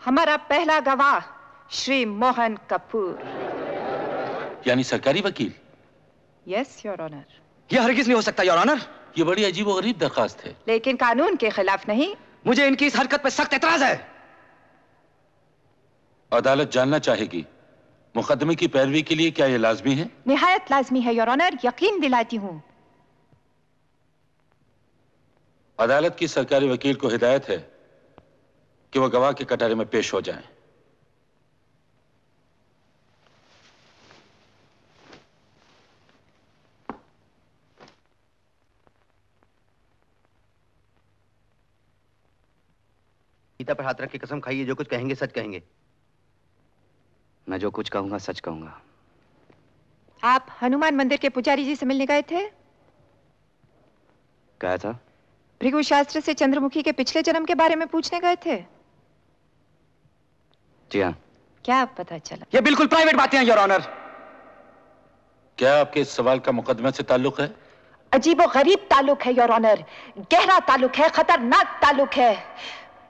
हमारा पहला गवाह श्री मोहन कपूर। यानी सरकारी वकील? यस योर ऑनर यह हरगिज नहीं हो सकता योर ऑनर ये बड़ी अजीब और गरीब दरखास्त है। लेकिन कानून के खिलाफ नहीं। मुझे इनकी इस हरकत पर सख्त एतराज़ है। अदालत जानना चाहेगी मुकदमे की पैरवी के लिए क्या ये लाजमी है? निहायत लाजमी है योर ऑनर यकीन दिलाती हूँ। अदालत की सरकारी वकील को हिदायत है कि वह गवाह के कटारे में पेश हो जाएँ। गीता पर हाथ रख के कसम खाइए जो कुछ कहेंगे सच कहेंगे। मैं जो कुछ कहूँगा सच कहूँगा। आप हनुमान मंदिर के पुजारी जी से मिलने गए थे? कहा था? भृगु शास्त्र से चंद्रमुखी के पिछले जन्म के बारे में पूछने गए थे? जी हाँ। क्या पता चला? ये बिल्कुल प्राइवेट बातें हैं योर ऑनर क्या आपके इस सवाल का मुकदमे से ताल्लुक है? अजीबो गरीब ताल्लुक है योर ऑनर गहरा ताल्लुक है खतरनाक ताल्लुक है।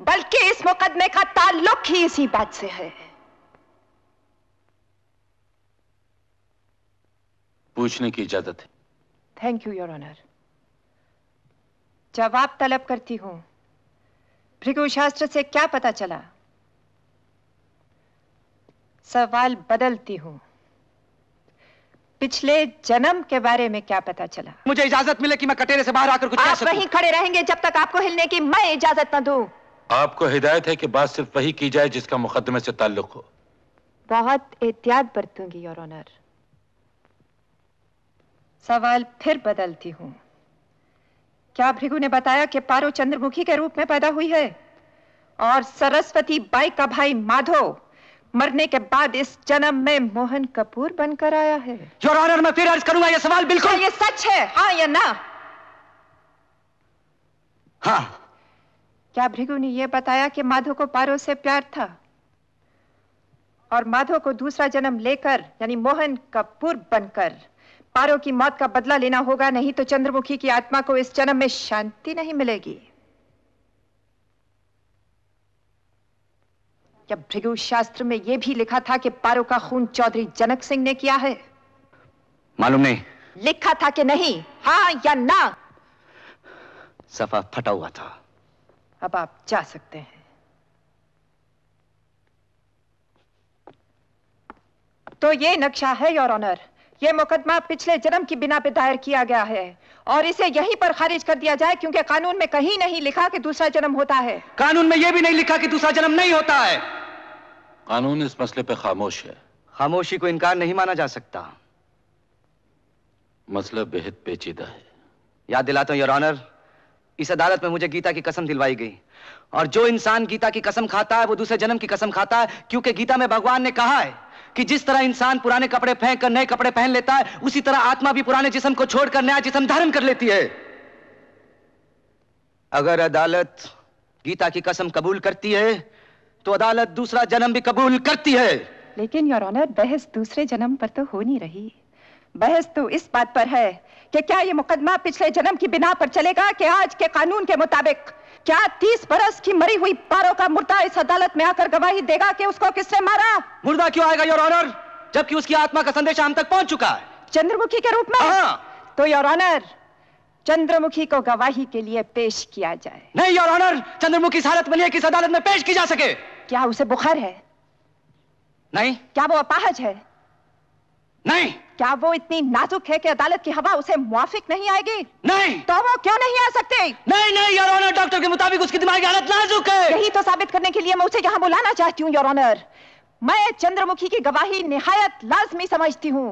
बल्कि इस मुकदमे का ताल्लुक ही इसी बात से है। पूछने की इजाज़त है। थैंक यू योर ऑनर जवाब तलब करती हूँ भृगु शास्त्र से क्या पता चला? सवाल बदलती हूँ। पिछले जन्म के बारे में क्या पता चला? मुझे इजाज़त मिले कि मैं कटेरे से बाहर आकर कुछ आप सकूँ। वहीं खड़े रहेंगे जब तक आपको हिलने की मैं इजाज़त न दूँ। आपको हिदायत है कि बात सिर्फ़ वही की जाए जिसका मुकदमे से ताल्लुक हो। बहुत एहतियात बरतूँगी योर ऑनर सवाल फिर बदलती हूँ। क्या भृगु ने बताया कि पारो चंद्रमुखी के रूप में पैदा हुई है? और सरस्वती बाई का भाई माधव मरने के बाद इस जन्म में मोहन कपूर बनकर आया है। योर ऑनर मैं फिर अर्ज़ करूँगा ये सवाल बिल्कुल ये सच है। हाँ या ना? हाँ। क्या भृगु ने यह बताया कि माधो को पारो से प्यार था? और माधो को दूसरा जन्म लेकर यानी मोहन का पूर्व बनकर पारो की मौत का बदला लेना होगा नहीं तो चंद्रमुखी की आत्मा को इस जन्म में शांति नहीं मिलेगी। क्या भृगु शास्त्र में यह भी लिखा था कि पारो का खून चौधरी जनक सिंह ने किया है? मालूम नहीं। लिखा था कि नहीं? हाँ या ना? सफ़ा फटा हुआ था। अब आप जा सकते हैं। तो ये नक्शा है योर ऑनर ये मुकदमा पिछले जन्म की बिना पे दायर किया गया है। और इसे यहीं पर खारिज कर दिया जाए क्योंकि कानून में कहीं नहीं लिखा कि दूसरा जन्म होता है। कानून में यह भी नहीं लिखा कि दूसरा जन्म नहीं होता है। कानून इस मसले पे खामोश है। खामोशी को इनकार नहीं माना जा सकता। मसला बेहद पेचीदा है। याद दिलाता हूँ योर ऑनर इस अदालत में मुझे गीता की कसम दिलवाई गई। और जो इंसान गीता की कसम खाता है, वो दूसरे जन्म की कसम खाता है, क्योंकि गीता में भगवान ने कहा है कि जिस तरह इंसान पुराने कपड़े फेंक कर नए कपड़े पहन लेता है, उसी तरह आत्मा भी पुराने जिस्म को छोड़कर नया जिस्म धारण कर लेती है। अगर अदालत गीता की कसम कबूल करती है तो अदालत दूसरा जन्म भी कबूल करती है। लेकिन, योर ऑनर, बहस दूसरे जन्म पर तो हो नहीं रही। बहस तो इस बात पर है कि क्या ये मुकदमा पिछले जन्म की बिना पर चलेगा कि आज के कानून के मुताबिक क्या तीस बरस की मरी हुई पारो का मुर्दा इस अदालत में आकर गवाही देगा कि उसको किसने मारा? मुर्दा क्यों आएगा योर ऑनर जबकि उसकी आत्मा का संदेश हम तक पहुँच चुका है। चंद्रमुखी के रूप में? हाँ। तो योर ऑनर चंद्रमुखी को गवाही के लिए पेश किया जाए। नहीं योर ऑनर चंद्रमुखी इस हालत में नहीं है अदालत में पेश की जा सके। क्या उसे बुखार है? नहीं। क्या वो अपाहज है? नहीं। क्या वो इतनी नाजुक है कि अदालत की हवा उसे मुआफिक नहीं आएगी? नहीं। तो वो क्यों नहीं आ सकते? नहीं नहीं योर ऑनर डॉक्टर के मुताबिक उसकी दिमागी हालत नाजुक है। यही तो साबित करने के लिए मैं उसे यहाँ बुलाना चाहती हूँ योर ऑनर मैं चंद्रमुखी की गवाही निहायत लाजमी समझती हूँ।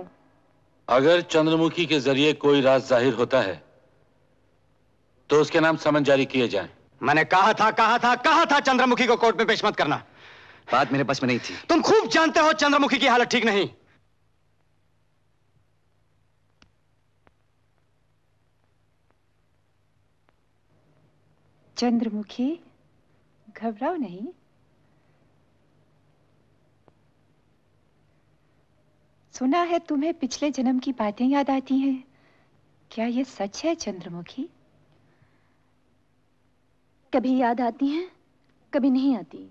अगर चंद्रमुखी के ज़रिए कोई राज ज़ाहिर होता है तो उसके नाम समन जारी किए जाएँ। मैंने कहा था कहा था कहा था चंद्रमुखी को कोर्ट में पेश मत करना। बात मेरे बस में नहीं थी। तुम खूब जानते हो चंद्रमुखी की हालत ठीक नहीं। चंद्रमुखी घबराओ नहीं। सुना है तुम्हें पिछले जन्म की बातें याद आती हैं। क्या ये सच है चंद्रमुखी? कभी याद आती हैं कभी नहीं आती।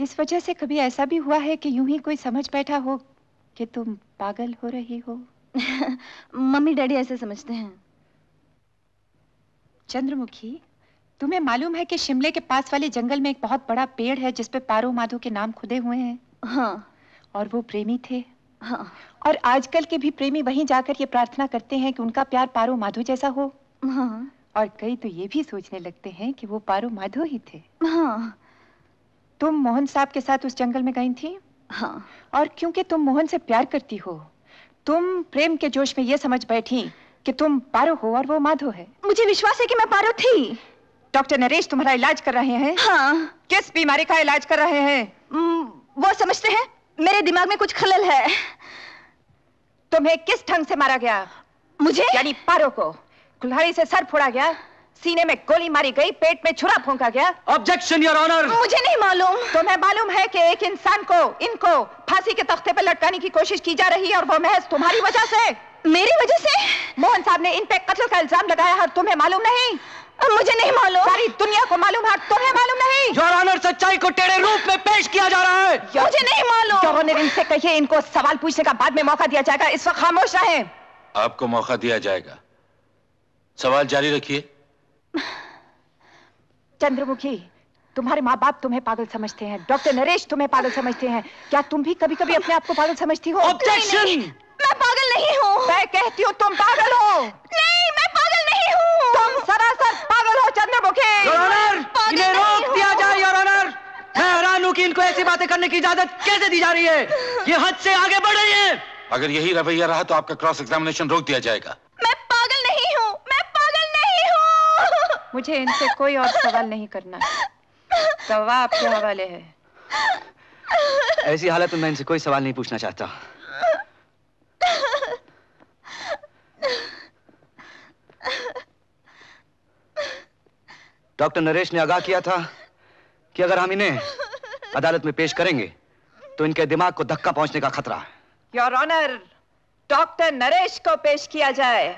इस वजह से कभी ऐसा भी हुआ है कि यूँ ही कोई समझ बैठा हो कि तुम पागल हो रही हो। मम्मी डैडी ऐसे समझते हैं। चंद्रमुखी तुम्हें मालूम है कि शिमले के पास वाले जंगल में एक बहुत बड़ा पेड़ है जिसपे पारो माधो के नाम खुदे हुए हैं। हाँ। और वो प्रेमी थे। हाँ। और आजकल के भी प्रेमी वहीं जाकर ये प्रार्थना करते हैं कि उनका प्यार पारो माधो जैसा हो। हाँ। और कई तो ये भी सोचने लगते हैं कि वो पारो माधो ही थे। हाँ। तुम मोहन साहब के साथ उस जंगल में गई थी? हाँ। और क्योंकि तुम मोहन से प्यार करती हो तुम प्रेम के जोश में ये समझ बैठी कि तुम पारो हो और वो माधो है। मुझे विश्वास है कि मैं पारो थी। डॉक्टर नरेश तुम्हारा इलाज कर रहे हैं? हाँ। किस बीमारी का इलाज कर रहे हैं? वो समझते हैं? मेरे दिमाग में कुछ खलल है। तुम्हें किस ढंग से मारा गया? मुझे? यानी पारो को। कुल्हाड़ी से सर फोड़ा गया सीने में गोली मारी गई पेट में छुरा फूंका गया। ऑब्जेक्शन योर ऑनर मुझे नहीं मालूम। तुम्हें मालूम है कि एक इंसान को इनको फांसी के तख्ते पर लटकाने की कोशिश की जा रही है और वो महज तुम्हारी वजह से। मेरी वजह से? मोहन साहब ने इन पे कत्ल का इल्ज़ाम लगाया है तुम्हें मालूम नहीं? मुझे नहीं मालूम। सारी दुनिया को मालूम है तुम्हें मालूम नहीं। योर ऑनर सच्चाई को टेढ़े रूप में पेश किया जा रहा है। मुझे नहीं मालूम। योर ऑनर इनसे कहिए इनको सवाल पूछने का बाद में मौका दिया जाएगा? इस वक्त खामोश रहे। आपको मौका दिया जाएगा। सवाल जारी रखिए। चंद्रमुखी तुम्हारे माँ बाप तुम्हें पागल समझते हैं। डॉक्टर नरेश तुम्हें पागल समझते हैं। क्या तुम भी कभी कभी अपने आप को पागल समझती हो? ऑब्जेक्शन मैं पागल नहीं हूँ। मैं कहती हूँ तुम पागल हो। नहीं मैं पागल हूँ तुम सरासर पागल हो चंद्रमुखी। इन्हें रोक दिया जाए योर ऑनर मैं हैरान हूँ कि इनको ऐसी बातें करने की इजाज़त कैसे दी जा रही है? ये हद से आगे बढ़ रही है। अगर यही रवैया रहा तो आपका क्रॉस एग्जामिनेशन रोक दिया जाएगा। मैं पागल नहीं हूँ मैं पागल नहीं हूँ। मुझे इनसे कोई और सवाल नहीं करना गवाह आपके हवाले है। ऐसी हालत में मैं इनसे कोई सवाल नहीं पूछना चाहता। डॉक्टर नरेश ने आगाह किया था कि अगर हम इन्हें अदालत में पेश करेंगे तो इनके दिमाग को धक्का पहुँचने का खतरा है। योर ऑनर डॉक्टर नरेश को पेश किया जाए।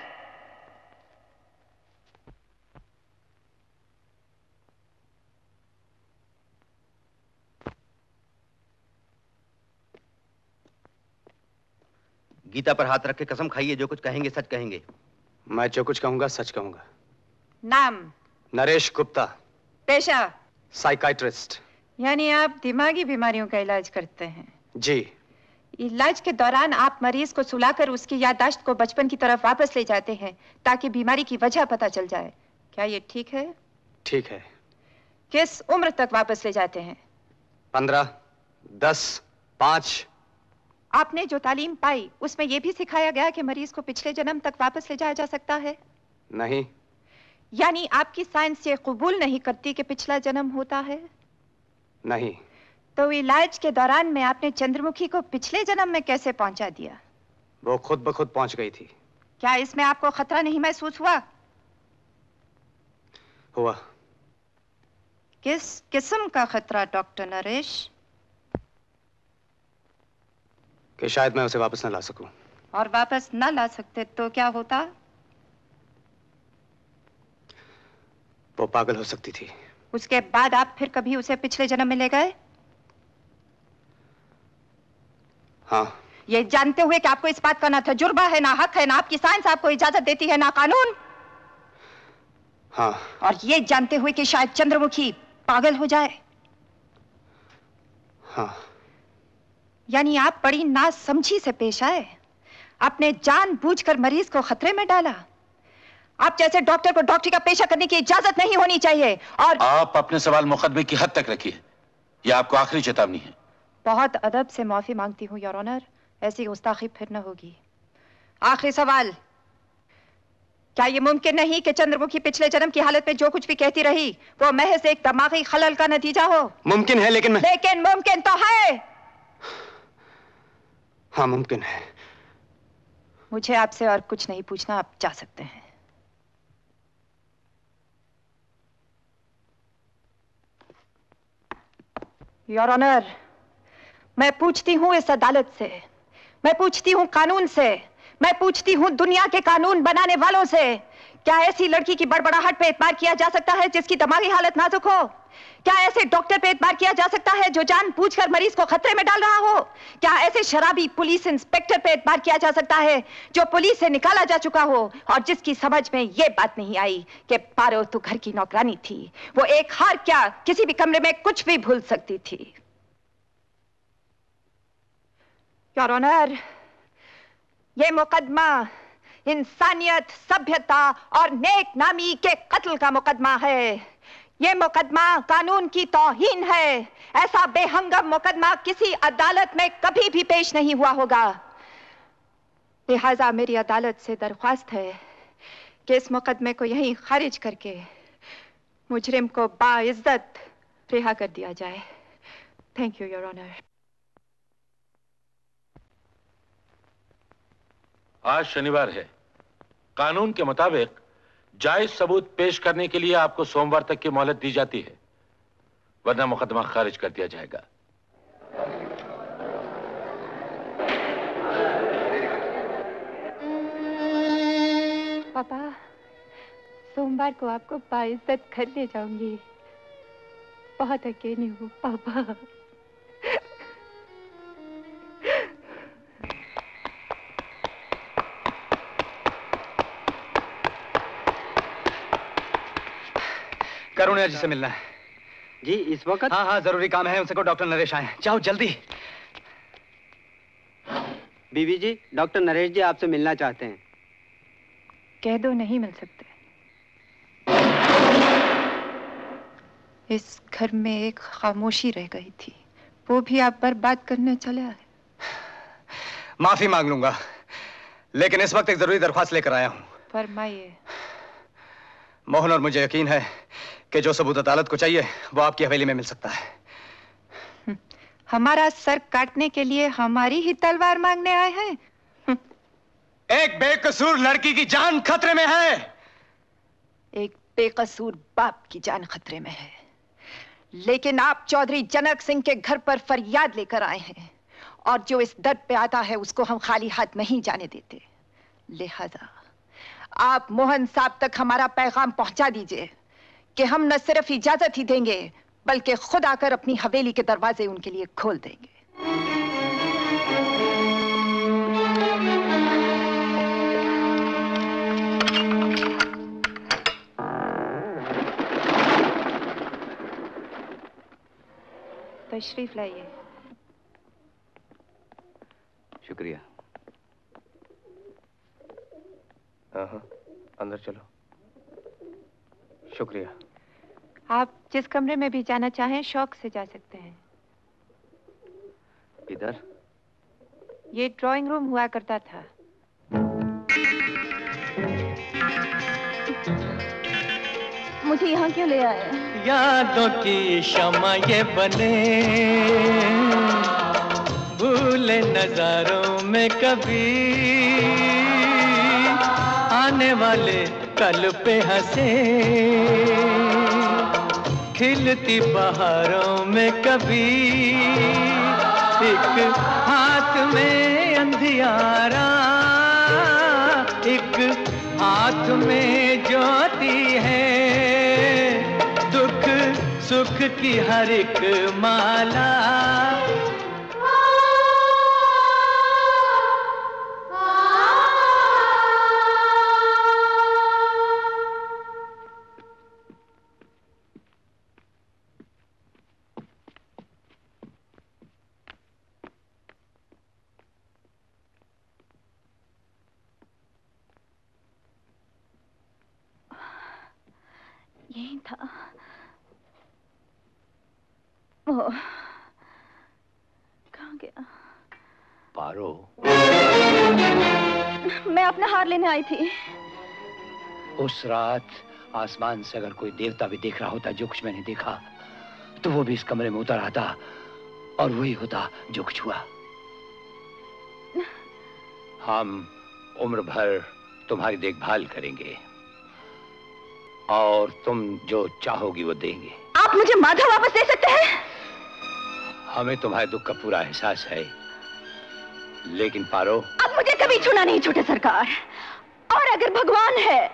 गीता पर हाथ रख के कसम खाइए जो कुछ कहेंगे सच कहेंगे। मैं जो कुछ कहूँगा सच कहूँगा। नाम। नरेश गुप्ता। पेशा। साइकाइट्रिस्ट यानी आप दिमागी बीमारियों का इलाज करते हैं। जी। इलाज के दौरान आप मरीज़ को सुलाकर उसकी याददाश्त को बचपन की तरफ़ वापस ले जाते हैं ताकि बीमारी की वजह पता चल जाए। क्या ये ठीक है? ठीक है। किस उम्र तक वापस ले जाते हैं? पंद्रह दस पाँच। आपने जो तालीम पाई उसमें यह भी सिखाया गया कि मरीज़ को पिछले जन्म तक वापस ले जाया जा सकता है? नहीं। यानी आपकी साइंस ये कबूल नहीं करती कि पिछला जन्म होता है? नहीं। तो इलाज के दौरान में आपने चंद्रमुखी को पिछले जन्म में कैसे पहुँचा दिया? वो खुद ब खुद पहुँच गई थी। क्या इसमें आपको खतरा नहीं महसूस हुआ? हुआ। किस किस्म का खतरा डॉक्टर नरेश? कि शायद मैं उसे वापस न ला सकूँ। और वापस ना ला सकते तो क्या होता? वो पागल हो सकती थी। उसके बाद आप फिर कभी उसे पिछले जन्म में ले गए? हाँ। ये जानते हुए कि आपको इस बात का ना तजुर्बा है ना हक है ना आपकी साइंस आपको इजाज़त देती है ना कानून। हाँ। और ये जानते हुए कि शायद चंद्रमुखी पागल हो जाए। हाँ। यानी आप बड़ी ना समझी से पेश आए। आपने जानबूझकर मरीज़ को खतरे में डाला। आप जैसे डॉक्टर को डॉक्टरी का पेशा करने की इजाज़त नहीं होनी चाहिए और आप अपने सवाल मुकदमे की हद तक रखिए। यह आपको आखिरी चेतावनी है। बहुत अदब से माफ़ी मांगती हूँ योर ऑनर। ऐसी गुस्ताखी फिर न होगी। आखिरी सवाल। क्या ये मुमकिन नहीं कि चंद्रमुखी पिछले जन्म की हालत में जो कुछ भी कहती रही वो महज एक दिमागी खलल का नतीजा हो? मुमकिन है लेकिन मैं लेकिन मुमकिन तो है। हाँ मुमकिन है। मुझे आपसे और कुछ नहीं पूछना आप जा सकते हैं। योर ऑनर मैं पूछती हूँ इस अदालत से। मैं पूछती हूँ कानून से। मैं पूछती हूँ दुनिया के कानून बनाने वालों से। क्या ऐसी लड़की की बड़बड़ाहट पे एतबार किया जा सकता है जिसकी दिमागी हालत नाजुक हो? क्या ऐसे डॉक्टर पे एतबार किया जा सकता है जो जान पूछकर मरीज़ को खतरे में डाल रहा हो? क्या ऐसे शराबी पुलिस इंस्पेक्टर पे एतबार किया जा सकता है जो पुलिस से निकाला जा चुका हो और जिसकी समझ में ये बात नहीं आई कि पारो तो घर की नौकरानी थी। वो एक हार क्या किसी भी कमरे में कुछ भी भूल सकती थी। योर ऑनर, ये मुकदमा इंसानियत, सभ्यता और नेक नामी के कत्ल का मुकदमा है। ये मुकदमा कानून की तौहीन है। ऐसा बेहंगम मुकदमा किसी अदालत में कभी भी पेश नहीं हुआ होगा। लिहाजा मेरी अदालत से दरख्वास्त है कि इस मुकदमे को यहीं खारिज करके मुजरिम को बाइज्जत रिहा कर दिया जाए। थैंक यू योर ऑनर आज शनिवार है। कानून के मुताबिक जायज़ सबूत पेश करने के लिए आपको सोमवार तक की मोहलत दी जाती है, वरना मुकदमा खारिज कर दिया जाएगा। पापा, सोमवार को आपको बाइज्जत घर ले जाऊँगी। बहुत अकेली हूँ, पापा। करुणा जी से मिलना है। जी इस वक्त? हाँ हाँ ज़रूरी काम है उनसे को डॉक्टर नरेश आए। जाओ जल्दी। बीवी जी डॉक्टर नरेश जी आपसे मिलना चाहते हैं। कह दो नहीं मिल सकते। इस घर में एक खामोशी रह गई थी। वो भी आप पर बात करने चले आए। माफ़ी मांग लूँगा लेकिन इस वक्त एक ज़रूरी दरख्वास्त लेकर आया हूँ। फरमाइए। मोहन और मुझे यकीन है कि जो सबूत अदालत को चाहिए वो आपकी हवेली में मिल सकता है। हमारा सर काटने के लिए हमारी ही तलवार मांगने आए हैं। एक बेकसूर लड़की की जान खतरे में है। एक बेकसूर बाप की जान खतरे में है। लेकिन आप चौधरी जनक सिंह के घर पर फरियाद लेकर आए हैं और जो इस दर पे आता है उसको हम खाली हाथ नहीं जाने देते। लिहाजा आप मोहन साहब तक हमारा पैगाम पहुँचा दीजिए। कि हम न सिर्फ़ इजाज़त ही देंगे बल्कि खुद आकर अपनी हवेली के दरवाजे उनके लिए खोल देंगे। तशरीफ़ लाइए। शुक्रिया। हाँ अंदर चलो। शुक्रिया। आप जिस कमरे में भी जाना चाहें शौक से जा सकते हैं। इधर? ये ड्राइंग रूम हुआ करता था। मुझे यहाँ क्यों ले आए? यादों की शमा ये बने। भूले नजारों में कभी। आने वाले कल पे हंसे। खिलती बहारों में कभी। एक हाथ में अंधियारा, एक हाथ में ज्योति है। दुख सुख की हर एक माला कहाँ गया? पारो। मैं अपना हार लेने आई थी। उस रात आसमान से अगर कोई देवता भी देख रहा होता जो कुछ मैंने देखा तो वो भी इस कमरे में उतर आता और वही होता जो कुछ हुआ। हम उम्र भर तुम्हारी देखभाल करेंगे और तुम जो चाहोगी वो देंगे। आप मुझे माधव वापस दे सकते हैं? हमें तुम्हारे दुख का पूरा एहसास है। लेकिन पारो अब मुझे कभी छूना नहीं छोटे सरकार। और अगर भगवान है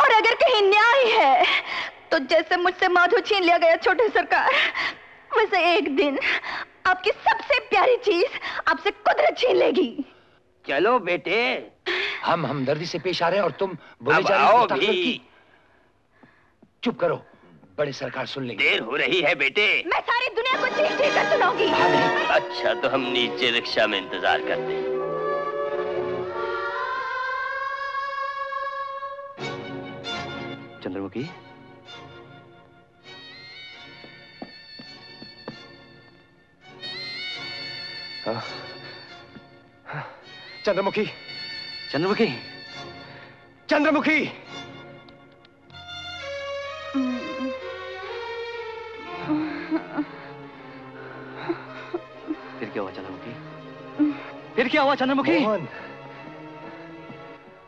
और अगर कहीं न्याय है तो जैसे मुझसे माधव छीन लिया गया छोटे सरकार वैसे एक दिन आपकी सबसे प्यारी चीज़ आपसे कुदरत छीन लेगी। चलो बेटे। हम हमदर्दी से पेश आ रहे हैं और तुम बोले जा रहे हो। चुप करो। बड़े सरकार सुन लेंगे। देर हो रही है बेटे। मैं सारी दुनिया को चीख चीख कर सुनाऊँगी। अच्छा तो हम नीचे रिक्शा में इंतज़ार करते हैं। चंद्रमुखी हाँ। हाँ। चंद्रमुखी चंद्रमुखी चंद्रमुखी क्या हुआ चंद्रमुखी? फिर क्या हुआ चंद्रमुखी? मोहन।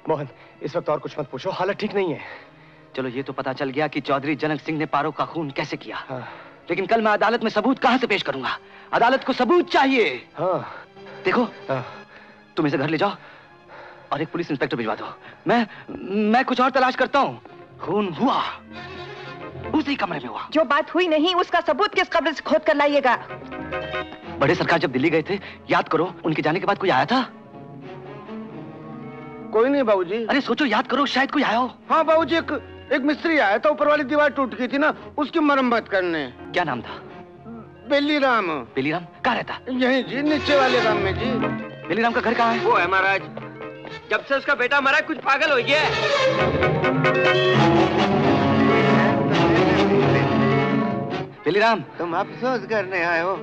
मोहन इस वक्त और कुछ मत पूछो। हालत ठीक नहीं है। चलो ये तो पता चल गया कि चौधरी जनक सिंह ने पारो का खून कैसे किया। हाँ। लेकिन कल मैं अदालत में सबूत कहाँ से पेश करूँगा? अदालत को सबूत चाहिए। हाँ। देखो। हाँ। तुम इसे घर ले जाओ और एक पुलिस इंस्पेक्टर भिजवा दो। मैं मैं कुछ और तलाश करता हूँ। खून हुआ। उसी कमरे में हुआ। जो बात हुई नहीं उसका सबूत किस कब्र से खोद कर लाइएगा? बड़े सरकार जब दिल्ली गए थे याद करो उनके जाने के बाद कोई आया था? कोई नहीं बाबूजी। अरे सोचो याद करो शायद कोई आया हो। हाँ बाबूजी एक एक मिस्त्री आया था ऊपर वाली दीवार टूट गई थी ना उसकी मरम्मत करने। क्या नाम था? बेली राम बेली राम कहाँ रहता? यही जी नीचे वाले राम में जी। बेली राम का घर कहाँ है? वो है महाराज। जब से उसका बेटा मरा कुछ पागल हो गया। बेली राम तुम अफसोस करने आए हो।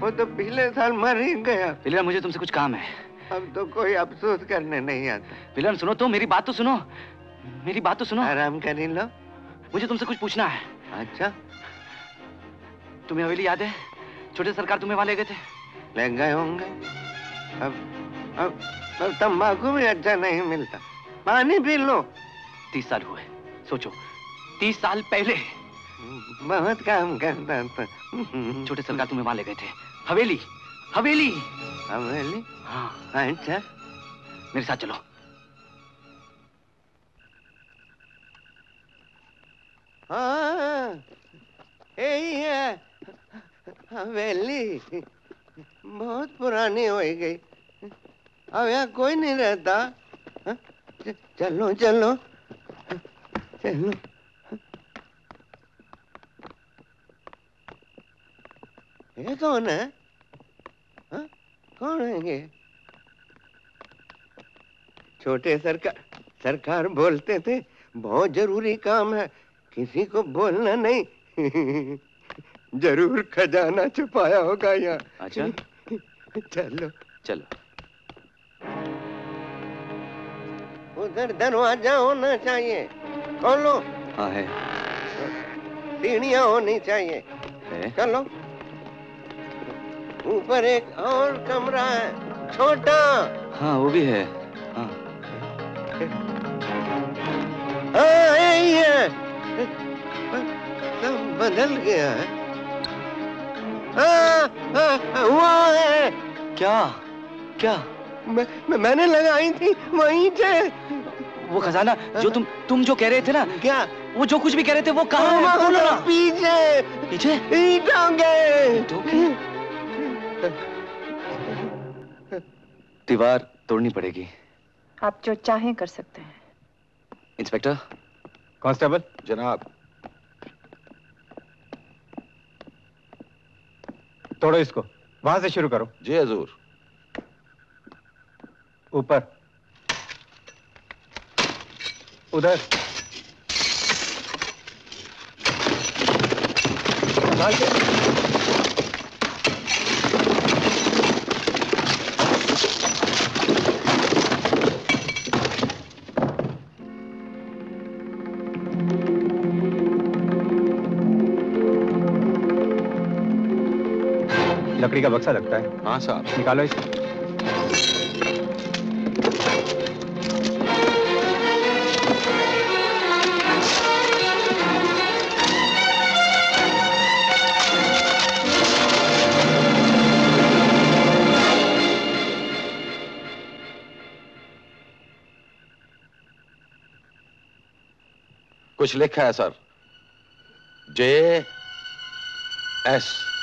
वो तो पिछले साल मर ही गया। बेली राम मुझे तुमसे कुछ काम है। अब तो कोई अफसोस करने नहीं आता। बेली राम सुनो तो मेरी बात तो सुनो। मेरी बात तो सुनो। आराम कर लो मुझे तुमसे कुछ पूछना है। अच्छा। तुम्हें हवेली याद है? छोटे सरकार तुम्हें वहाँ ले गए थे। ले गए होंगे। अब अब अब तंबाकू भी अच्छा नहीं मिलता। पानी पी लो। तीस साल हुए। सोचो तीस साल पहले बहुत काम करता था छोटे सरकार तुम्हें वहाँ ले गए थे। हवेली हवेली। हवेली? हाँ। अच्छा। मेरे साथ चलो। हाँ यही है। हवेली बहुत पुरानी हो गई। अब यहाँ कोई नहीं रहता। हाँ? चलो चलो। चलो। ये कौन है हाँ? कौन है ये? छोटे सरकार सरकार बोलते थे बहुत ज़रूरी काम है किसी को बोलना नहीं। ज़रूर खजाना छुपाया होगा यहाँ। अच्छा। चलो। चलो। उधर दरवाज़ा होना चाहिए। खोलो। हाँ है। सीढ़ियाँ होनी चाहिए। है। चलो। ऊपर एक और कमरा है छोटा। हाँ वो भी है। हाँ। हाँ यही है। सब बदल गया है। हाँ, हाँ, वो है। क्या? क्या? मैं, मैं, मैंने लगाई थी वहीं से। वो खजाना जो तुम तुम जो कह रहे थे ना क्या? वो जो कुछ भी कह रहे थे वो कहाँ है? पीछे। पीछे? ईटों के? दीवार तोड़नी पड़ेगी। आप जो चाहें कर सकते हैं। इंस्पेक्टर? कांस्टेबल? जनाब। तोड़ो इसको। वहाँ से शुरू करो। जी हजूर। ऊपर। उधर। संभाल के लकड़ी का बक्सा लगता है। हाँ साहब। निकालो इसे। कुछ लिखा है सर। जे एस।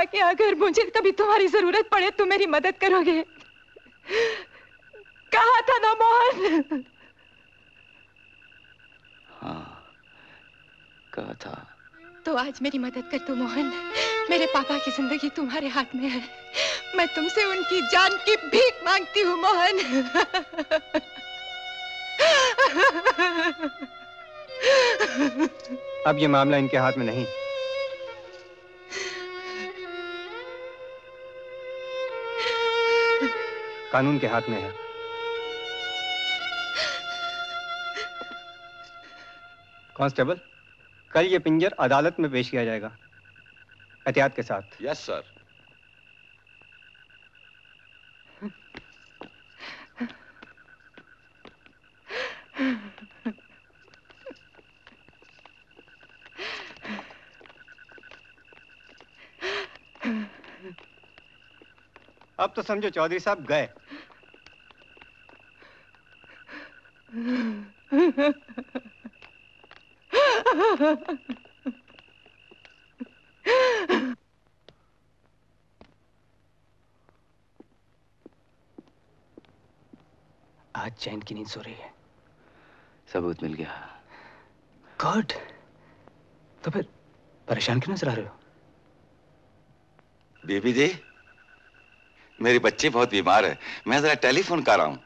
कहा कि अगर मुझे कभी तुम्हारी ज़रूरत पड़े तो मेरी मदद करोगे। कहा था ना मोहन? हाँ कहा था। तो आज मेरी मदद कर दो मोहन। मेरे पापा की ज़िंदगी तुम्हारे हाथ में है। मैं तुमसे उनकी जान की भीख मांगती हूँ मोहन। अब ये मामला इनके हाथ में नहीं। कानून के हाथ में है। कांस्टेबल कल ये पिंजर अदालत में पेश किया जाएगा एहतियात के साथ। यस सर अब तो समझो चौधरी साहब गए। आज चैन की नींद सो रही है। सबूत मिल गया। गॉड तो फिर परेशान क्यों नज़र आ रहे हो? बेबी जी मेरी बच्ची बहुत बीमार है। मैं जरा टेलीफोन कर रहा हूँ।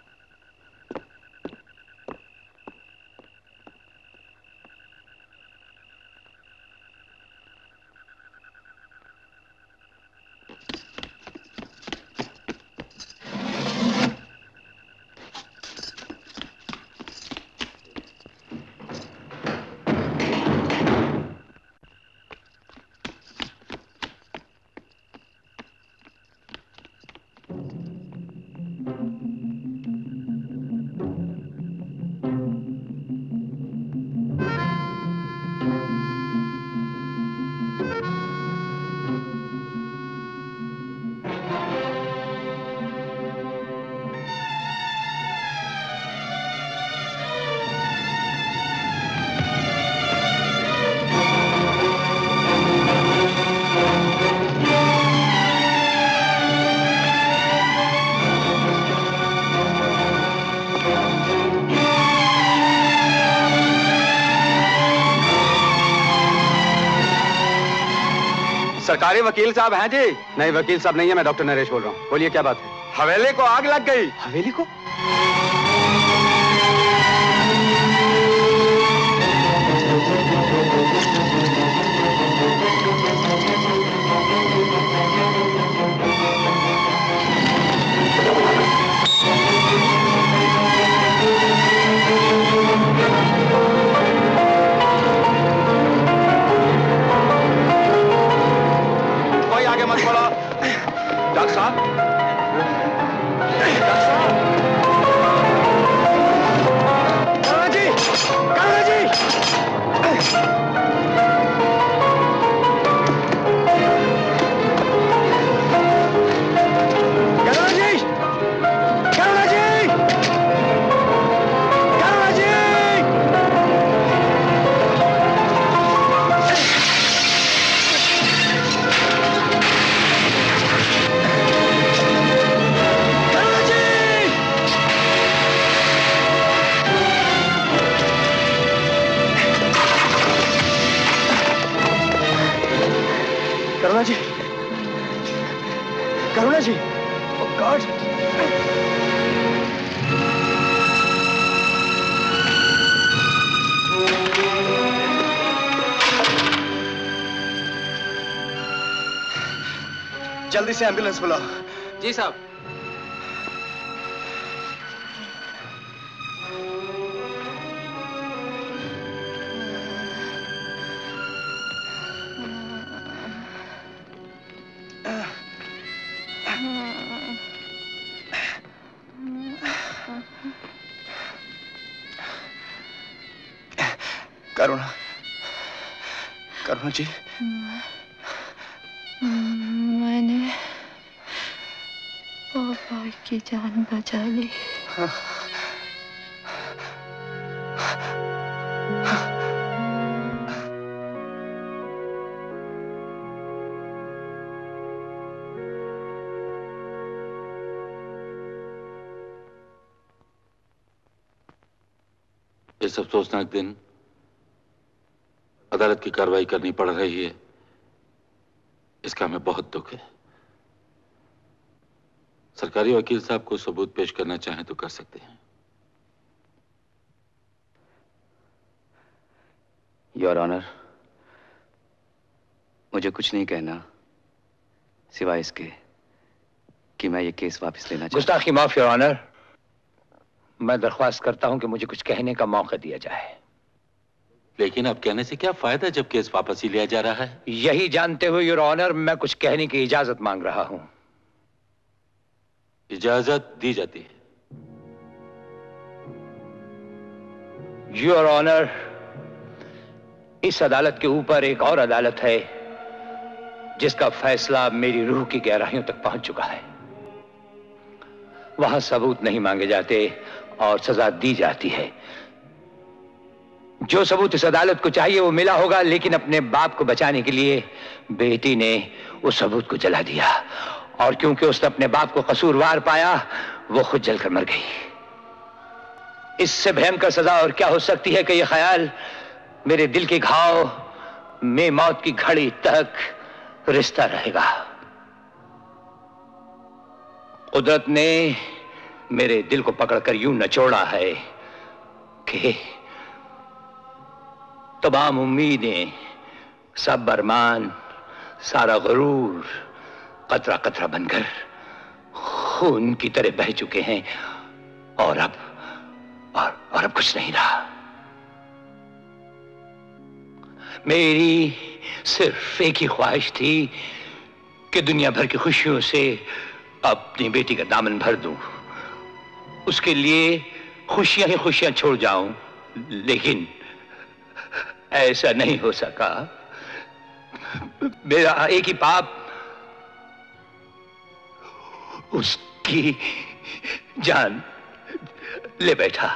वकील साहब हैं जी। नहीं, वकील साहब नहीं है, मैं डॉक्टर नरेश बोल रहा हूँ। बोलिए, क्या बात है? हवेली को आग लग गई। हवेली को? साहब जल्दी से एंबुलेंस बुलाओ। जी साहब। ली इस अफसोसनाक दिन अदालत की कार्रवाई करनी पड़ रही है। इसका हमें बहुत दुख है। सरकारी वकील साहब को सबूत पेश करना चाहें तो कर सकते हैं। योर ऑनर मुझे कुछ नहीं कहना सिवाय इसके कि मैं ये केस वापस लेना चाहता गुस्ताखी माफ़ योर ऑनर मैं दरख्वास्त करता हूँ कि मुझे कुछ कहने का मौका दिया जाए। लेकिन अब कहने से क्या फ़ायदा जब केस वापस ही लिया जा रहा है? यही जानते हुए योर ऑनर मैं कुछ कहने की इजाज़त मांग रहा हूँ। इजाज़त दी जाती है। योर ऑनर इस अदालत के ऊपर एक और अदालत है, जिसका फैसला मेरी रूह की गहराइयों तक पहुँच चुका है। वहाँ सबूत नहीं मांगे जाते और सजा दी जाती है। जो सबूत इस अदालत को चाहिए वो मिला होगा, लेकिन अपने बाप को बचाने के लिए बेटी ने उस सबूत को जला दिया। और क्योंकि उसने अपने बाप को कसूरवार पाया, वो खुद जलकर मर गई। इससे भयंकर सजा और क्या हो सकती है कि यह ख्याल मेरे दिल के घाव में मौत की घड़ी तक रिश्ता रहेगा। कुदरत ने मेरे दिल को पकड़कर यूँ नचोड़ा है कि तमाम उम्मीदें सब अरमान, सारा गरूर कतरा कतरा बनकर खून की तरह बह चुके हैं और अब और, और अब कुछ नहीं रहा। मेरी सिर्फ़ एक ही ख्वाहिश थी कि दुनिया भर की खुशियों से अपनी बेटी का दामन भर दूँ। उसके लिए खुशियाँ ही खुशियाँ छोड़ जाऊँ लेकिन ऐसा नहीं हो सका। मेरा एक ही पाप उसकी जान ले बैठा।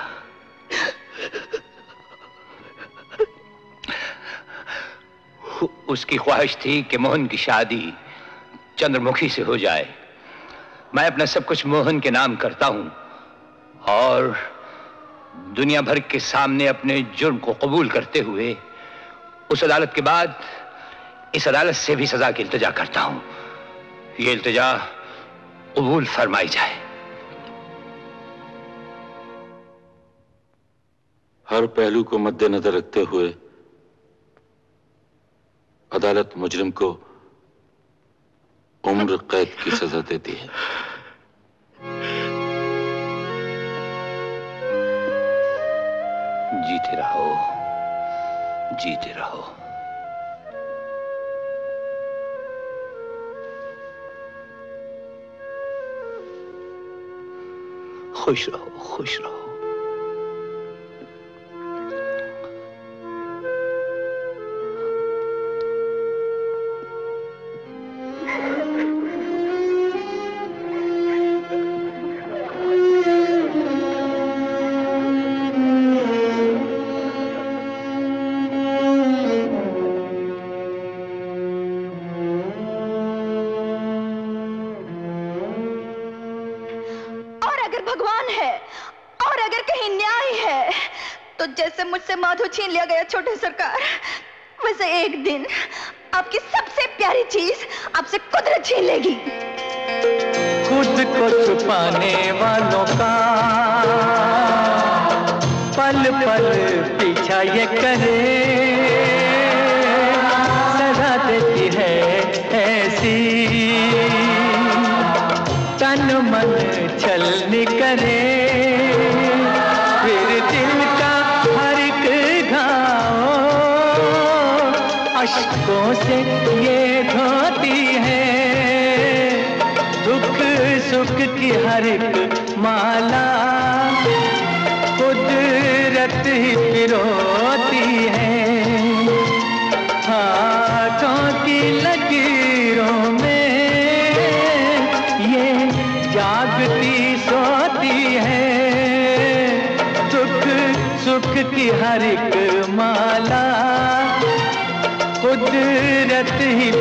उसकी ख्वाहिश थी कि मोहन की शादी चंद्रमुखी से हो जाए। मैं अपना सब कुछ मोहन के नाम करता हूँ और दुनिया भर के सामने अपने जुर्म को कबूल करते हुए उस अदालत के बाद इस अदालत से भी सजा की इल्तजा करता हूँ। ये इल्तजा कबूल फरमाई जाए। हर पहलू को मद्देनजर रखते हुए अदालत मुजरिम को उम्र कैद की सजा देती है। जीते रहो जीते रहो। खुश रहो खुश रहो। माधो छीन लिया गया छोटे सरकार। वैसे एक दिन आपकी सबसे प्यारी चीज़ आपसे कुदरत छीन लेगी खुद को छुपाने वालों का। पल पल पीछा ये करे की हर एक माला। कुदरत ही पिरोती है। हाथों की लकीरों में ये जागती सोती है। सुख सुख की हर एक माला। कुदरत ही